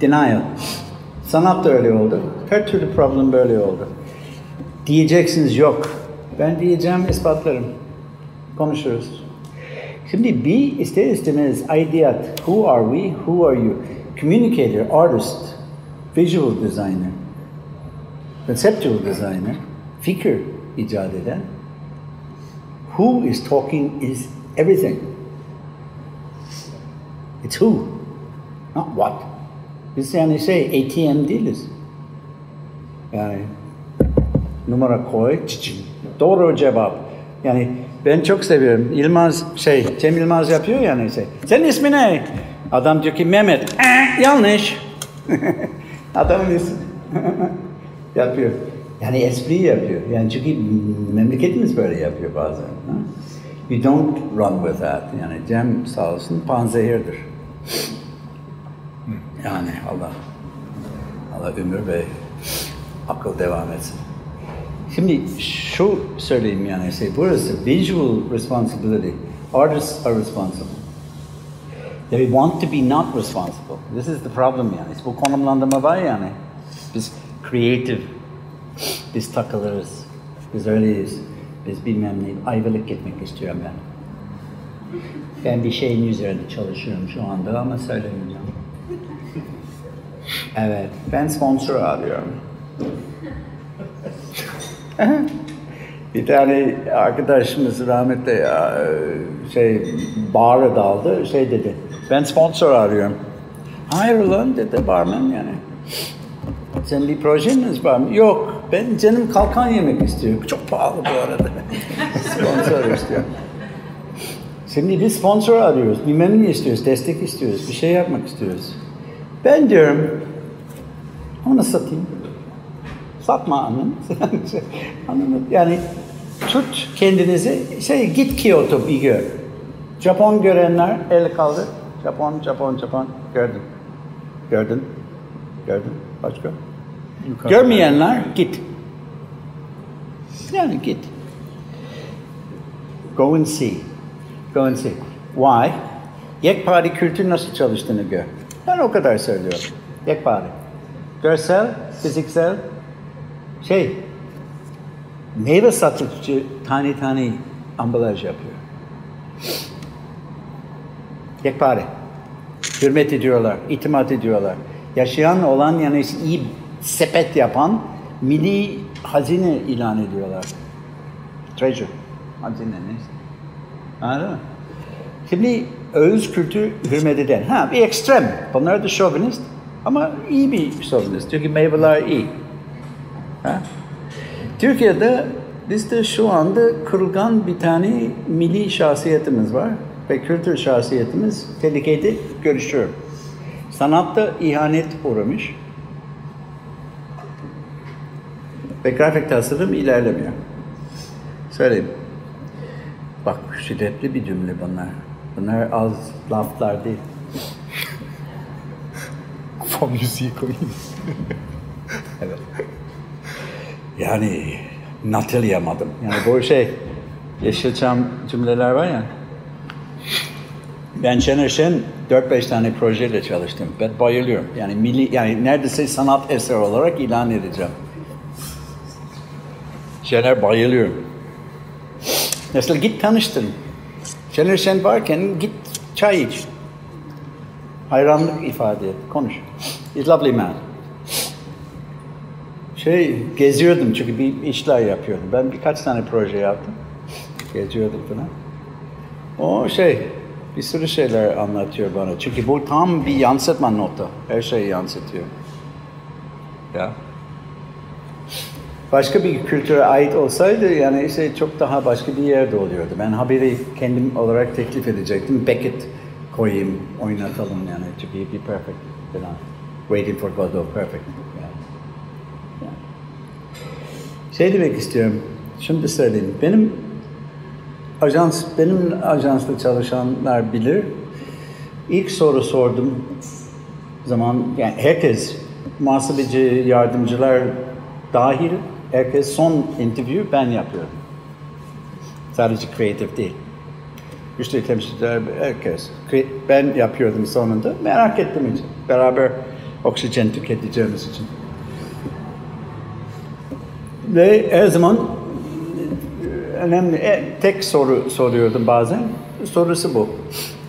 Denial. Sanat da öyle oldu. Her türlü problem böyle oldu. Diyeceksiniz yok. Ben diyeceğim, ispatlarım. Konuşuruz. Şimdi bir ister istemez idea, who are we, who are you? Communicator, artist, visual designer, conceptual designer, fikir icat eden. Who is talking is everything. It's who, not what. Biz yani şey ATM değiliz. Yani numara koy, çiçin. Doğru cevap. Yani ben çok seviyorum. Yılmaz şey, Cem Yılmaz yapıyor yani şey. Senin ismin ne? Adam diyor ki Mehmet. Ee, yanlış. Adamın ismi. yapıyor. Yani espri yapıyor. Yani çünkü memleketimiz böyle yapıyor bazen. Ha? You don't run with that. Yani Cem sağ olsun panzehirdir. Yani Allah Allah ömür ve akıl devam etsin. Şimdi şu söyleyeyim yani şey, burası visual responsibility. Artists are responsible. They want to be not responsible. This is the problem yani. Bu konumlandırma var yani. Biz creative, biz takılırız, biz öyleyiz, biz bilmem ne, ayvalık gitmek istiyorum ben. Ben bir şeyin üzerinde çalışıyorum şu anda ama söylemeyeceğim. Evet, ben sponsor arıyorum. Bir tane arkadaşımız rahmetli ya, şey bağıra daldı, şey dedi, ben sponsor arıyorum. Hayır lan dedi barmen yani. Sen bir projeniz var mı? Yok. Ben canım kalkan yemek istiyorum. Çok pahalı bu arada. sponsor istiyorum. Şimdi biz sponsor arıyoruz. Bilmem ne istiyoruz. Destek istiyoruz. Bir şey yapmak istiyoruz. Ben diyorum onu satayım. Satma anın. Anladın Yani tut kendinizi. Şey git Kyoto bir gör. Japon görenler el kaldır. Japon, Japon, Japon. Gördüm. Gördün. Gördün. Başka? Görmeyenler git. Yani git. Go and see. Go and see. Why? Yekpare kültür nasıl çalıştığını gör. Ben o kadar söylüyorum. Yekpare. Görsel, fiziksel, şey, meyve satıcı tane tane ambalaj yapıyor. Yekpare. Hürmet ediyorlar, itimat ediyorlar. yaşayan olan yani iyi sepet yapan milli hazine ilan ediyorlar. Treasure. Hazine neyse. Anladın mı? Şimdi öz kültür hürmet eden. Ha bir ekstrem. Bunlar da şovinist. Ama iyi bir şovinist. Çünkü meyveler iyi. Ha? Türkiye'de bizde şu anda kırılgan bir tane milli şahsiyetimiz var. Ve kültür şahsiyetimiz tehlikede görüşüyor. Sanatta ihanet uğramış. Ve grafik tasarım ilerlemiyor. Söyleyeyim. Bak şiddetli bir cümle bunlar. Bunlar az laflar değil. Fon müziği koyayım. Yani natelayamadım. Yani bu şey Yeşilçam cümleler var ya. Ben Şener Şen 4-5 tane projeyle çalıştım. Ben bayılıyorum. Yani milli yani neredeyse sanat eseri olarak ilan edeceğim. Şener bayılıyorum. Mesela git tanıştın. Şener Şen varken git çay iç. Hayranlık ifade et, konuş. He's lovely man. Şey, geziyordum çünkü bir işler yapıyordum. Ben birkaç tane proje yaptım. Geziyordum falan. O şey, bir sürü şeyler anlatıyor bana. Çünkü bu tam bir yansıtma notu. Her şeyi yansıtıyor. Ya. Başka bir kültüre ait olsaydı yani işte çok daha başka bir yerde oluyordu. Ben haberi kendim olarak teklif edecektim. Beckett koyayım, oynatalım yani. To be, be perfect. Falan. Waiting for Godot, perfect. Yani. Yani. Şey demek istiyorum, da söyleyeyim. Benim ajans, benim ajansla çalışanlar bilir. İlk soru sordum zaman, yani herkes, muhasebeci, yardımcılar dahil, herkes son interview ben yapıyorum. Sadece kreatif değil. Müşteri temsilciler, herkes. Ben yapıyordum sonunda. Merak ettim için. Beraber oksijen tüketeceğimiz için. Ve her zaman önemli, e, tek soru soruyordum bazen. Sorusu bu.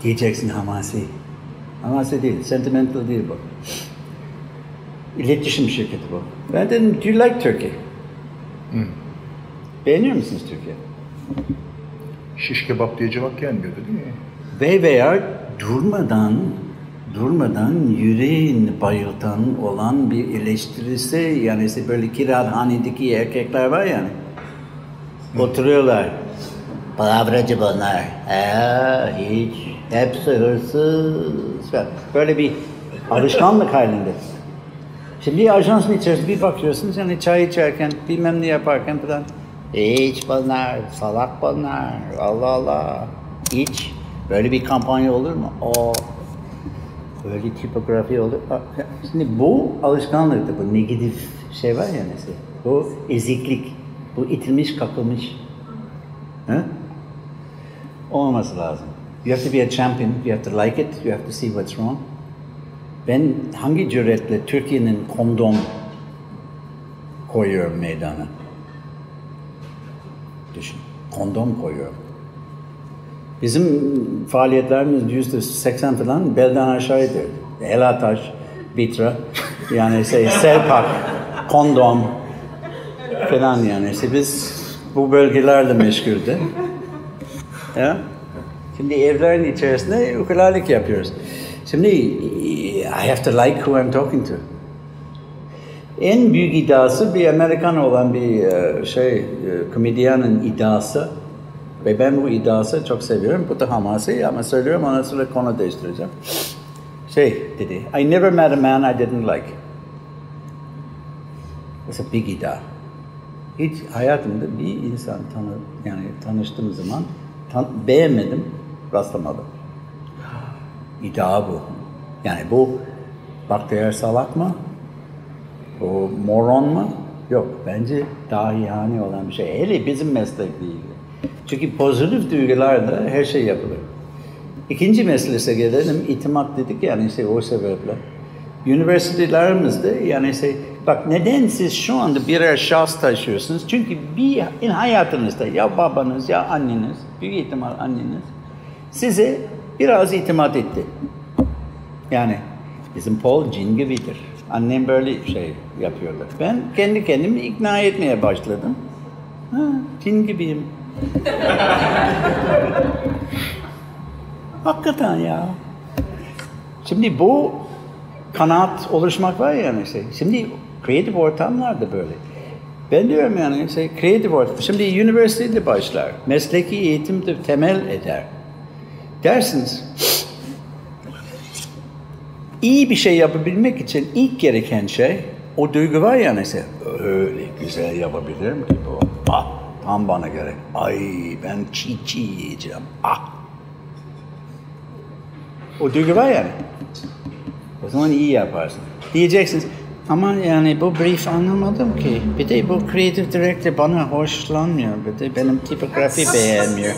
Diyeceksin Hamasi. Hamasi değil, sentimental değil bu. İletişim şirketi bu. Ben dedim, do you like Turkey? Beğeniyor musunuz Türkiye? Şiş kebap diye cevap gelmiyordu değil mi? Ve veya durmadan durmadan yüreğin bayıltan olan bir eleştirisi yani işte böyle kirahanedeki erkekler var yani. Oturuyorlar. Palavracı bunlar. Ee, hiç. Hepsi hırsız. Böyle bir alışkanlık halinde. Şimdi ajansın içerisinde bir bakıyorsunuz yani çay içerken bilmem ne yaparken falan. Hiç bunlar, salak bunlar. Allah Allah. Hiç. Böyle bir kampanya olur mu? O böyle tipografi olur. Şimdi bu alışkanlıktı, bu negatif şey var ya mesela. Bu eziklik, bu itilmiş, kakılmış. He? Olmaması lazım. You have to be a champion, you have to like it, you have to see what's wrong. Ben hangi cüretle Türkiye'nin kondom koyuyorum meydana? Düşün. Kondom koyuyorum. Bizim faaliyetlerimiz yüzde seksen falan belden aşağıydı. Elataş, Bitra, yani şey, Selpak, kondom falan yani. İşte biz bu bölgelerle meşguldü. Ya. Şimdi evlerin içerisinde ukulalık yapıyoruz. Şimdi I have to like who I'm talking to. En büyük iddiası bir Amerikan olan bir şey, komedyanın iddiası. Ve ben bu iddiası çok seviyorum. Bu da Hamasi ama söylüyorum ondan sonra konu değiştireceğim. Şey dedi, I never met a man I didn't like. It's a big iddia. Hiç hayatımda bir insan tanı, yani tanıştığım zaman tan beğenmedim, rastlamadım. İddia bu. Yani bu bakteri salak mı? Bu moron mu? Yok. Bence dahiyane olan bir şey. Hele bizim meslekle ilgili. Çünkü pozitif duygularla her şey yapılır. İkinci meselese gelelim. İtimat dedik yani işte o sebeple. Üniversitelerimizde yani işte bak neden siz şu anda birer şahs taşıyorsunuz? Çünkü bir hayatınızda ya babanız ya anneniz, büyük ihtimal anneniz size biraz itimat etti. Yani Bizim Paul cin gibidir. Annem böyle şey yapıyordu. Ben kendi kendimi ikna etmeye başladım. Ha, cin gibiyim. Hakikaten ya. Şimdi bu kanaat oluşmak var ya yani şey. Şimdi kreatif ortamlarda böyle. Ben diyorum yani şey kreatif ortam. Şimdi üniversitede başlar. Mesleki eğitimde temel eder. Dersiniz. İyi bir şey yapabilmek için ilk gereken şey o duygu var ya mesela öyle güzel yapabilirim ki bu. Ah tam bana gerek. Ay ben çiğ çiğ yiyeceğim. Ah. O duygu var yani. O zaman iyi yaparsın. Diyeceksiniz ama yani bu brief anlamadım ki. Bir de bu creative director bana hoşlanmıyor. Bir de benim tipografi beğenmiyor.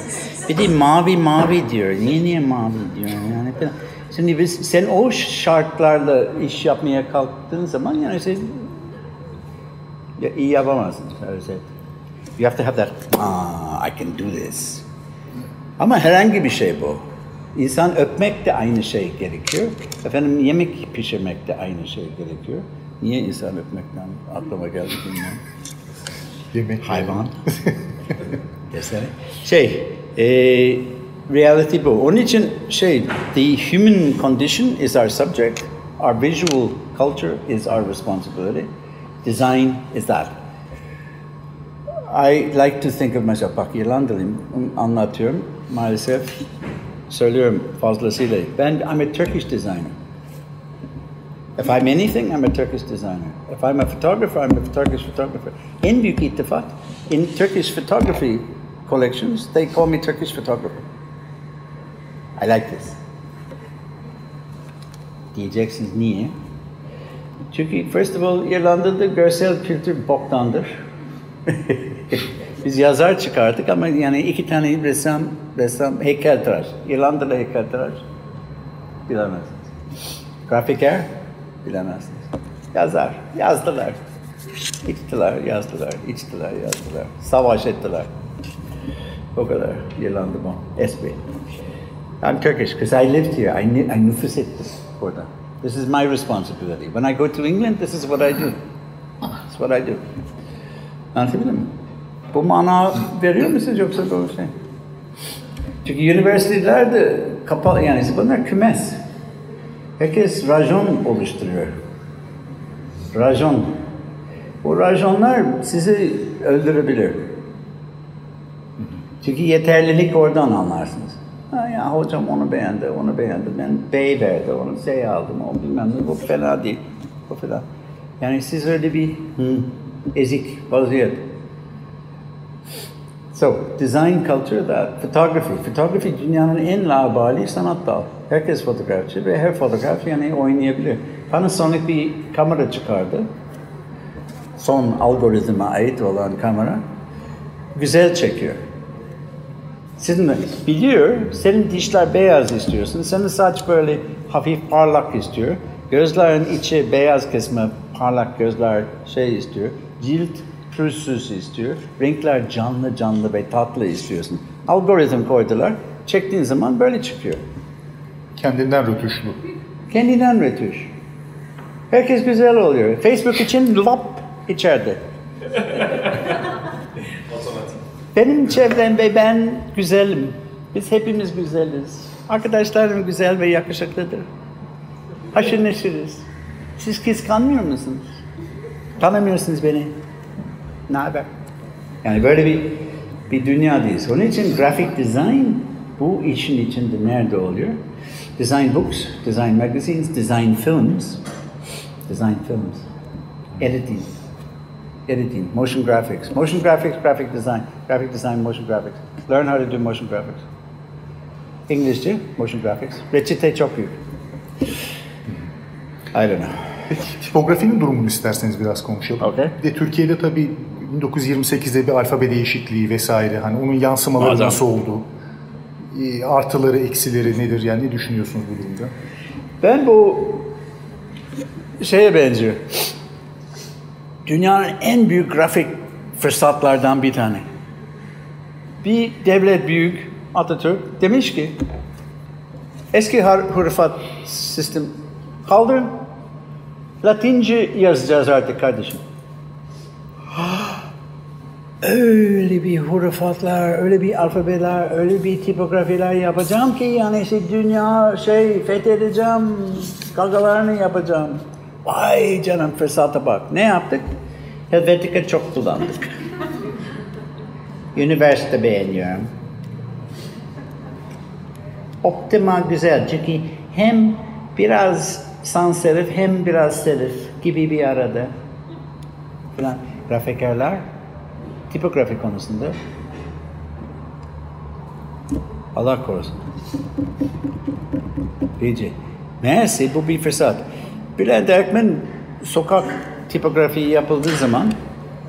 Bir de mavi mavi diyor. Niye niye mavi diyor yani. Şimdi biz sen o şartlarla iş yapmaya kalktığın zaman yani sen ya, iyi yapamazsın. Öyle şey. You have to have that, ah, I can do this. Ama herhangi bir şey bu. İnsan öpmek de aynı şey gerekiyor. Efendim yemek pişirmek de aynı şey gerekiyor. Niye insan öpmekten aklıma geldi bilmiyorum. Yemek. Hayvan. Desene. Şey, e, reality bu. Onun için şey, the human condition is our subject, our visual culture is our responsibility, design is that. I like to think of myself, bak İrlandalıyım, um, anlatıyorum maalesef söylüyorum fazlasıyla. Ben, I'm a Turkish designer. If I'm anything, I'm a Turkish designer. If I'm a photographer, I'm a Turkish photographer. In büyük ittifak, in Turkish photography collections, they call me Turkish photographer. I like this. Diyeceksiniz niye? Çünkü first of all, İrlanda'da görsel kültür boktandır. Biz yazar çıkardık ama yani iki tane ressam, ressam heykeltıraş. İrlandalı heykeltıraş bilemezsiniz. Grafiker bilemezsiniz. Yazar, yazdılar. İçtiler, yazdılar, içtiler, yazdılar. Savaş ettiler. O kadar İrlanda bu. Espri. I'm Turkish because I lived here. I, I nüfus ettim burada. This is my responsibility. When I go to England, this is what I do. That's what I do. Anlatabildim mi? Bu mana veriyor musunuz yoksa bu şey? Çünkü üniversitelerde kapalı yani bunlar kümes. Herkes rajon oluşturuyor. Rajon. Bu rajonlar sizi öldürebilir. Çünkü yeterlilik oradan anlarsınız. Ha ya hocam onu beğendi, onu beğendi. Ben B verdi, onu C aldım, o bilmem ne. Bu fena değil. Bu fena. Yani siz öyle bir hı, ezik vaziyet. So, design culture that. Photography. Photography dünyanın en labali sanat dalı. Herkes fotoğrafçı ve her fotoğraf yani oynayabilir. Panasonic bir kamera çıkardı. Son algoritma ait olan kamera. Güzel çekiyor. Sizin biliyor, senin dişler beyaz istiyorsun, senin saç böyle hafif parlak istiyor. Gözlerin içi beyaz kısmı parlak gözler şey istiyor. Cilt pürüzsüz istiyor. Renkler canlı canlı ve tatlı istiyorsun. Algoritm koydular. Çektiğin zaman böyle çıkıyor. Kendinden rötuşlu. Kendinden rötuş. Herkes güzel oluyor. Facebook için lap içeride. Otomatik. Benim çevrem ve ben güzelim. Biz hepimiz güzeliz. Arkadaşlarım güzel ve yakışıklıdır. Haşır neşiriz. Siz kıskanmıyor musunuz? Tanımıyorsunuz beni. Ne haber? Yani böyle bir bir dünyadayız. Onun için graphic design bu işin içinde nerede oluyor? Design books, design magazines, design films, design films, editing, editing, motion graphics, motion graphics, graphic design, graphic design, motion graphics. Learn how to do motion graphics. İngilizce, motion graphics. Reçete çok büyük. I don't know. Peki tipografinin durumunu isterseniz biraz konuşalım. Okay. Bir de Türkiye'de tabii 1928'de bir alfabe değişikliği vesaire hani onun yansımaları Adam. nasıl oldu? Ee, Artıları, eksileri nedir? Yani ne düşünüyorsunuz bu durumda? Ben bu şeye benziyor. Dünyanın en büyük grafik fırsatlardan bir tane. Bir devlet büyük Atatürk demiş ki eski har- hurufat sistem Kaldırın. Latince yazacağız artık kardeşim. Öyle bir hurufatlar, öyle bir alfabeler, öyle bir tipografiler yapacağım ki yani işte dünya şey fethedeceğim, kavgalarını yapacağım. Vay canım fırsata bak. Ne yaptık? Helvetica çok kullandık. Üniversite beğeniyorum. Optima güzel çünkü hem biraz sans serif hem biraz serif gibi bir arada. Falan. Grafikerler tipografi konusunda Allah korusun. Gece. Meğerse bu bir fırsat. Bülent Erkmen sokak tipografi yapıldığı zaman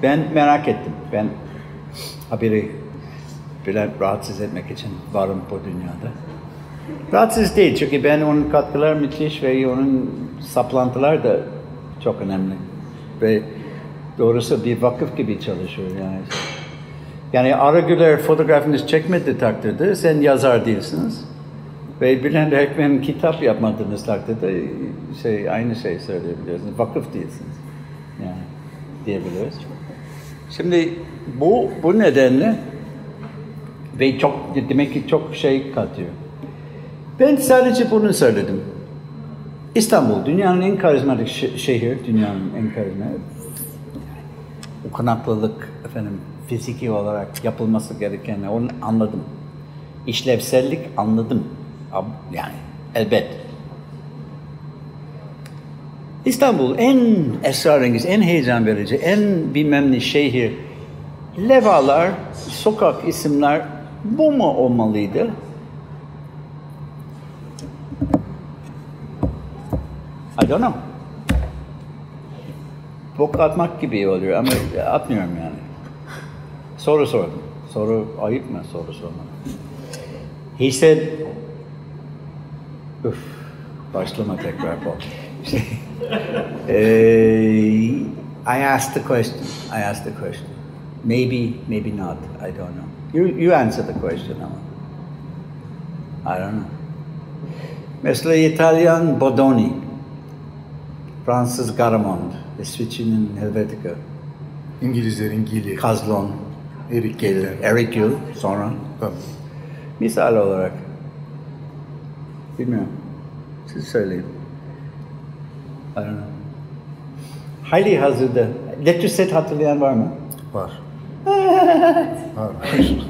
ben merak ettim. Ben haberi Bülent rahatsız etmek için varım bu dünyada. Rahatsız değil çünkü ben onun katkıları müthiş ve onun saplantılar da çok önemli. Ve doğrusu bir vakıf gibi çalışıyor yani. Yani Aragüler fotoğrafınız çekmedi takdirde sen yazar değilsiniz. Ve Bülent Erkmen kitap yapmadığınız takdirde şey, aynı şey söyleyebiliyorsunuz. Vakıf değilsiniz. Yani diyebiliriz. Şimdi bu, bu nedenle ve çok demek ki çok şey katıyor. Ben sadece bunu söyledim. İstanbul dünyanın en karizmatik şehir, dünyanın en karizmatik okunaklılık efendim fiziki olarak yapılması gereken onu anladım. İşlevsellik anladım. Yani elbet. İstanbul en esrarengiz, en heyecan verici, en bilmem ne şehir. Levalar, sokak isimler bu mu olmalıydı? I don't know. Bok atmak gibi oluyor ama atmıyorum yani. Soru sordum. Soru ayıp mı soru sormak? He said, Üf, başlama tekrar bu. I asked the question. I asked the question. Maybe, maybe not. I don't know. You, you answer the question ama. I don't know. Mesela İtalyan Bodoni. Fransız Garamond. İsviçre'nin Helvetica. İngilizlerin Gili. Kazlon. Erik gelir. Eric Gill sonra. Tabii. Misal olarak. Bilmiyorum. Siz söyleyin. I don't know. Hayli hazırda. Letrüset hatırlayan var mı? Var. Var.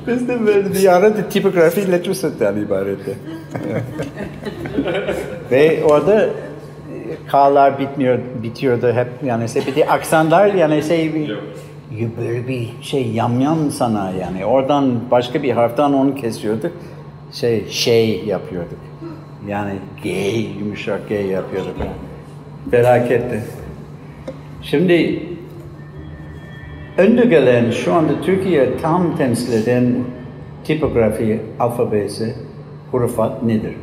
Biz de böyle ara tipografi letrüsetten ibaretti. Ve orada K'lar bitmiyor, bitiyordu hep. Yani işte bir de aksanlar yani şey bir, böyle bir şey yamyam sana yani. Oradan başka bir harften onu kesiyorduk. Şey şey yapıyorduk. Yani G yumuşak G yapıyorduk. Felaketti. Şimdi önde gelen şu anda Türkiye tam temsil eden tipografi alfabesi hurufat nedir?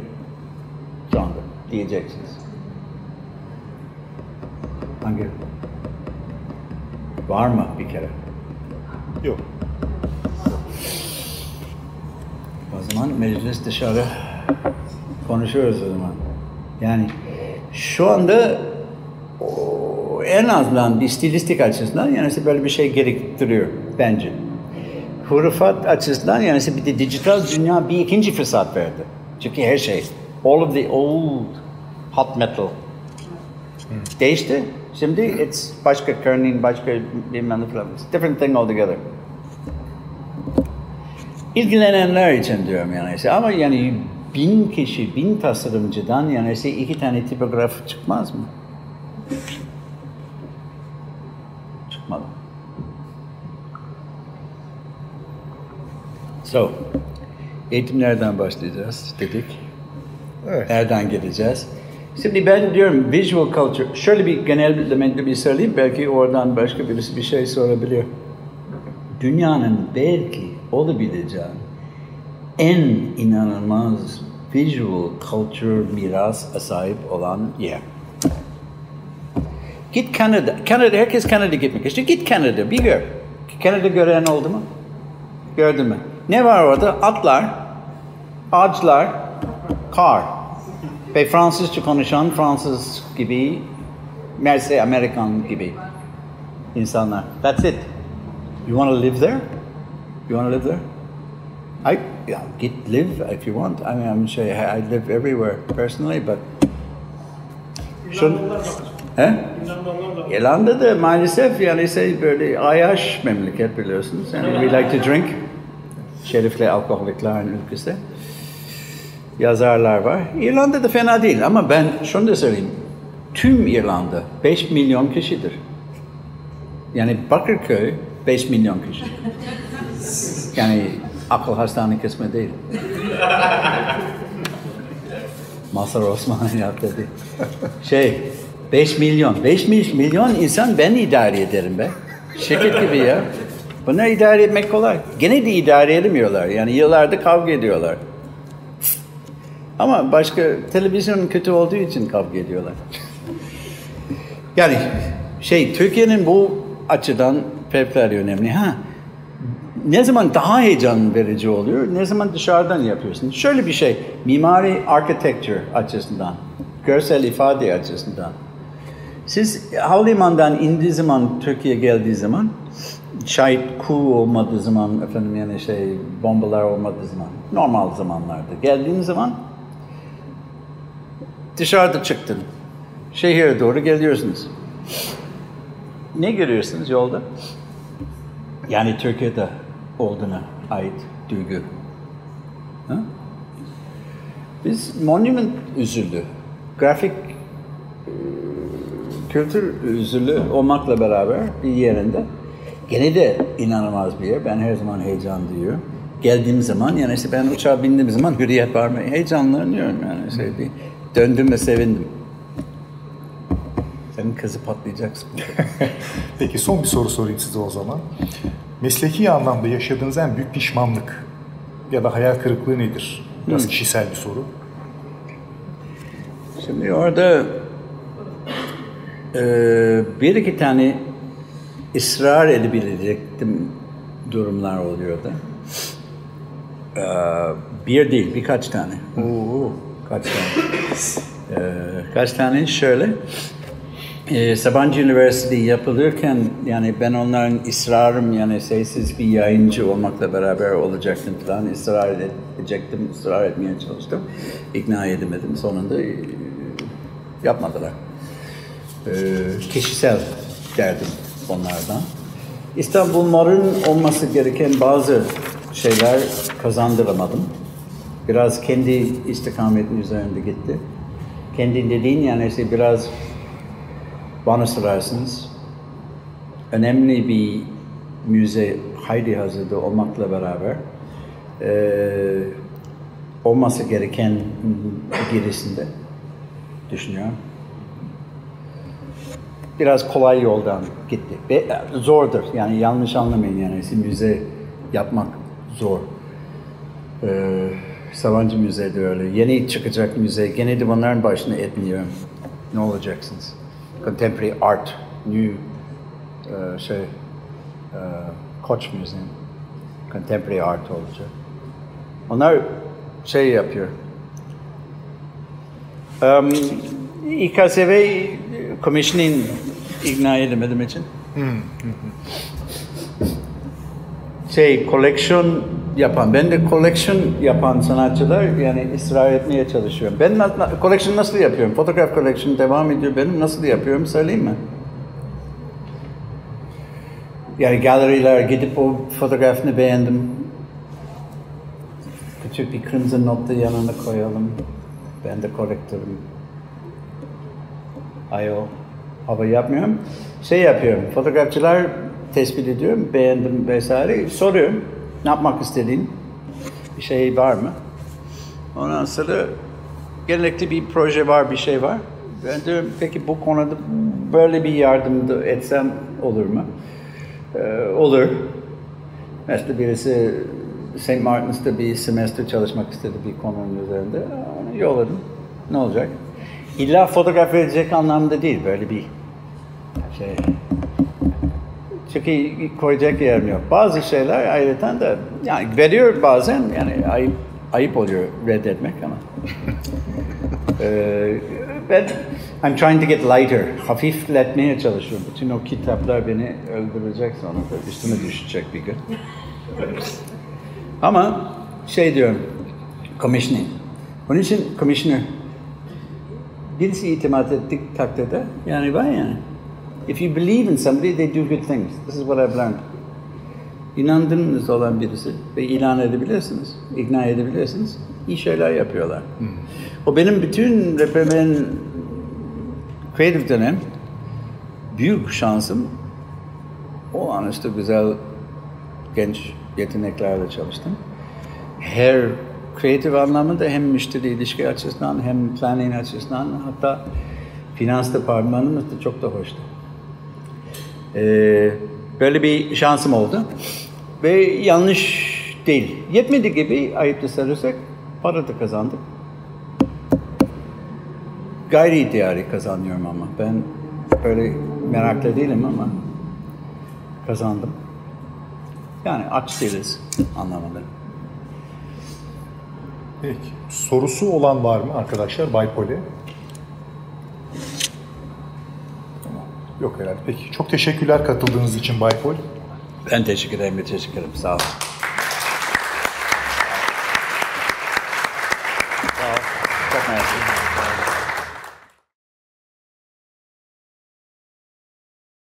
Şu anda diyeceksiniz. Hangi? Var mı bir kere? Yok. O zaman meclis dışarı konuşuyoruz o zaman. Yani şu anda en azından bir stilistik açısından yani böyle bir şey gerektiriyor bence. Hurufat açısından yani bir de dijital dünya bir ikinci fırsat verdi. Çünkü her şey, all of the old hot metal değişti. Şimdi it's başka Kernin, başka bilmem ne falan. Different thing altogether. İlgilenenler için diyorum yani. Ama yani bin kişi, bin tasarımcıdan yani iki tane tipograf çıkmaz mı? Çıkmadı. So, eğitim nereden başlayacağız dedik. Evet. Nereden gideceğiz? Şimdi ben diyorum visual culture, şöyle bir genel elementli bir söyleyeyim, belki oradan başka birisi bir şey sorabilir. Dünyanın belki olabileceği en inanılmaz visual culture miras sahip olan yer. Git Kanada, Kanada, herkes Kanada gitmek istiyor. Git Kanada, bir gör. Kanada gören oldu mu? Gördün mü? Ne var orada? Atlar, ağaçlar, kar. Ve Fransızca konuşan Fransız gibi, Merse Amerikan gibi insanlar. That's it. You want to live there? You want to live there? I yeah, get live if you want. I mean, I'm sure I live everywhere personally, but Şun, he? Eh? İrlanda'da maalesef yani şey böyle ayaş memleket biliyorsunuz. Yani we like to drink. Şerifli alkoholiklerin ülkesi. Yazarlar var. İrlanda'da fena değil ama ben şunu da söyleyeyim. Tüm İrlanda 5 milyon kişidir. Yani Bakırköy 5 milyon kişi. Yani akıl hastane kısmı değil. Mazhar Osman yaptı dedi. Şey, 5 milyon. 5 milyon insan ben idare ederim be. Şirket gibi ya. Bunları idare etmek kolay. Gene de idare edemiyorlar. Yani yıllarda kavga ediyorlar. Ama başka televizyon kötü olduğu için kavga ediyorlar. yani şey Türkiye'nin bu açıdan fevkalade önemli. Ha, ne zaman daha heyecan verici oluyor, ne zaman dışarıdan yapıyorsun. Şöyle bir şey, mimari architecture açısından, görsel ifade açısından. Siz havalimanından indiği zaman, Türkiye geldiği zaman, şayet ku olmadığı zaman, efendim yani şey, bombalar olmadığı zaman, normal zamanlarda geldiğiniz zaman dışarıda çıktın. Şehire doğru geliyorsunuz. Ne görüyorsunuz yolda? Yani Türkiye'de olduğuna ait duygu. Ha? Biz monument üzüldü. Grafik e, kültür üzüldü olmakla beraber bir yerinde. Gene de inanılmaz bir yer. Ben her zaman heyecan duyuyorum. Geldiğim zaman yani işte ben uçağa bindiğim zaman hürriyet var mı? Heyecanlanıyorum yani. Şey, bir döndüm ve sevindim. Senin kızı patlayacaksın. Peki son bir soru sorayım size o zaman. Mesleki anlamda yaşadığınız en büyük pişmanlık ya da hayal kırıklığı nedir? Biraz kişisel bir soru. Şimdi orada e, bir iki tane ısrar edebilecektim durumlar oluyordu. E, bir değil, birkaç tane. Oo, kaç tane? E, kaç tane? Şöyle. E, Sabancı Üniversitesi yapılırken yani ben onların ısrarım yani sessiz bir yayıncı olmakla beraber olacaktım falan ısrar edecektim, ısrar etmeye çalıştım. İkna edemedim. Sonunda e, yapmadılar. E, kişisel derdim onlardan. İstanbul Mar'ın olması gereken bazı şeyler kazandıramadım. Biraz kendi istikametin üzerinde gitti. Kendi dediğin yani işte biraz bana sorarsınız önemli bir müze Haydi Hazır'da olmakla beraber e, olması gereken gerisinde düşünüyorum. Biraz kolay yoldan gitti. Ve zordur. Yani yanlış anlamayın yani müze yapmak zor. Ee, Sabancı Müze de öyle. Yeni çıkacak müze. Gene de bunların başına etmiyorum. Ne olacaksınız? Contemporary Art, New e, şey e, Koç Museum. Contemporary Art olacak. Onlar şey yapıyor. Um, İKSV Commissioning ikna edemedim için. Şey, koleksiyon yapan, ben de koleksiyon yapan sanatçılar yani ısrar etmeye çalışıyorum. Ben koleksiyon nasıl yapıyorum? Fotoğraf koleksiyonu devam ediyor benim. Nasıl yapıyorum söyleyeyim mi? Yani galeriler gidip o fotoğrafını beğendim. Küçük bir kırmızı nokta yanına koyalım. Ben de kolektörüm. Ayo. Hava yapmıyorum. Şey yapıyorum. Fotoğrafçılar tespit ediyorum. Beğendim vesaire. Soruyorum. Ne yapmak istediğin? Bir şey var mı? Ondan sonra genellikle bir proje var, bir şey var. Ben diyorum peki bu konuda böyle bir yardım etsem olur mu? Ee, olur. Mesela birisi St. Martin's'ta bir semester çalışmak istedi bir konunun üzerinde. Onu yolladım. Ne olacak? İlla fotoğraf verecek anlamda değil. Böyle bir şey. Çünkü koyacak yerim yok. Bazı şeyler ayrıca da yani veriyor bazen yani ayıp ayıp oluyor reddetmek ama. Ee, ben I'm trying to get lighter. Hafifletmeye çalışıyorum. Bütün o kitaplar beni öldürecek sonra da üstüme düşecek bir gün. Ama şey diyorum, commissioning. Onun için commissioner birisi itimat ettik takdirde yani var yani. If you believe in somebody, they do good things. This is what I've learned. İnandığınız olan birisi ve ilan edebilirsiniz, ikna edebilirsiniz. iyi şeyler yapıyorlar. O benim bütün ben creative dönem büyük şansım o an işte güzel genç yeteneklerle çalıştım. Her kreatif anlamında hem müşteri ilişki açısından hem planning açısından hatta finans departmanımız da çok da hoştu. Ee, böyle bir şansım oldu. Ve yanlış değil. Yetmedi gibi ayıptı sarırsak para da kazandık. Gayri ihtiyari kazanıyorum ama. Ben böyle meraklı değilim ama kazandım. Yani aç değiliz anlamında. Peki. Sorusu olan var mı arkadaşlar Bay Poli? Yok herhalde. Peki. Çok teşekkürler katıldığınız için Bay Pol. Ben teşekkür ederim, teşekkür ederim. Sağ olun. Sağ ol. Çok mersi.